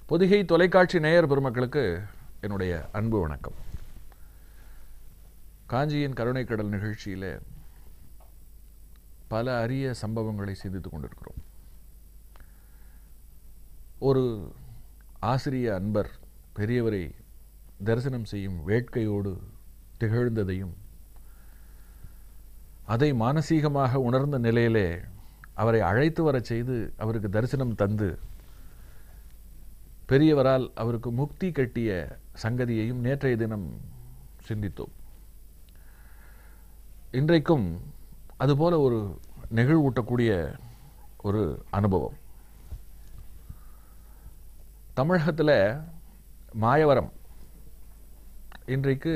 பொதிகை தொலைக்காட்சி நேயர் பெருமக்களுக்கு என்னுடைய அன்பு வணக்கம். காஞ்சியின் கருணைக்கடல் நிகழ்ச்சியில் பல அரிய சம்பவங்களை சிந்தித்து கொண்டிருக்கிறோம். ஒரு ஆசிரிய அன்பர் பெரியவரை தரிசனம் செய்யும் வேட்கையோடு திகழ்ந்ததையும் அதை மானசீகமாக உணர்ந்த நிலையிலே அவரை அழைத்து வரச் செய்து அவருக்கு தரிசனம் தந்து பெரியவரால் அவருக்கு முக்தி கட்டிய சங்கதியையும் நேற்றைய தினம் சிந்தித்தோம். இன்றைக்கும் அதுபோல ஒரு நெகிழ்வூட்டக்கூடிய ஒரு அனுபவம். தமிழகத்தில் மாயவரம். இன்றைக்கு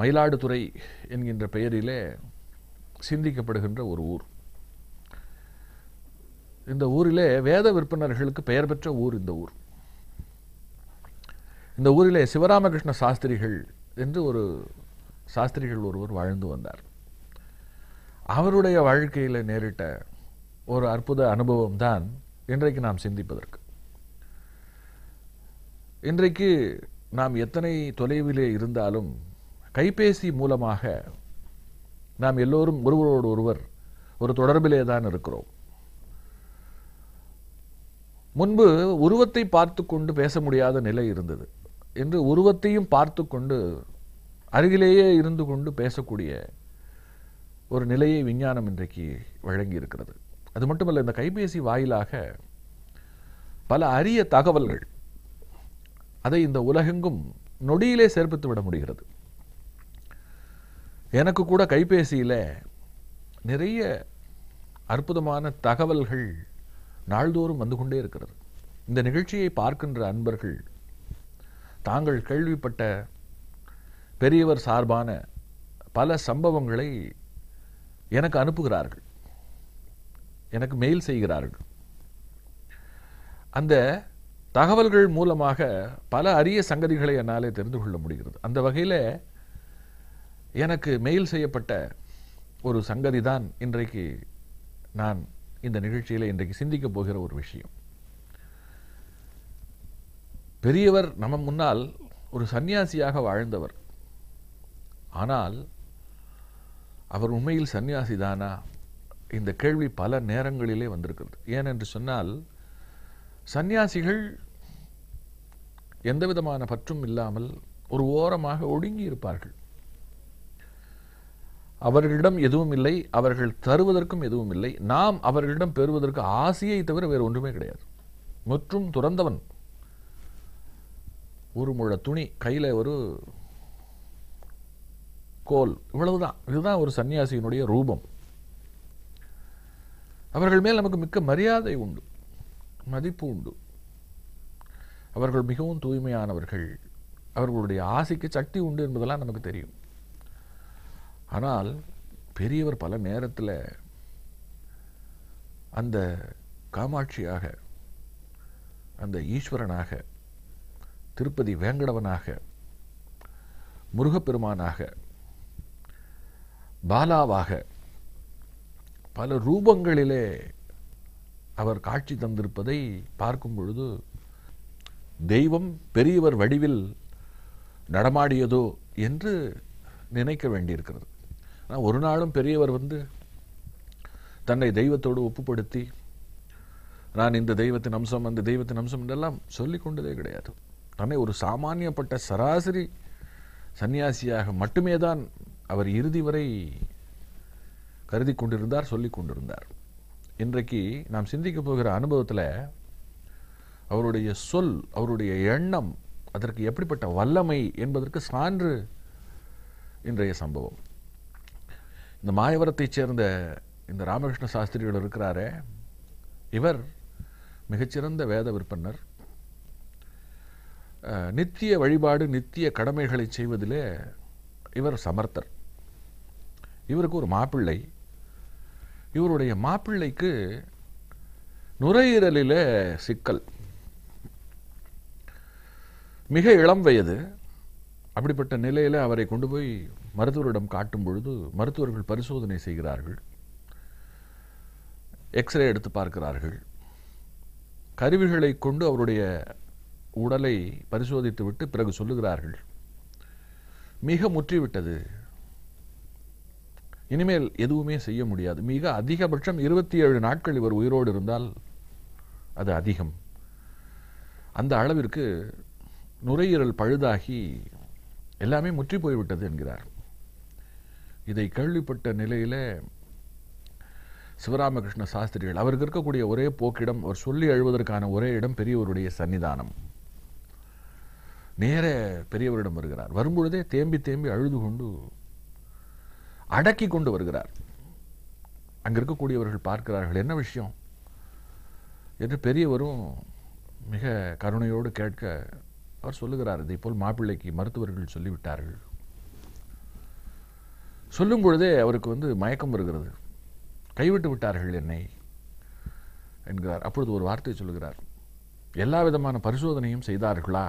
மயிலாடுதுறை என்கின்ற பெயரிலே சிந்திக்கப்படுகின்ற ஒரு ஊர். இந்த ஊரிலே வேத விற்பனர்களுக்கு பெயர் பெற்ற ஊர் இந்த ஊர். இந்த ஊரிலே சிவராமகிருஷ்ண சாஸ்திரிகள் என்று ஒரு சாஸ்திரிகள் ஒருவர் வாழ்ந்து வந்தார். அவருடைய வாழ்க்கையில் நேரிட்ட ஒரு அற்புத அனுபவம் தான் இன்றைக்கு நாம் சிந்திப்பதற்கு. இன்றைக்கு நாம் எத்தனை தொலைவிலே இருந்தாலும் கைபேசி மூலமாக நாம் எல்லோரும் ஒருவரோடு ஒருவர் ஒரு தொடர்பிலே தான் இருக்கிறோம். முன்பு உருவத்தை பார்த்து கொண்டு பேச முடியாத நிலை இருந்தது. என்று உருவத்தையும் பார்த்து கொண்டு அருகிலேயே இருந்து கொண்டு பேசக்கூடிய ஒரு நிலையை விஞ்ஞானம் இன்றைக்கு வழங்கி இருக்கிறது அது மட்டுமல்ல இந்த கைபேசி வாயிலாக பல அரிய தகவல்கள் அதை இந்த உலகெங்கும் நொடியிலே சேர்ப்பித்து விட முடிகிறது. எனக்கு கூட கைபேசியில் நிறைய அற்புதமான தகவல்கள் நாள்தோறும் வந்து கொண்டே இருக்கிறது. இந்த நிகழ்ச்சியை பார்க்கின்ற அன்பர்கள் தாங்கள் கேள்விப்பட்ட பெரியவர் சார்பான பல சம்பவங்களை எனக்கு அனுப்புகிறார்கள். எனக்கு மெயில் செய்கிறார்கள். அந்த தகவல்கள் மூலமாக பல அரிய சங்கதிகளை என்னாலே தெரிந்து கொள்ள முடிகிறது. அந்த வகையில் எனக்கு மெயில் செய்யப்பட்ட ஒரு சங்கதி தான் இன்றைக்கு நான் இந்த நிகழ்ச்சியில் இன்றைக்கு சிந்திக்கப் போகிற ஒரு விஷயம். பெரியவர் நம்ம முன்னால் ஒரு சன்னியாசியாக வாழ்ந்தவர். ஆனால் அவர் உண்மையில் சன்னியாசி தானா இந்த கேள்வி பல நேரங்களிலே வந்திருக்கிறது. ஏனென்று சொன்னால் சந்நியாசிகள் எந்த விதமான பற்றும் இல்லாமல் ஒரு ஓரமாக ஒடுங்கி இருப்பார்கள். அவர்களிடம் எதுவும் இல்லை அவர்கள் தருவதற்கும் எதுவும் இல்லை. நாம் அவர்களிடம் பெறுவதற்கு ஆசையை தவிர வேறு ஒன்றுமே கிடையாது. முற்றும் துறந்தவன். ஒரு முழ துணி கையில் ஒரு கோல் இவ்வளவுதான். இதுதான் ஒரு சன்னியாசியினுடைய ரூபம். அவர்கள் மேல் நமக்கு மிக்க மரியாதை உண்டு மதிப்பு உண்டு. அவர்கள் மிகவும் தூய்மையானவர்கள். அவர்களுடைய ஆசைக்கு சக்தி உண்டு என்பதெல்லாம் நமக்கு தெரியும். ஆனால் பெரியவர் பல நேரத்தில் அந்த காமாட்சியாக அந்த ஈஸ்வரனாக திருப்பதி வேங்கடவனாக முருகப்பெருமானாக பாலாவாக பல ரூபங்களிலே அவர் காட்சி தந்திருப்பதை பார்க்கும் பொழுது தெய்வம் பெரியவர் வடிவில் நடமாடியதோ என்று நினைக்க வேண்டியிருக்கிறது. ஆனால் ஒரு நாளும் பெரியவர் வந்து தன்னை தெய்வத்தோடு ஒப்புப்படுத்தி நான் இந்த தெய்வத்தின் அம்சம் அந்த தெய்வத்தின் அம்சம் என்றெல்லாம் சொல்லி கொண்டதே கிடையாது. தன்னை ஒரு சாமானியப்பட்ட சராசரி சன்னியாசியாக மட்டுமே தான் அவர் இறுதி வரை கருதி கொண்டிருந்தார் சொல்லி கொண்டிருந்தார். இன்றைக்கு நாம் சிந்திக்க போகிற அனுபவத்தில் அவருடைய சொல் அவருடைய எண்ணம் அதற்கு எப்படிப்பட்ட வல்லமை என்பதற்கு சான்று இன்றைய சம்பவம். இந்த மாயவரத்தைச் சேர்ந்த இந்த ராமகிருஷ்ண சாஸ்திரிகள் இருக்கிறாரே. இவர் மிகச்சிறந்த வேத விற்பனர் அஹ், நித்திய வழிபாடு நித்திய கடமைகளை செய்வதிலே இவர் சமர்த்தர். இவருக்கு ஒரு மாப்பிள்ளை. இவருடைய மாப்பிள்ளைக்கு நுரையீரலில் சிக்கல். மிக இளம் வயது. அப்படிப்பட்ட நிலையில் அவரை கொண்டு போய் மருத்துவரிடம் காட்டும் பொழுது மருத்துவர்கள் பரிசோதனை செய்கிறார்கள். எக்ஸ்ரே எடுத்து பார்க்கிறார்கள். கருவிகளை கொண்டு அவருடைய உடலை பரிசோதித்து விட்டு பிறகு சொல்லுகிறார்கள். மிக முற்றிவிட்டது. இனிமேல் எதுவுமே செய்ய முடியாது. மிக அதிகபட்சம் இருபத்தி ஏழு நாட்கள் இவர் உயிரோடு இருந்தால் அது அதிகம். அந்த அளவிற்கு நுரையீரல் பழுதாகி எல்லாமே முற்றி போய்விட்டது என்கிறார். இதை கேள்விப்பட்ட நிலையில் சிவராமகிருஷ்ண சாஸ்திரிகள் அவருக்கு இருக்கக்கூடிய ஒரே போக்கிடம் அவர் சொல்லி அழுவதற்கான ஒரே இடம் பெரியவருடைய சன்னிதானம். நேர பெரியவரிடம் வருகிறார். வரும்பொழுதே தேம்பி தேம்பி அழுது கொண்டு அடக்கி கொண்டு வருகிறார். அங்க இருக்கக்கூடியவர்கள் பார்க்கிறார்கள் என்ன விஷயம்? என்று பெரியவரும் மிக கருணையோடு கேட்க அவர் சொல்லுகிறார் இதை போல் மாப்பிள்ளைக்கு மருத்துவர்கள் சொல்லிவிட்டார்கள். சொல்லும் பொழுதே அவருக்கு வந்து மயக்கம் வருகிறது. கைவிட்டு விட்டார்கள் என்னை என்கிறார். அப்பொழுது ஒரு வார்த்தை சொல்லுகிறார் எல்லா விதமான பரிசோதனையும் செய்தார்களா?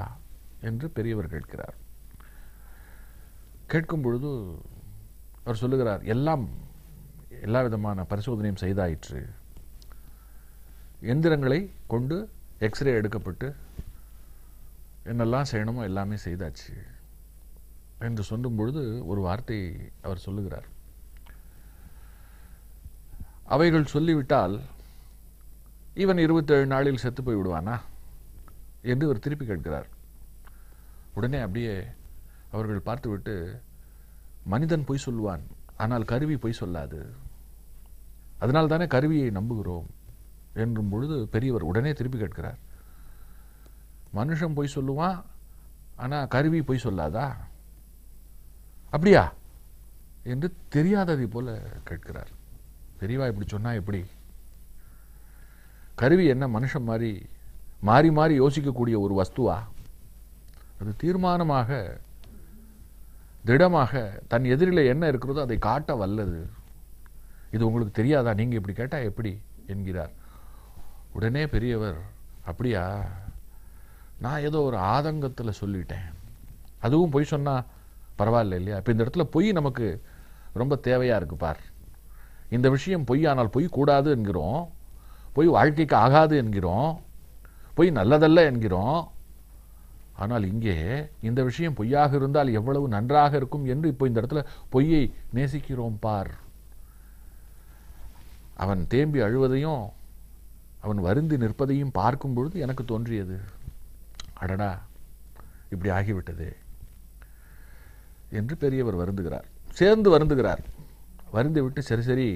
என்று பெரியவர் கேட்கிறார். கேட்கும் பொழுது அவர் சொல்லுகிறார் எல்லாம் எல்லா விதமான பரிசோதனையும் செய்தாயிற்று. எந்திரங்களை கொண்டு எக்ஸ்ரே எடுக்கப்பட்டு என்னெல்லாம் செய்யணுமோ எல்லாமே செய்தாச்சு என்று சொல்லும் பொழுது ஒரு வார்த்தை அவர் சொல்லுகிறார். அவைகள் சொல்லிவிட்டால் இவன் இருபத்தேழு நாளில் செத்து போய் விடுவானா என்று இவர் திருப்பி கேட்கிறார். உடனே அப்படியே அவர்கள் பார்த்துவிட்டு மனிதன் பொய் சொல்லுவான் ஆனால் கருவி பொய் சொல்லாது. அதனால் தானே கருவியை நம்புகிறோம் என்றும் பொழுது பெரியவர் உடனே திருப்பி கேட்கிறார். மனுஷன் பொய் சொல்லுவான் ஆனால் கருவி பொய் சொல்லாதா? அப்படியா? என்று தெரியாததை போல கேட்கிறார். பெரியவா இப்படி சொன்னா எப்படி? கருவி என்ன மனுஷன் மாதிரி மாறி மாறி யோசிக்கக்கூடிய ஒரு வஸ்துவா? அது தீர்மானமாக திடமாக தன் எதிரில் என்ன இருக்கிறதோ அதை காட்ட வல்லது. இது உங்களுக்கு தெரியாதா? நீங்கள் இப்படி கேட்டால் எப்படி? என்கிறார். உடனே பெரியவர் அப்படியா? நான் ஏதோ ஒரு ஆதங்கத்தில் சொல்லிட்டேன். அதுவும் பொய் சொன்னால் பரவாயில்ல இல்லையா? இப்போ இந்த இடத்துல பொய் நமக்கு ரொம்ப தேவையாக இருக்கு பார். இந்த விஷயம் பொய் ஆனால் பொய் கூடாது என்கிறோம். பொய் வாழ்க்கைக்கு ஆகாது என்கிறோம். பொய் நல்லதல்ல என்கிறோம். ஆனால் இங்கே இந்த விஷயம் பொய்யாக இருந்தால் எவ்வளவு நன்றாக இருக்கும் என்று இப்போ இந்த இடத்துல பொய்யை நேசிக்கிறோம் பார். அவன் தேம்பி அழுவதையும் அவன் வருந்தி நிற்பதையும் பார்க்கும் பொழுது எனக்கு தோன்றியது. அடடா இப்படி ஆகிவிட்டது என்று பெரியவர் வருந்துகிறார். சேர்ந்து வருந்துகிறார். வருந்து விட்டு சரி சரி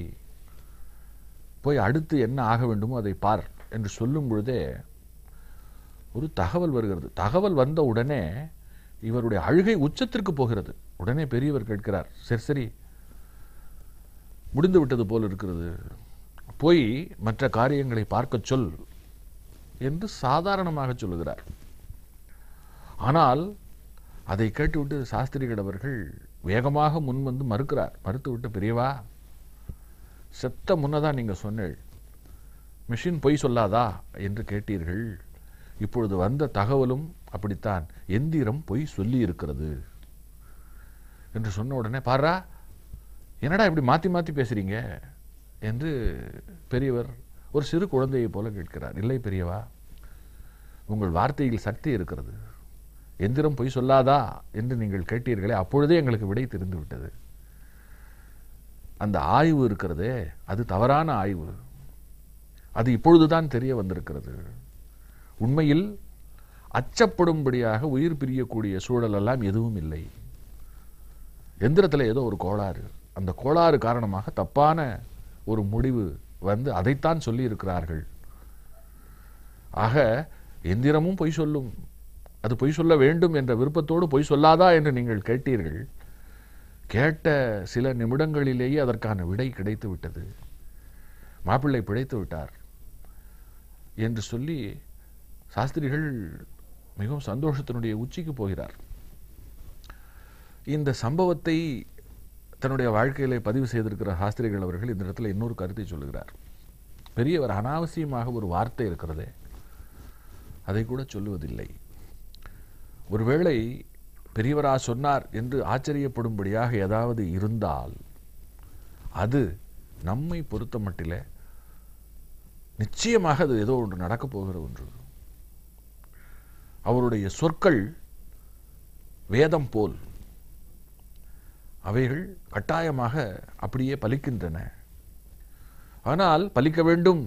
போய் அடுத்து என்ன ஆக வேண்டுமோ அதை பார் என்று சொல்லும் பொழுதே ஒரு தகவல் வருகிறது. தகவல் வந்த உடனே இவருடைய அழுகை உச்சத்திற்கு போகிறது. உடனே பெரியவர் கேட்கிறார் சரி சரி முடிந்து விட்டது போல் இருக்கிறது. போய் மற்ற காரியங்களை பார்க்கச் சொல் என்று சாதாரணமாக சொல்லுகிறார். ஆனால் அதை கேட்டுவிட்டு சாஸ்திரிகள் அவர்கள் வேகமாக முன் வந்து மறுக்கிறார். மறுத்துவிட்டு பெரியவா செத்த முன்னதான் நீங்கள் சொன்னீள். மிஷின் பொய் சொல்லாதா? என்று கேட்டீர்கள். இப்பொழுது வந்த தகவலும் அப்படித்தான். எந்திரம் பொய் சொல்லி இருக்கிறது என்று சொன்ன உடனே பாரா என்னடா இப்படி மாற்றி மாற்றி பேசுகிறீங்க என்று பெரியவர் ஒரு சிறு குழந்தையை போல கேட்கிறார். இல்லை பெரியவா உங்கள் வார்த்தையில் சக்தி இருக்கிறது. எந்திரம் பொய் சொல்லாதா? என்று நீங்கள் கேட்டீர்களே அப்பொழுதே எங்களுக்கு விடை தெரிந்து விட்டது. அந்த ஆய்வு இருக்கிறதே அது தவறான ஆய்வு. அது இப்பொழுதுதான் தெரிய வந்திருக்கிறது. உண்மையில் அச்சப்படும்படியாக உயிர் பிரியக்கூடிய சூழலெல்லாம் எதுவும் இல்லை. எந்திரத்தில் ஏதோ ஒரு கோளாறு. அந்த கோளாறு காரணமாக தப்பான ஒரு முடிவு வந்து அதைத்தான் சொல்லியிருக்கிறார்கள். ஆக எந்திரமும் பொய் சொல்லும். அது பொய் சொல்ல வேண்டும் என்ற விருப்பத்தோடு பொய் சொல்லாதா என்று நீங்கள் கேட்டீர்கள். கேட்ட சில நிமிடங்களிலேயே அதற்கான விடை கிடைத்து விட்டது மாப்பிள்ளை பிழைத்து விட்டார் என்று சொல்லி சாஸ்திரிகள் மிகவும் சந்தோஷத்தினுடைய உச்சிக்கு போகிறார். இந்த சம்பவத்தை தன்னுடைய வாழ்க்கையில் பதிவு செய்திருக்கிற சாஸ்திரிகள் அவர்கள் இந்த இடத்துல இன்னொரு கருத்தை சொல்லுகிறார். பெரியவர் அனாவசியமாக ஒரு வார்த்தை இருக்கிறதே அதை கூட சொல்லுவதில்லை. ஒருவேளை பெரியவரா சொன்னார் என்று ஆச்சரியப்படும்படியாக ஏதாவது இருந்தால் அது நம்மை பொறுத்த மட்டில நிச்சயமாக அது ஏதோ ஒன்று நடக்கப் போகிற ஒன்று. அவருடைய சொற்கள் வேதம் போல். அவைகள் கட்டாயமாக அப்படியே பலிக்கின்றன. ஆனால் பலிக்க வேண்டும்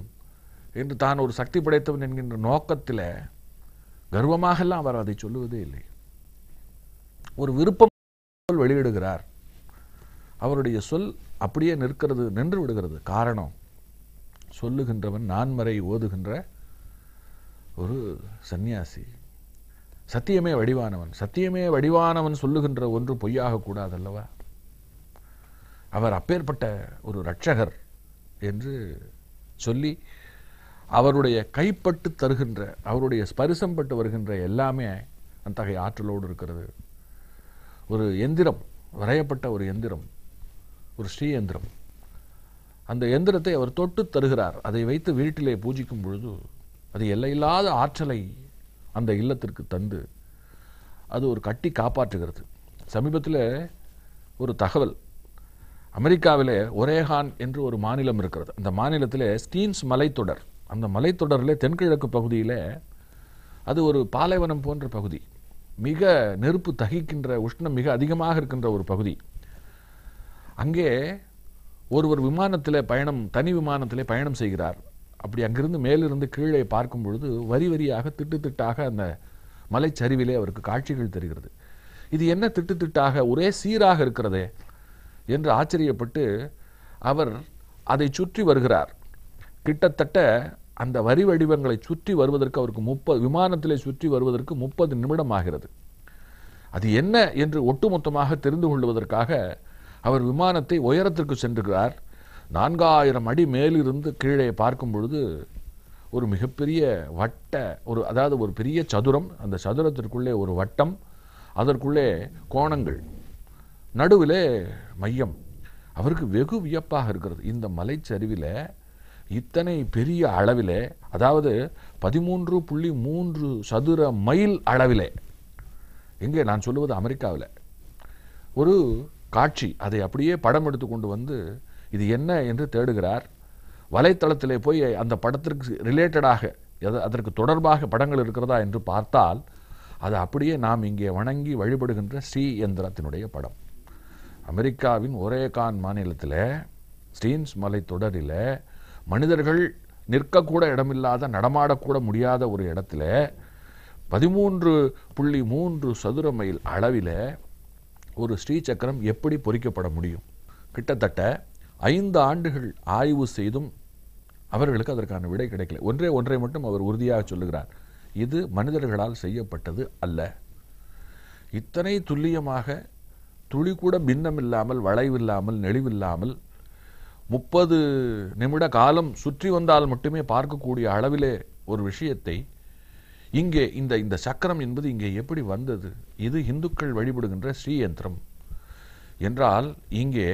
என்று தான் ஒரு சக்தி படைத்தவன் என்கின்ற நோக்கத்தில் கர்வமாகலாம் அவர் அதை சொல்லுவதே இல்லை. ஒரு விருப்பம் போல் வெளியிடுகிறார். அவருடைய சொல் அப்படியே நிற்கிறது நின்று விடுகிறது. காரணம் சொல்லுகின்றவன் நான்மறை ஓதுகின்ற ஒரு சந்நியாசி. சத்தியமே வடிவானவன். சத்தியமே வடிவானவன் சொல்லுகின்ற ஒன்று பொய்யாக கூடாதல்லவா? அவர் அப்பேற்பட்ட ஒரு ரட்சகர் என்று சொல்லி அவருடைய கைப்பட்டு தருகின்ற அவருடைய ஸ்பரிசம் பட்டு வருகின்ற எல்லாமே அத்தகைய ஆற்றலோடு இருக்கிறது. ஒரு எந்திரம் வரையப்பட்ட ஒரு எந்திரம் ஒரு ஸ்ரீ எந்திரம் அந்த எந்திரத்தை அவர் தொட்டு தருகிறார். அதை வைத்து வீட்டிலே பூஜிக்கும் பொழுது அது எல்லையில்லாத ஆற்றலை அந்த இல்லத்திற்கு தந்து அது ஒரு கட்டி காப்பாற்றுகிறது. சமீபத்தில் ஒரு தகவல். அமெரிக்காவில் ஒரேகான் என்று ஒரு மாநிலம் இருக்கிறது. அந்த மாநிலத்தில் ஸ்டீன்ஸ் மலைத்தொடர். அந்த மலைத்தொடரில் தென்கிழக்கு பகுதியில் அது ஒரு பாலைவனம் போன்ற பகுதி. மிக நெருப்பு தகிக்கின்ற உஷ்ணம் மிக அதிகமாக இருக்கின்ற ஒரு பகுதி. அங்கே ஒருவர் விமானத்தில் பயணம் தனி விமானத்தில் பயணம் செய்கிறார். அப்படி அங்கிருந்து மேலிருந்து கீழே பார்க்கும் பொழுது வரி வரியாக திட்டு திட்டாக அந்த மலைச்சரிவிலே அவருக்கு காட்சிகள் தெரிகிறது. இது என்ன திட்டு திட்டாக ஒரே சீராக இருக்கிறதே என்று ஆச்சரியப்பட்டு அவர் அதை சுற்றி வருகிறார். கிட்டத்தட்ட அந்த வரி வடிவங்களை சுற்றி வருவதற்கு அவருக்கு முப்பது விமானத்திலே சுற்றி வருவதற்கு முப்பது நிமிடம் ஆகிறது அது என்ன என்று ஒட்டுமொத்தமாக தெரிந்து கொள்வதற்காக அவர் விமானத்தை உயரத்திற்கு சென்றுகிறார். நான்காயிரம் அடி மேலிருந்து கீழே பார்க்கும் பொழுது ஒரு மிகப்பெரிய வட்ட ஒரு அதாவது ஒரு பெரிய சதுரம் அந்த சதுரத்திற்குள்ளே ஒரு வட்டம் அதற்குள்ளே கோணங்கள் நடுவிலே மையம். அவருக்கு வெகு வியப்பாக இருக்கிறது. இந்த மலைச்சரிவில் இத்தனை பெரிய அளவிலே அதாவது பதிமூன்று புள்ளி மூன்று சதுர மைல் அளவிலே எங்கே நான் சொல்லுவது அமெரிக்காவில் ஒரு காட்சி அதை அப்படியே படம் எடுத்து கொண்டு வந்து இது என்ன என்று தேடுகிறார். வலைத்தளத்திலே போய் அந்த படத்திற்கு ரிலேட்டடாக எத- அதற்கு தொடர்பாக படங்கள் இருக்கிறதா என்று பார்த்தால் அது அப்படியே நாம் இங்கே வணங்கி வழிபடுகின்ற ஸ்ரீ எந்திரத்தினுடைய படம். அமெரிக்காவின் ஒரேகான் மாநிலத்தில் ஸ்டீன்ஸ் மலை தொடரில் மனிதர்கள் நிற்கக்கூட இடமில்லாத நடமாடக்கூட முடியாத ஒரு இடத்துல பதிமூன்று புள்ளி மூன்று சதுர மைல் அளவில் ஒரு ஸ்ரீ சக்கரம் எப்படி பொறிக்கப்பட முடியும்? கிட்டத்தட்ட ஐந்து ஆண்டுகள் ஆய்வு செய்தும் அவர்களுக்கு அதற்கான விடை கிடைக்கல. ஒன்றே ஒன்றை மட்டும் அவர் உறுதியாக சொல்லுகிறார். இது மனிதர்களால் செய்யப்பட்டது அல்ல. இத்தனை துல்லியமாக துளி கூட பின்னமில்லாமல் வளைவில்லாமல் நெளிவில்லாமல் முப்பது நிமிட காலம் சுற்றி வந்தால் மட்டுமே பார்க்கக்கூடிய அளவிலே ஒரு விஷயத்தை இங்கே இந்த இந்த சக்கரம் என்பது இங்கே எப்படி வந்தது? இது இந்துக்கள் வழிபடுகின்ற ஸ்ரீயந்திரம் என்றால் இங்கே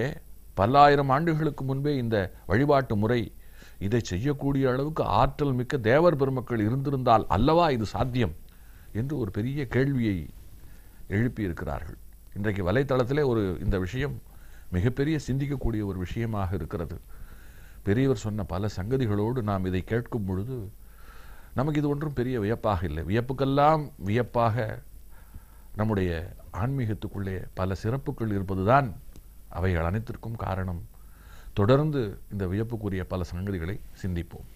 பல்லாயிரம் ஆண்டுகளுக்கு முன்பே இந்த வழிபாட்டு முறை இதை செய்யக்கூடிய அளவுக்கு ஆற்றல் மிக்க தேவர் பெருமக்கள் இருந்திருந்தால் அல்லவா இது சாத்தியம் என்று ஒரு பெரிய கேள்வியை எழுப்பியிருக்கிறார்கள். இன்றைக்கு வலைத்தளத்திலே ஒரு இந்த விஷயம் மிகப்பெரிய சிந்திக்கக்கூடிய ஒரு விஷயமாக இருக்கிறது. பெரியவர் சொன்ன பல சங்கதிகளோடு நாம் இதை கேட்கும் பொழுது நமக்கு இது ஒன்றும் பெரிய வியப்பாக இல்லை. வியப்புக்கெல்லாம் வியப்பாக நம்முடைய ஆன்மீகத்துக்குள்ளே பல சிறப்புகள் இருப்பதுதான் அவைகள் அனைத்திற்கும் காரணம். தொடர்ந்து இந்த வியப்புக்குரிய பல சங்கதிகளை சிந்திப்போம்.